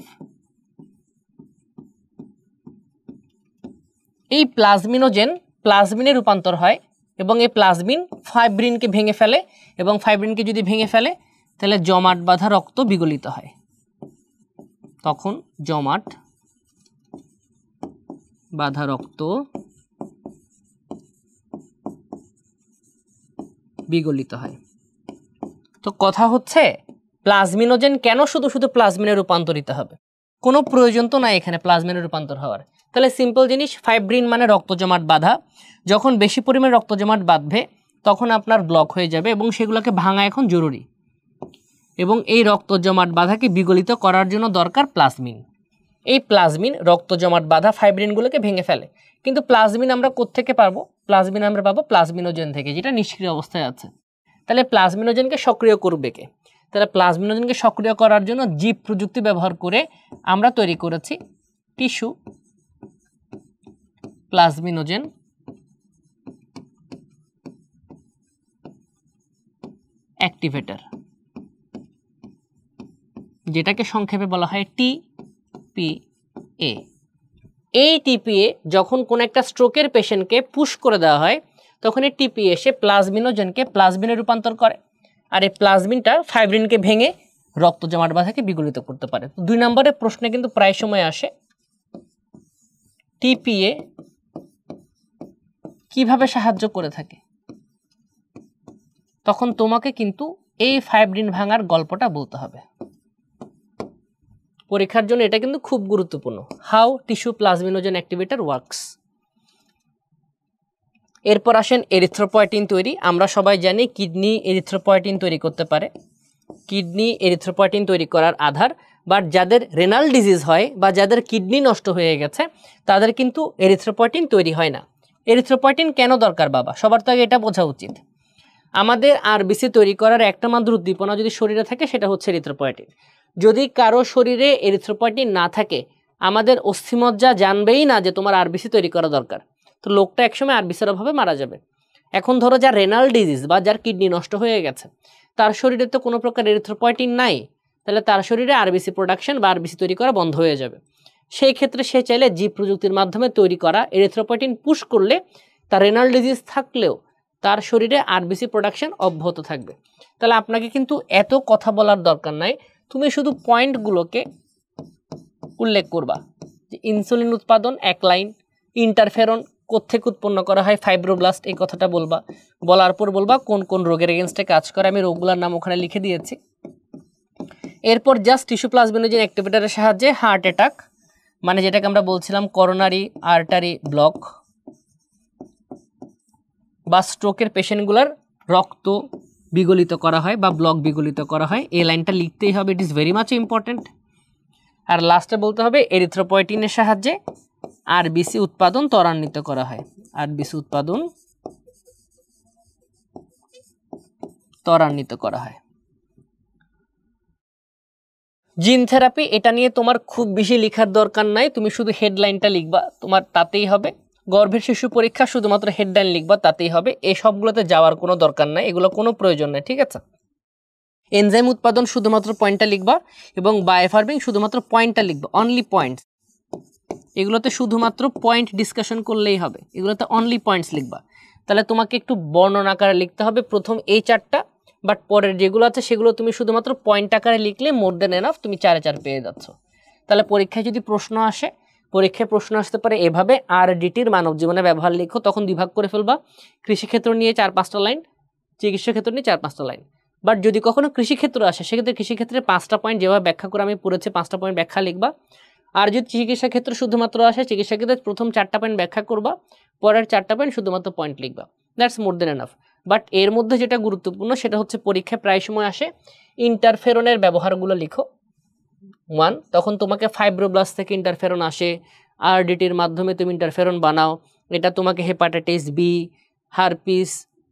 Speaker 1: এই প্লাজমিনোজেন প্লাজমিনে রূপান্তর হয় এবং এই প্লাজমিন ফাইব্রিনকে ভেঙে ফেলে এবং ফাইব্রিনকে যদি ভেঙে ফেলে, তাহলে জমাট বাঁধা রক্ত বিগলিত হয়। তখন জমাট বাধা রক্ত, বিগলিত হয়। তো কথা হচ্ছে, প্লাজমিনোজেন কেন শুধু শুধু প্লাজমিনে রূপান্তরিত হবে? কোনো প্রয়োজন তো নাই এখানে প্লাজমিনে রূপান্তর হওয়ার। তাহলে সিম্পল জিনিস ফাইব্রিন মানে রক্ত জমাট বাঁধা। যখন বেশি পরিমাণে রক্ত জমাট বাঁধবে, তখন আপনার ব্লক হয়ে যাবে এবং সেগুলোকে ভাঙা এখন জরুরি। এবং এই রক্ত জমাট বাধাকে বিগলিত করার জন্য দরকার প্লাজমিন। এই প্লাজমিন রক্ত জমাট বাঁধা ফাইব্রিনগুলোকে ভেঙে ফেলে। কিন্তু প্লাজমিন আমরা কোত্থেকে পাবো? প্লাজমিন আমরা পাবো প্লাজমিনোজেন থেকে, যেটা নিষ্ক্রিয় অবস্থায় আছে। তাহলে প্লাজমিনোজেনকে সক্রিয় করবে কে? তাহলে প্লাজমিনোজেনকে সক্রিয় করার জন্য জীব প্রযুক্তি ব্যবহার করে আমরা তৈরি করেছি টিস্যু প্লাজমিনোজেন অ্যাক্টিভেটর যেটাকে সংক্ষেপে বলা হয় টি টিপিএ এই টিপিএ যখন কোন একটা স্ট্রোকের পেশেন্টকে পুশ করে দেওয়া হয়, তখন এই টিপিএ এসে প্লাজমিনোজেনকে প্লাজমিনে রূপান্তর করে। আর এই প্লাজমিনটা ফাইব্রিনকে ভেঙে রক্ত জমাট বাধাকে বিগলিত করতে পারে। দুই নম্বরের প্রশ্নে কিন্তু প্রায় সময় আসে টিপিএ কীভাবে সাহায্য করে থাকে? তখন তোমাকে কিন্তু এই ফাইব্রিন ভাঙার গল্পটা বলতে হবে। পরীক্ষার জন্য এটা কিন্তু খুব গুরুত্বপূর্ণ। How tissue plasminogen activator works এরপর আসেন এরিথ্রোপয়েটিন তৈরি। আমরা সবাই জানি কিডনি এরিথ্রোপয়েটিন তৈরি করতে পারে। কিডনি এরিথ্রোপয়েটিন তৈরি করার আধার বাট যাদের রেনাল ডিজিজ হয় বা যাদের কিডনি নষ্ট হয়ে গেছে, তাদের কিন্তু এরিথ্রোপয়েটিন তৈরি হয় না। এরিথ্রোপয়েটিন কেন দরকার বাবা? সবার তো আগে এটা বোঝা উচিত। আমাদের আরবিসি তৈরি করার একটা মাত্র উদ্দীপনা যদি শরীরে থাকে, সেটা হচ্ছে এরিথ্রোপয়েটিন যদি কারও শরীরে এরিথ্রোপয়েটিন না থাকে, আমাদের অস্থিমজ্জা জানবেই না যে তোমার আরবিসি তৈরি করা দরকার। তো লোকটা একসময় আরবিসির অভাবে মারা যাবে। এখন ধরো যার রেনাল ডিজিজ বা যার কিডনি নষ্ট হয়ে গেছে, তার শরীরে তো কোনো প্রকার এরিথ্রোপয়েটিন নাই, তাহলে তার শরীরে আরবিসি প্রোডাকশন বা আরবিসি তৈরি করা বন্ধ হয়ে যাবে। সেই ক্ষেত্রে সে চাইলে জীব প্রযুক্তির মাধ্যমে তৈরি করা এরিথ্রোপয়েটিন পুশ করলে তার রেনাল ডিজিজ থাকলেও তার শরীরে আরবিসি প্রোডাকশন অব্যাহত থাকবে। তাহলে আপনাকে কিন্তু এত কথা বলার দরকার নাই। তুমি শুধু পয়েন্টগুলোকে উল্লেখ করবা। যে ইনসুলিন উৎপাদন এক লাইন ইন্টারফেরন কোথেকে উৎপন্ন করা হয় ফাইব্রোব্লাস্ট এই কথাটা বলবা। বলার পর বলবা কোন কোন রোগের এগেনস্টে কাজ করে, আমি রোগগুলোর নাম ওখানে লিখে দিয়েছি। এরপর জাস্ট টিস্যু প্লাজমিনোজেন অ্যাক্টিভেটারের সাহায্যে হার্ট অ্যাটাক মানে যেটাকে আমরা বলছিলাম করোনারি আর্টারি ব্লক বা স্ট্রোকের পেশেন্টগুলোর রক্ত বিগলিত করা হয় বা ব্লক বিগলিত করা হয়, এই লাইনটা লিখতেই হবে it is very much important আর লাস্টে বলতে হবে এরিথ্রোপয়েটিনের সাহায্যে আর আরবিসি উৎপাদন ত্বরান্বিত করা হয়। আর আরবিসি উৎপাদন ত্বরান্বিত করা হয়। জিন থেরাপি এটা নিয়ে তোমার খুব বেশি লেখার দরকার নাই, তুমি শুধু হেডলাইনটা লিখবা, তোমার তাতেই হবে। গর্ভের শিশু পরীক্ষা শুধুমাত্র হেডলাইন লিখবা তাতেই হবে। এই সবগুলোতে যাওয়ার কোনো দরকার নাই, এগুলো কোনো প্রয়োজন নেই, ঠিক আছে? এনজাইম উৎপাদন শুধুমাত্র পয়েন্টটা লিখবা এবং বায়োফার্মিং শুধুমাত্র পয়েন্টটা লিখবা অনলি পয়েন্টস এগুলোতে শুধুমাত্র পয়েন্ট ডিসকাশন করলেই হবে, এগুলোতে অনলি পয়েন্টস লিখবা। তাহলে তোমাকে একটু বর্ণনা আকারে লিখতে হবে, প্রথম এই চারটা বাট পরের যেগুলো আছে সেগুলো তুমি শুধুমাত্র পয়েন্ট আকারে লিখলে মোর দেন এনাফ তুমি চারে চার পেয়ে যাচ্ছ। তাহলে পরীক্ষায় যদি প্রশ্ন আসে পরীক্ষায় প্রশ্ন আসতে পারে এভাবে আর ডিটির মানব জীবনে ব্যবহার লিখো, তখন বিভাগ করে ফেলবা। কৃষিক্ষেত্র নিয়ে চার পাঁচটা লাইন, চিকিৎসা ক্ষেত্র নিয়ে চার পাঁচটা লাইন। বাট যদি কখনো কৃষিক্ষেত্র আসে, সেক্ষেত্রে কৃষিক্ষেত্রে পাঁচটা পয়েন্ট যেভাবে ব্যাখ্যা করে আমি পড়েছি, পাঁচটা পয়েন্ট ব্যাখ্যা লিখবা। আর যদি চিকিৎসা ক্ষেত্রে শুধুমাত্র আসে, চিকিৎসা ক্ষেত্রে প্রথম চারটা পয়েন্ট ব্যাখ্যা করবা, পরের চারটা পয়েন্ট শুধুমাত্র পয়েন্ট লিখবা। That's more than enough but এর মধ্যে যেটা গুরুত্বপূর্ণ, সেটা হচ্ছে পরীক্ষায় প্রায় সময় আসে ইন্টারফেরনের ব্যবহারগুলো লিখো। ওয়ান, তখন তোমাকে ফাইব্রোব্লাস থেকে ইন্টারফেরন আসে। আরডিটির মাধ্যমে তুমি ইন্টারফেরন বানাও। এটা তোমাকে হেপাটাইটিস বি হারপিস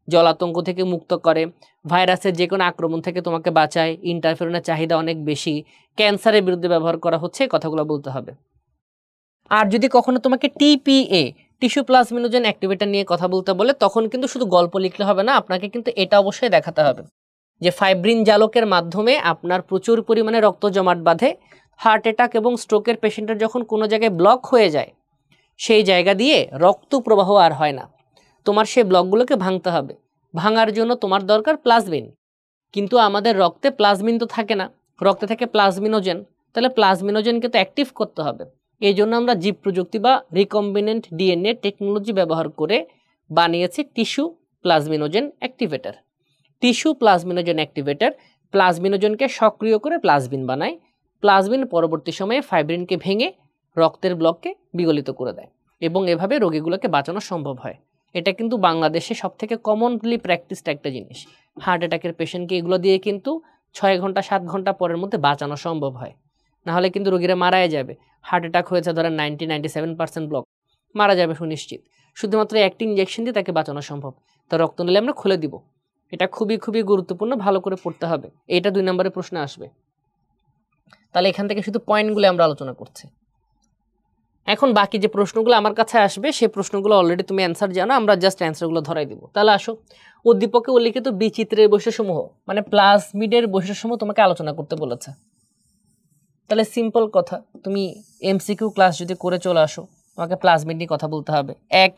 Speaker 1: জলাতঙ্ক থেকে মুক্ত করে। ভাইরাসের যে কোনো আক্রমণ থেকে তোমাকে বাঁচায়। ইন্টারফেরনের চাহিদা অনেক বেশি। ক্যান্সারের বিরুদ্ধে ব্যবহার করা হচ্ছে কথাগুলো বলতে হবে। আর যদি কখনো তোমাকে টিপিএ টিস্যু প্লাজমিনোজেন অ্যাক্টিভেটার নিয়ে কথা বলতে বলে, তখন কিন্তু শুধু গল্প লিখলে হবে না, আপনাকে কিন্তু এটা অবশ্যই দেখাতে হবে। যে ফাইব্রিন জালকের মাধ্যমে আপনার প্রচুর পরিমাণে রক্ত জমাট বাঁধে হার্ট অ্যাটাক এবং স্ট্রোকের পেশেন্টের যখন কোনো জায়গায় ব্লক হয়ে যায়, সেই জায়গা দিয়ে রক্ত প্রবাহ আর হয় না। তোমার সেই ব্লকগুলোকে ভাঙতে হবে। ভাঙার জন্য তোমার দরকার প্লাজমিন কিন্তু আমাদের রক্তে প্লাজমিন তো থাকে না। রক্তে থাকে প্লাজমিনোজেন তাহলে প্লাজমিনোজেনকে তো অ্যাক্টিভ করতে হবে। এই জন্য আমরা জীব প্রযুক্তি বা রিকম্বিনেন্ট ডিএনএ টেকনোলজি ব্যবহার করে বানিয়েছি tissue plasminogen activator tissue plasminogen activator, প্লাজমিনোজেনকে সক্রিয় করে প্লাজমিন বানায়। প্লাজমিন পরবর্তী সময়ে ফাইব্রিনকে ভেঙে রক্তের ব্লককে বিগলিত করে দেয় এবং এভাবে রোগীগুলোকে বাঁচানো সম্ভব হয়। এটা কিন্তু বাংলাদেশে সবথেকে কমনলি প্র্যাকটিসড একটা জিনিস। হার্ট অ্যাটাকের পেশেন্টকে এগুলো দিয়ে কিন্তু ছয় ঘণ্টা, সাত ঘণ্টা পরের মধ্যে বাঁচানো সম্ভব হয়। নাহলে কিন্তু রোগীরা মারাই যাবে। হার্ট অ্যাটাক হয়েছে ধরেন ninety ninety seven percent block মারা যাবে সুনিশ্চিত। শুধুমাত্র একটি ইঞ্জেকশন দিয়ে তাকে বাঁচানো সম্ভব। তো রক্ত নিলে আমরা খুলে দিব। এটা খুবই খুবই গুরুত্বপূর্ণ, ভালো করে পড়তে হবে। এটা দুই নম্বরের প্রশ্ন আসবে। তাহলে এখান থেকে শুধু পয়েন্টগুলো আমরা আলোচনা করছি। এখন বাকি যে প্রশ্নগুলো আমার কাছে আসবে সেই প্রশ্নগুলো অলরেডি তুমি অ্যান্সার জানো, আমরা জাস্ট অ্যান্সারগুলো ধরাই দিব। তাহলে আসো। উদ্দীপকে উল্লিখিত বিচিত্রের বৈশিষ্ট্যসমূহ মানে প্লাজমিডের বৈশিষ্ট্যসমূহ তোমাকে আলোচনা করতে বলেছে। তাহলে সিম্পল কথা, তুমি এমসিকিউ ক্লাস যদি করে চলে আসো, তোমাকে প্লাজমিড নিয়ে কথা বলতে হবে। এক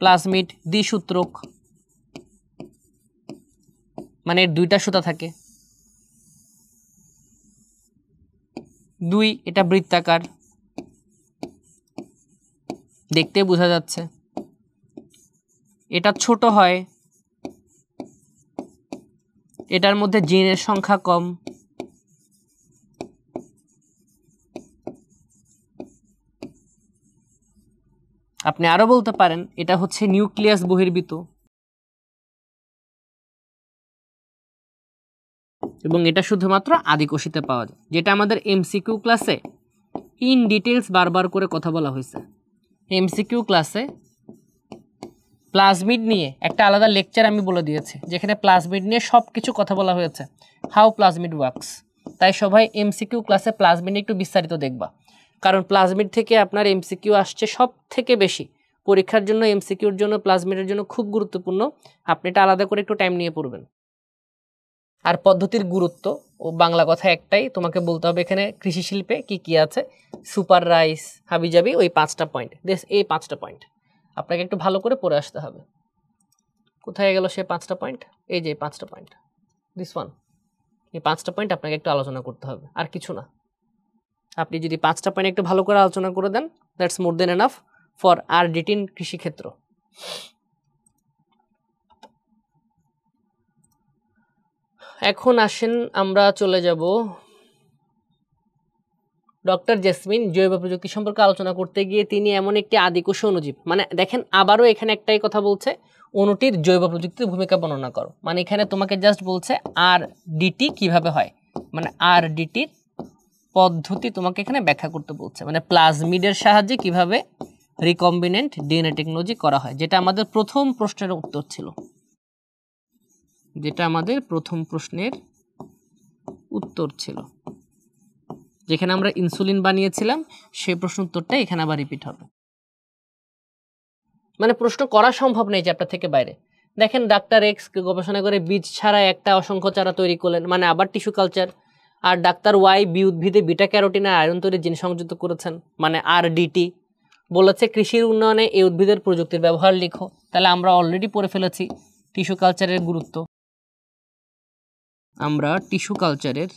Speaker 1: প্লাজমিড দ্বিসূত্রক। মানে এর দুইটা সুতা থাকে। দুই, এটা বৃত্তাকার। দেখতে বোঝা যাচ্ছে। এটা ছোট হয়। এটার মধ্যে জিনের সংখ্যা কম। আপনি আরও বলতে পারেন, এটা হচ্ছে নিউক্লিয়াস বহির্ভূত। এবং এটা শুধুমাত্র আদিকোষিতে পাওয়া যায়। যেটা আমাদের এমসিকিউ ক্লাসে ইন ডিটেলস বারবার করে কথা বলা হয়েছে। এমসিকিউ ক্লাসে প্লাজমিড নিয়ে একটা আলাদা লেকচার আমি বলে দিয়েছি, যেখানে প্লাজমিড নিয়ে সব কিছু কথা বলা হয়েছে। হাউ প্লাজমিড ওয়ার্কস তাই সবাই এমসিকিউ ক্লাসে প্লাজমিড একটু বিস্তারিত দেখবা। কারণ প্লাজমিড থেকে আপনার এমসিকিউ আসছে সব থেকে বেশি। পরীক্ষার জন্য এমসিকিউর জন্য প্লাজমিডের জন্য খুব গুরুত্বপূর্ণ। আপনি এটা আলাদা করে একটু টাইম নিয়ে পড়বেন। আর পদ্ধতির গুরুত্ব ও বাংলা কথা একটাই, তোমাকে বলতে হবে এখানে কৃষি শিল্পে কি কি আছে। সুপার রাইস, হাবিজাবি, ওই পাঁচটা পয়েন্ট দেশ এই পাঁচটা পয়েন্ট আপনাকে একটু ভালো করে পড়ে আসতে হবে। কোথায় গেল সে পাঁচটা পয়েন্ট এই যে পাঁচটা পয়েন্ট দিস ওয়ান এই পাঁচটা পয়েন্ট আপনাকে একটু আলোচনা করতে হবে, আর কিছু না। আপনি যদি পাঁচটা পয়েন্ট একটু ভালো করে আলোচনা করে দেন that's more than enough for আর ডিটিন কৃষিক্ষেত্র। এখন আসেন, আমরা চলে যাব ডক্টর জেসমিন জৈব প্রযুক্তি সম্পর্কে আলোচনা করতে গিয়ে তিনি এমন একটি আদিকোষ অনুজীব মানে দেখেন, আবারও এখানে একটাই কথা বলছে অনুটির জৈব প্রযুক্তির ভূমিকা বর্ণনা করো। মানে এখানে তোমাকে জাস্ট বলছে আর ডিটি কীভাবে হয়। মানে আর ডিটির পদ্ধতি তোমাকে এখানে ব্যাখ্যা করতে বলছে। মানে প্লাজমিডের সাহায্যে কীভাবে রিকম্বিনেন্ট ডিএনএ টেকনোলজি করা হয়, যেটা আমাদের প্রথম প্রশ্নের উত্তর ছিল। যেটা আমাদের প্রথম প্রশ্নের উত্তর ছিল। যেখানে আমরা ইনসুলিন বানিয়েছিলাম সেই প্রশ্ন উত্তরটা এখানে আবার রিপিট হবে। মানে প্রশ্ন করা সম্ভব নেই চ্যাপ্টার থেকে বাইরে। দেখেন ডাক্তার এক্স গবেষণা করে বীজ ছাড়া একটা অসংখ্য চারা তৈরি করলেন মানে আবার টিস্যু কালচার আর ডাক্তার ওয়াই বি উদ্ভিদে বিটা ক্যারোটিন আর আয়রন তৈরি জিন সংযুক্ত করেছেন মানে আর ডিটি বলেছে কৃষির উন্নয়নে এই উদ্ভিদের প্রযুক্তির ব্যবহার লিখো। তাহলে আমরা অলরেডি পড়ে ফেলেছি টিস্যু কালচারের গুরুত্ব। আমরা টিস্যু কালচারের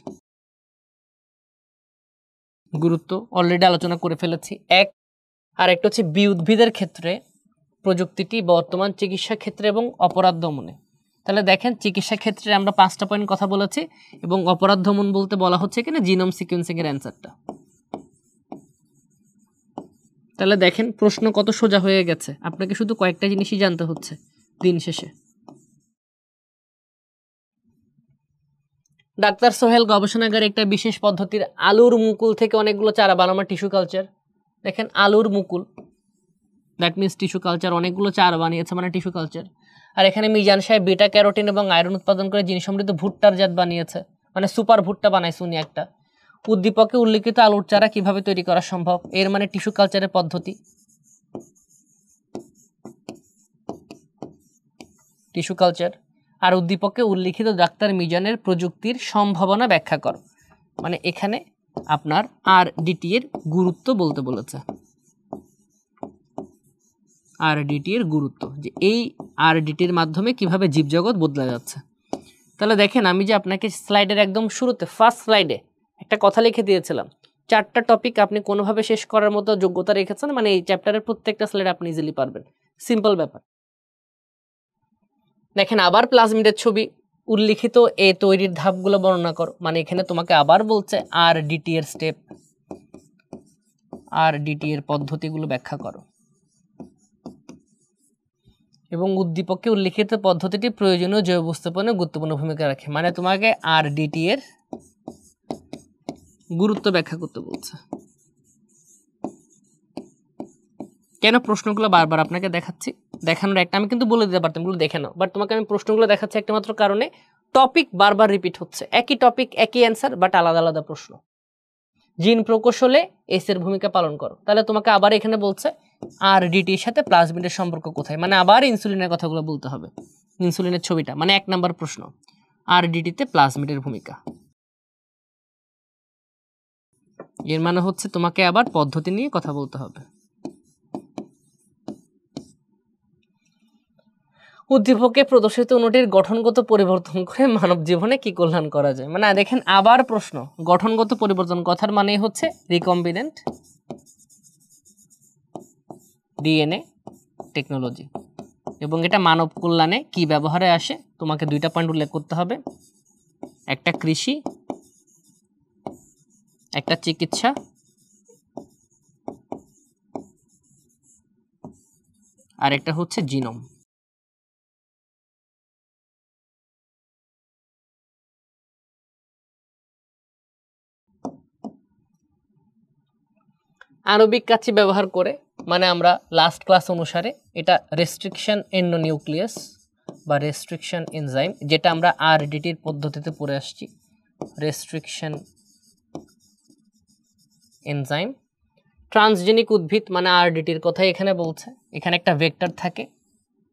Speaker 1: গুরুত্ব অলরেডি আলোচনা করে ফেলেছি। এক আর একটা হচ্ছে বি উদ্ভিদের ক্ষেত্রে, প্রযুক্তিটি বর্তমান চিকিৎসা ক্ষেত্রে এবং অপরাধ দমনে। তাহলে দেখেন, চিকিৎসা ক্ষেত্রে আমরা পাঁচটা পয়েন্ট কথা বলেছি এবং অপরাধ দমন বলতে বলা হচ্ছে কিনা জিনোম সিকুয়েন্সিং এর অ্যান্সারটা তাহলে দেখেন, প্রশ্ন কত সোজা হয়ে গেছে। আপনাকে শুধু কয়েকটা জিনিসই জানতে হচ্ছে দিন শেষে। ডাক্তার সোহেল গবেষণাগারে একটা বিশেষ পদ্ধতির আলুর মুকুল থেকে অনেকগুলো চারা বানানো টিস্যু কালচার। দেখেন, আলুর মুকুল। দ্যাট মিনস টিস্যু কালচার, অনেকগুলো চারা বানিয়েছে মানে টিস্যু কালচার। আর এখানে মিজান সাহেব বিটা ক্যারোটিন এবং আয়রন উৎপাদন করে জিনিস সমৃদ্ধ ভুট্টার জাত বানিয়েছে। মানে সুপার ভুট্টা বানাইছে উনি একটা। উদ্দীপকে উল্লিখিত আলুর চারা কীভাবে তৈরি করা সম্ভব? এর মানে টিস্যু কালচারের পদ্ধতি। Tissue culture. আর উদ্দীপকে উল্লিখিত ডাক্তার মিজানের প্রযুক্তির সম্ভাবনা ব্যাখ্যা কর। মানে এখানে আপনার আর ডিটি এর গুরুত্ব বলতে বলেছে। আর ডিটি এর গুরুত্ব, যে এই আর ডিটির মাধ্যমে কীভাবে জীবজগৎ বদলা যাচ্ছে। তাহলে দেখেন, আমি যে আপনাকে স্লাইডের একদম শুরুতে ফার্স্ট স্লাইডে একটা কথা লিখে দিয়েছিলাম। চারটা টপিক আপনি কোনোভাবে শেষ করার মতো যোগ্যতা রেখেছেন মানে এই চ্যাপ্টারের প্রত্যেকটা স্লাইড আপনি ইজিলি পারবেন। সিম্পল ব্যাপার। দেখেন, আবার প্লাজমিডের ছবি, উল্লিখিত এ তৈরির ধাপগুলো বর্ণনা করো। মানে এখানে তোমাকে আবার বলছে আর ডিটি এর স্টেপ, আর ডিটি এর পদ্ধতিগুলো ব্যাখ্যা করো। এবং উদ্দীপকে উল্লিখিত পদ্ধতিটি প্রয়োজনীয় জৈব উপস্থাপনে গুরুত্বপূর্ণ ভূমিকা রাখে। মানে তোমাকে আর ডিটি এর গুরুত্ব ব্যাখ্যা করতে বলছে। কেন প্রশ্নগুলো বারবার আপনাকে দেখাচ্ছি? দেখানোর একটা, আমি কিন্তু বলে দিতে পারতাম বলে দেখে নাও। বাট তোমাকে আমি প্রশ্নগুলো দেখাচ্ছি একটা মাত্র কারণে টপিক বারবার রিপিট হচ্ছে। একই টপিক একই অ্যান্সার বাট আলাদা আলাদা প্রশ্ন। জিন প্রকৌশলে এস এর ভূমিকা পালন করো। তাহলে তোমাকে আবার এখানে বলছে, আর ডিটির সাথে প্লাজমিডের সম্পর্ক কোথায়? মানে আবার ইনসুলিনের কথাগুলো বলতে হবে। ইনসুলিনের ছবিটা মানে এক নাম্বার প্রশ্ন। আর ডিটিতে প্লাজমিডের ভূমিকা। এর মানে হচ্ছে তোমাকে আবার পদ্ধতি নিয়ে কথা বলতে হবে। উদ্দীপকে প্রদর্শিত অণুটির গঠনগত পরিবর্তন করে মানব জীবনে কি কল্যাণ করা যায়? মানে দেখেন, আবার প্রশ্ন। গঠনগত পরিবর্তন কথার মানে হচ্ছে রিকম্বিনেন্ট ডিএনএ টেকনোলজি এবং এটা মানব কল্যাণে কি ব্যবহারে আসে, তোমাকে দুইটা পয়েন্ট উল্লেখ করতে হবে। একটা কৃষি, একটা চিকিৎসা আর একটা হচ্ছে জিনোম আণবিক কাছি ব্যবহার করে মানে আমরা লাস্ট ক্লাস অনুসারে এটা রেস্ট্রিকশন নিউক্লিয়াস বা রেস্ট্রিকশন এনজাইম যেটা আমরা আরডিটির পদ্ধতিতে পড়ে আসছি রেস্ট্রিকশন এনজাইম ট্রান্সজেনিক উদ্ভিদ মানে আরডিটির কথাই এখানে বলছে, এখানে একটা ভেক্টর থাকে।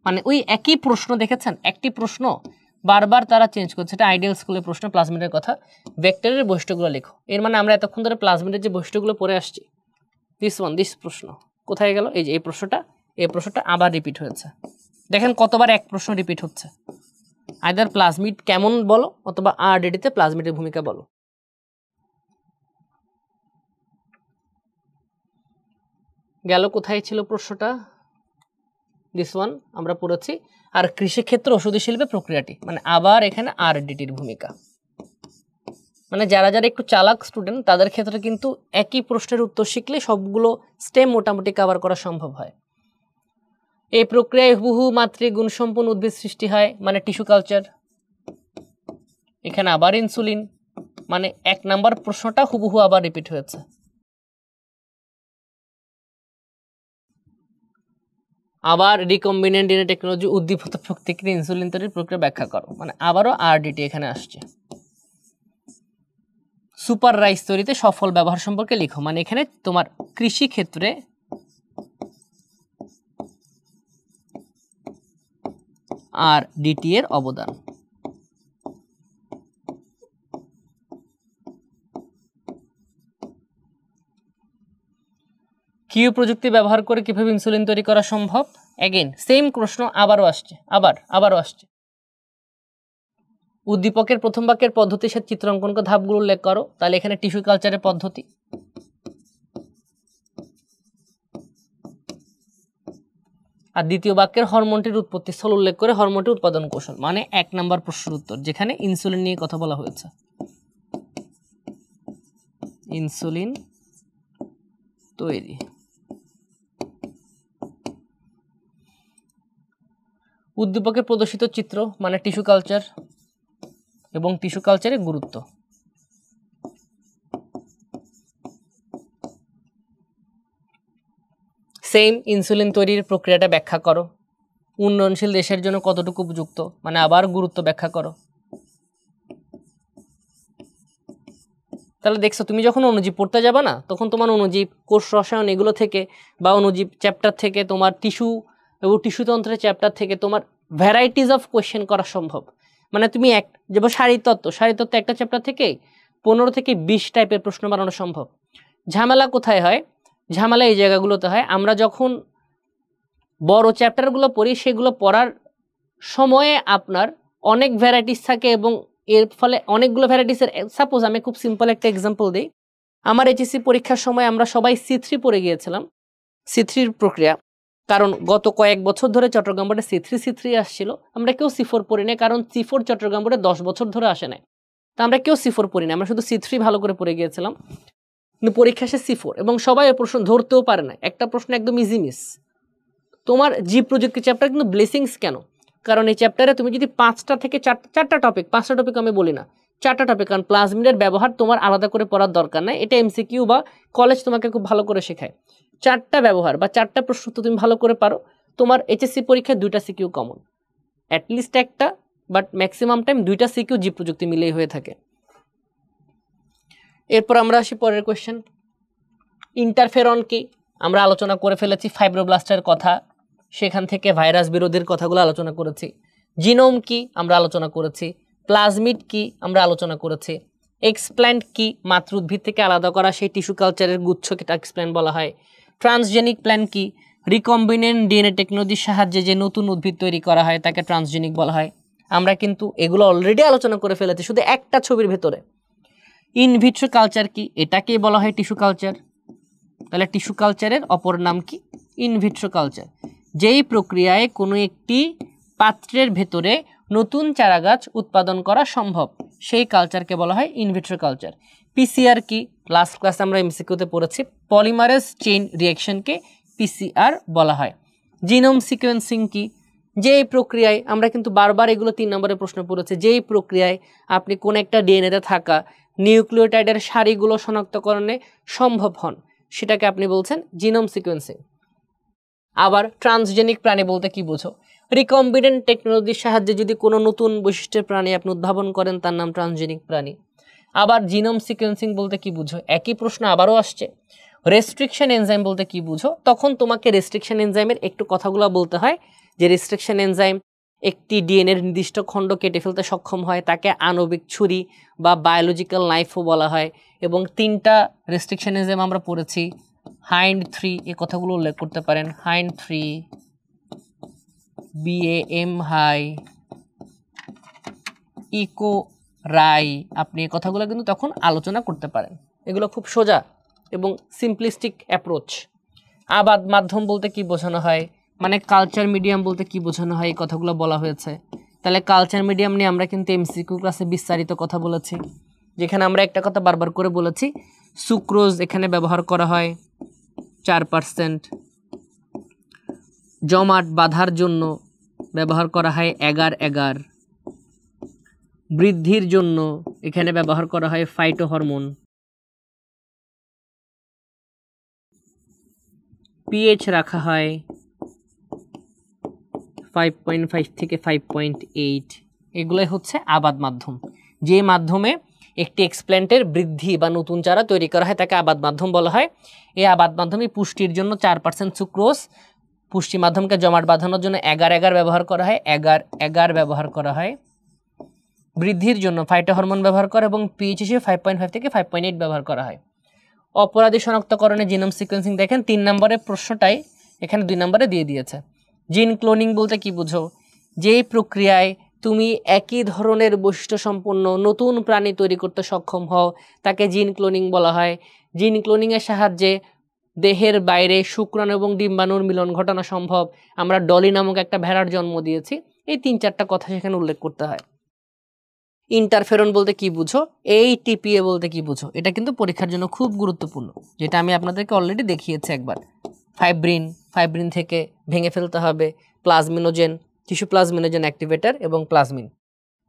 Speaker 1: মানে ওই একই প্রশ্ন দেখেছেন? একটি প্রশ্ন বারবার তারা চেঞ্জ করছে, এটা আইডিয়াল স্কুলের প্রশ্ন প্লাজমিডের কথা। ভেক্টরের বৈশিষ্ট্যগুলো লেখো। এর মানে আমরা এতক্ষণ ধরে প্লাজমিডের যে বৈশিষ্ট্যগুলো পড়ে আসছি দিস ওয়ান দিস প্রশ্ন। কোথায় গেল? এই যে, এই প্রশ্নটা এই প্রশ্নটা আবার রিপিট হয়েছে। দেখেন কতবার এক প্রশ্ন রিপিট হচ্ছে। আইদার প্লাজমিড কেমন বলো, অথবা আরডিডিতে প্লাজমিডের ভূমিকা বলো। গেল কোথায় ছিল প্রশ্নটা? দিস ওয়ান আমরা পড়েছি। আর কৃষিক্ষেত্র ওষুধি শিল্পে প্রক্রিয়াটি মানে আবার এখানে আরডিটির ভূমিকা। মানে যারা যারা একটু চালাক স্টুডেন্ট তাদের ক্ষেত্রে কিন্তু একই প্রশ্নের উত্তর শিখলে সবগুলো স্টেম মোটামুটি কভার করা সম্ভব হয়। এই প্রক্রিয়ায় হুহু মাতৃ গুণসম্পন্ন উদ্ভিদ সৃষ্টি হয় মানে টিস্যু কালচার এখানে আবার ইনসুলিন মানে এক নাম্বার প্রশ্নটা হুবহু আবার রিপিট হয়েছে। আবার রিকম্বিনেন্ট ডিএনএ টেকনোলজি উদ্দীপত প্রকৃতির ইনসুলিন তৈরির প্রক্রিয়া ব্যাখ্যা করো। মানে আবারও আরডিটি এখানে আসছে। সুপার রাইস তৈরিতে সফল ব্যবহার সম্পর্কে লিখো। মানে এখানে তোমার কৃষি ক্ষেত্রে আর ডিটি এর অবদান। কিউ প্রযুক্তি ব্যবহার করে কীভাবে ইনসুলিন তৈরি করা সম্ভব? অ্যাগেন সেম প্রশ্ন আবারও আসছে, আবার, আবারও আসছে। উদ্দীপকের প্রথম বাক্যের পদ্ধতির সাথে চিত্রাঙ্কন ধাপগুলো উল্লেখ করো। তাহলে এখানে টিস্যু কালচারের পদ্ধতি। আর দ্বিতীয় বাক্যের হরমোনটির উৎপত্তি স্থল উল্লেখ করে হরমোনটির উৎপাদন কৌশল মানে এক নম্বর প্রশ্নের উত্তর, যেখানে ইনসুলিন নিয়ে কথা বলা হয়েছে। ইনসুলিন তৈরি। উদ্দীপকে প্রদর্শিত চিত্র মানে টিস্যু কালচার এবং টিস্যু কালচারের গুরুত্ব। সেম ইনসুলিন তৈরির প্রক্রিয়াটা ব্যাখ্যা করো। উন্নয়নশীল দেশের জন্য কতটুকু উপযুক্ত? মানে আবার গুরুত্ব ব্যাখ্যা করো। তাহলে দেখছ, তুমি যখন অনুজীব পড়তে যাবে না, তখন তোমার অনুজীব কোষ রসায়ন এগুলো থেকে বা অনুজীব চ্যাপ্টার থেকে তোমার টিস্যু এবং টিস্যুতন্ত্রের চ্যাপ্টার থেকে তোমার ভ্যারাইটিস অফ কোয়েশ্চেন করা সম্ভব। মানে তুমি এক যেমন শারীরতত্ত্ব শারীরতত্ত্ব একটা চ্যাপ্টার থেকে পনেরো থেকে বিশ টাইপের প্রশ্ন বানানো সম্ভব। ঝামেলা কোথায় হয়? ঝামেলা এই জায়গাগুলোতে হয়, আমরা যখন বড় চ্যাপ্টারগুলো পড়ি, সেগুলো পড়ার সময়ে আপনার অনেক ভ্যারাইটিস থাকে এবং এর ফলে অনেকগুলো ভ্যারাইটিসের সাপোজ আমি খুব সিম্পল একটা এক্সাম্পল দিই। আমার এইচএসসি পরীক্ষার সময় আমরা সবাই সি থ্রি পড়ে গিয়েছিলাম। সি থ্রির প্রক্রিয়া। কারণ গত কয়েক বছর ধরে চট্টগ্রাম বোর্ডে সি থ্রি সি থ্রি আসছিল। আমরা কেউ সি ফোর পড়ি না কারণ সি ফোর চট্টগ্রাম বোর্ডে দশ বছর ধরে আসে নাই। তা আমরা কেউ সি ফোর পড়ি না আমরা শুধু সি থ্রি ভালো করে পড়ে গিয়েছিলাম। কিন্তু পরীক্ষা সে সি ফোর, এবং সবাই প্রশ্ন ধরতেও পারে না একটা প্রশ্ন একদম ইজি মিস তোমার জীব প্রযুক্তি চ্যাপ্টার কিন্তু ব্লেসিংস কেন? কারণ এই চ্যাপ্টারে তুমি যদি পাঁচটা থেকে চারটা চারটা টপিক পাঁচটা টপিক আমি বলি না, চারটা টপিক কারণ প্লাজমিডের ব্যবহার তোমার আলাদা করে পড়ার দরকার নাই। এটা এমসিকিউ বা কলেজ তোমাকে খুব ভালো করে শেখায়। চারটা ব্যবহার বা চারটা প্রশ্ন তো তুমি ভালো করে পারো। তোমার এইচএসসি পরীক্ষায় দুইটা সিকিউ কমন অ্যাটলিস্ট একটা বাট ম্যাক্সিমাম টাইম দুইটা সিকিউ জীব প্রযুক্তি মিলেই হয়ে থাকে। এরপর আমরা আসি পরের কোয়েশ্চেন ইন্টারফেরন কি? আমরা আলোচনা করে ফেলেছি ফাইব্রোব্লাস্টের কথা। সেখান থেকে ভাইরাস বিরোধীর কথাগুলো আলোচনা করেছি। জিনোম কি? আমরা আলোচনা করেছি। প্লাজমিড কি? আমরা আলোচনা করেছি। এক্সপ্ল্যান্ট কি? মাতৃ উদ্ভিদ থেকে আলাদা করা সেই টিস্যু কালচারের গুচ্ছকে এক্সপ্ল্যান্ট বলা হয়। ট্রান্সজেনিক প্ল্যান কি? রিকম্বিনেন্ট ডিএনএ টেকনোলজির সাহায্যে যে নতুন উদ্ভিদ তৈরি করা হয়, তাকে ট্রান্সজেনিক বলা হয়। আমরা কিন্তু এগুলো অলরেডি আলোচনা করে ফেলেছি, শুধু একটা ছবির ভেতরে। ইনভিট্রো কালচার কি? এটাকেই বলা হয় টিস্যু কালচার তাহলে টিস্যু কালচারের অপর নাম কি? ইনভিট্রো কালচার যেই প্রক্রিয়ায় কোনো একটি পাত্রের ভেতরে নতুন চারাগাছ উৎপাদন করা সম্ভব, সেই কালচারকে বলা হয় ইনভিট্রো কালচার পিসিআর কি? লাস্ট ক্লাসে আমরা এমসিকিউতে পড়েছি। পলিমারেজ চেইন রিয়াকশনকে পিসিআর বলা হয়। জিনোম সিকোয়েন্সিং কি? যেই প্রক্রিয়ায়, আমরা কিন্তু বারবার এগুলো তিন নম্বরের প্রশ্ন পড়েছে, যেই প্রক্রিয়ায় আপনি কোন একটা ডিএনএতে থাকা, নিউক্লিওটাইডের সারিগুলো শনাক্তকরণে সম্ভব হন, সেটাকে আপনি বলছেন জিনোম সিকোয়েন্সিং আবার ট্রান্সজেনিক প্রাণী বলতে কি বোঝো? রিকম্বিনেন্ট টেকনোলজির সাহায্যে যদি কোনো নতুন বৈশিষ্ট্যের প্রাণী আপনি উদ্ভাবন করেন, তার নাম ট্রান্সজেনিক প্রাণী। আবার জিনোম সিকোয়েন্সিং বলতে কি বুঝো? একই প্রশ্ন আবারও আসছে। রেস্ট্রিকশন এনজাইম বলতে কি বুঝো? তখন তোমাকে রেস্ট্রিকশন এনজাইমের একটু কথাগুলো বলতে হয়। যে রেস্ট্রিকশন এনজাইম একটি ডিএনএর নির্দিষ্ট খণ্ড কেটে ফেলতে সক্ষম হয়, তাকে আণবিক ছুরি বা বায়োলজিক্যাল নাইফও বলা হয় এবং তিনটা রেস্ট্রিকশন এনজাইম আমরা পড়েছি। হাইন্ড থ্রি এ কথাগুলো উল্লেখ করতে পারেন। Hind three BAM HI eco RI আপনি এই কথাগুলো কিন্তু তখন আলোচনা করতে পারেন। এগুলো খুব সোজা এবং সিম্পলিস্টিক অ্যাপ্রোচ আবাদ মাধ্যম বলতে কি বোঝানো হয়? মানে কালচার মিডিয়াম বলতে কি বোঝানো হয়? এই কথাগুলো বলা হয়েছে। তাহলে কালচার মিডিয়াম নিয়ে আমরা কিন্তু এমসিকিউ ক্লাসে বিস্তারিত কথা বলেছি। যেখানে আমরা একটা কথা বারবার করে বলেছি সুক্রোজ এখানে ব্যবহার করা হয় চার পার্সেন্ট জমাট বাঁধার জন্য ব্যবহার করা হয় এগার এগার। বৃদ্ধির জন্য এখানে ব্যবহার করা হয় ফাইটো হরমোন পিএইচ রাখা হয় ফাইভ পয়েন্ট ফাইভ থেকে ফাইভ পয়েন্ট এইট এগুলোই হচ্ছে আবাদ মাধ্যম। যে মাধ্যমে একটি এক্সপ্ল্যান্টের বৃদ্ধি বা নতুন চারা তৈরি করা হয়, তাকে আবাদ মাধ্যম বলা হয়। এই আবাদ মাধ্যমে পুষ্টির জন্য চার পার্সেন্ট সুক্রোজ পুষ্টি মাধ্যমকে জমাট বাঁধানোর জন্য এগার এগার ব্যবহার করা হয় এগার এগার ব্যবহার করা হয়। বৃদ্ধির জন্য ফাইটো হরমোন ব্যবহার করা এবং পিএইচ হিসেবে ফাইভ পয়েন্ট ফাইভ থেকে ফাইভ পয়েন্ট এইট ব্যবহার করা হয়। অপরাধী শনাক্তকরণে জিনোম সিকোয়েন্সিং দেখেন, তিন নম্বরের প্রশ্নটাই এখানে দুই নম্বরে দিয়ে দিয়েছে। জিন ক্লোনিং বলতে কি বুঝো? যেই প্রক্রিয়ায় তুমি একই ধরনের বৈশিষ্ট্য সম্পন্ন নতুন প্রাণী তৈরি করতে সক্ষম হও, তাকে জিন ক্লোনিং বলা হয়। জিন ক্লোনিংয়ের সাহায্যে দেহের বাইরে শুক্রাণু এবং ডিম্বাণুর মিলন ঘটানো সম্ভব। আমরা ডলি নামক একটা ভেড়ার জন্ম দিয়েছি। এই তিন চারটা কথা সেখানে উল্লেখ করতে হয়। ইন্টারফেরন বলতে কি বুঝো? এই টিপিএ বলতে কি বুঝো? এটা কিন্তু পরীক্ষার জন্য খুব গুরুত্বপূর্ণ, যেটা আমি আপনাদেরকে অলরেডি দেখিয়েছি একবার। ফাইব্রিন ফাইব্রিন থেকে ভেঙে ফেলতে হবে প্লাজমিনোজেন টিস্যু প্লাজমিনোজেন অ্যাক্টিভেটর এবং প্লাজমিন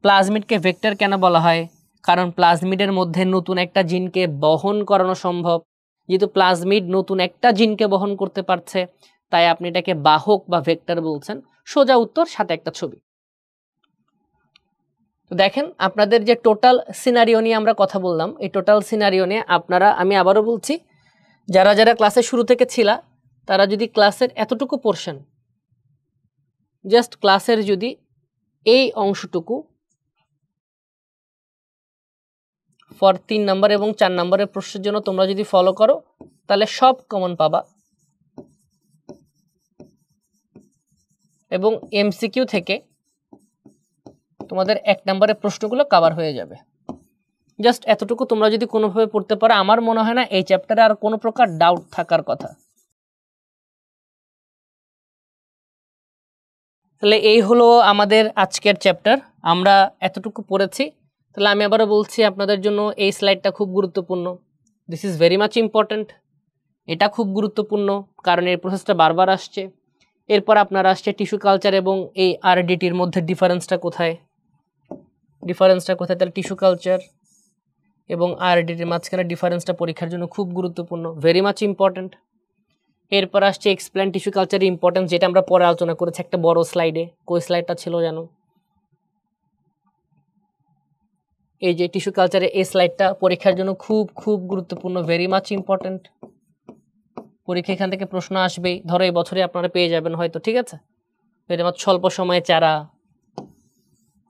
Speaker 1: প্লাজমিডকে ভেক্টর কেন বলা হয়? কারণ প্লাজমিডের মধ্যে নতুন একটা জিনকে বহন করানো সম্ভব। যেহেতু প্লাজমিড নতুন একটা জিনকে বহন করতে পারছে, তাই আপনি এটাকে বাহক বা ভেক্টর বলছেন। সোজা উত্তর সাথে একটা ছবি। তো দেখেন, আপনাদের যে টোটাল সিনারিও নিয়ে আমরা কথা বললাম, এই টোটাল সিনারিও নিয়ে আপনারা, আমি আবারও বলছি, যারা যারা ক্লাসের শুরু থেকে ছিলা, তারা যদি ক্লাসের এতটুকু পোর্শন জাস্ট ক্লাসের যদি এই অংশটুকু ফর তিন নম্বর এবং চার নম্বরের প্রশ্নের জন্য তোমরা যদি ফলো করো, তাহলে সব কমন পাবা। এবং এমসিকিউ থেকে তোমাদের এক নম্বরের প্রশ্নগুলো কাভার হয়ে যাবে। জাস্ট এতটুকু তোমরা যদি কোনোভাবে পড়তে পারো, আমার মনে হয় না এই চ্যাপ্টারে আর কোনো প্রকার ডাউট থাকার কথা। তাহলে এই হলো আমাদের আজকের চ্যাপ্টার আমরা এতটুকু পড়েছি। তাহলে আমি আবারও বলছি আপনাদের জন্য এই স্লাইডটা খুব গুরুত্বপূর্ণ। This is very much important এটা খুব গুরুত্বপূর্ণ, কারণ এর প্রসেসটা বারবার আসছে। এরপর আপনার আসছে টিস্যু কালচার এবং এই আরডিটির মধ্যে ডিফারেন্সটা কোথায়? ডিফারেন্সটা কোথায়? তাহলে টিস্যু কালচার এবং আরডিটির মাঝখানে ডিফারেন্সটা পরীক্ষার জন্য খুব গুরুত্বপূর্ণ ভেরি মাচ ইম্পর্ট্যান্ট এরপর আসছে এক্সপ্লেন টিস্যু কালচারের ইম্পর্টেন্স যেটা আমরা পরে আলোচনা করেছি একটা বড় স্লাইডে কই স্লাইডটা ছিল যেন এই যে টিস্যু কালচারের এই স্লাইডটা পরীক্ষার জন্য খুব খুব গুরুত্বপূর্ণ ভেরি মাচ ইম্পর্টেন্ট পরীক্ষা এখান থেকে প্রশ্ন আসবেই। ধরো এই বছরে আপনারা পেয়ে যাবেন হয়তো, ঠিক আছে? ভেরি মাচ স্বল্প সময়ে চারা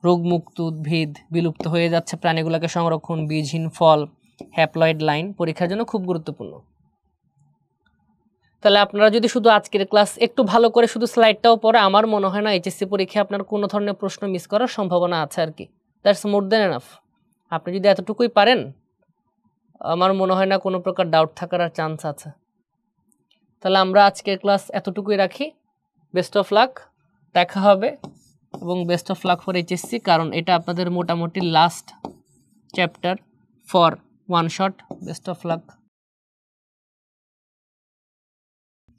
Speaker 1: রোগমুক্ত উদ্ভিদ বিলুপ্ত হয়ে যাচ্ছে, প্রাণীগুলোকে সংরক্ষণ, বীজহীন ফল হ্যাপ্লয়েড লাইন পরীক্ষার জন্য খুব গুরুত্বপূর্ণ। তাহলে আপনারা যদি শুধু আজকের ক্লাস একটু ভালো করে শুধু স্লাইডটাও পড়ে, আমার মনে হয় না এইচএসসি পরীক্ষায় আপনার কোনো ধরনের প্রশ্ন মিস করার সম্ভাবনা আছে আর কি। দ্যাটস মোর দেন এনাফ আপনি যদি এতটুকুই পারেন, আমার মনে হয় না কোনো প্রকার ডাউট থাকার আর চান্স আছে। তাহলে আমরা আজকের ক্লাস এতটুকুই রাখি। বেস্ট অফ লাক দেখা হবে। এবং best of luck for HSC কারণ এটা আপনাদের মোটামুটি last chapter for one shot best of luck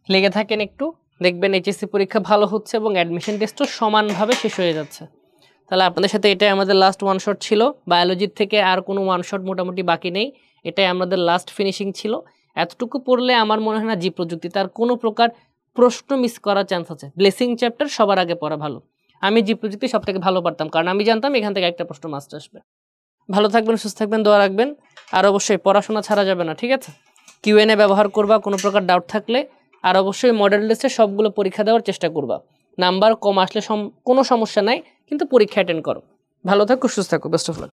Speaker 1: লেগে থাকেন একটু, দেখবেন এইচএসসি পরীক্ষা ভালো হচ্ছে এবং অ্যাডমিশন টেস্টও সমানভাবে শেষ হয়ে যাচ্ছে। তাহলে আপনাদের সাথে এটাই আমাদের লাস্ট ওয়ান শট ছিল। বায়োলজির থেকে আর কোনো ওয়ান শট মোটামুটি বাকি নেই। এটাই আমাদের লাস্ট ফিনিশিং ছিল। এতটুকু পড়লে আমার মনে হয় না জীব প্রযুক্তি তার কোনো প্রকার প্রশ্ন মিস করার চান্স আছে। ব্লেসিং চ্যাপ্টার সবার আগে পড়া ভালো। আমি জীব প্রযুক্তি সব থেকে ভালো পারতাম, কারণ আমি জানতাম এখান থেকে একটা প্রশ্ন মাস্টার আসবে। ভালো থাকবেন, সুস্থ থাকবেন, দোয়া রাখবেন। আর অবশ্যই পড়াশোনা ছাড়া যাবে না, ঠিক আছে? কিউএনএ ব্যবহার করবা, কোনো প্রকার ডাউট থাকলে। আর অবশ্যই মডেল লিস্টে সবগুলো পরীক্ষা দেওয়ার চেষ্টা করবা। নাম্বার কম আসলে কোনো সমস্যা নাই, কিন্তু পরীক্ষা অ্যাটেন্ড করো। ভালো থাকো, সুস্থ থাকো বেস্ট অফ লাক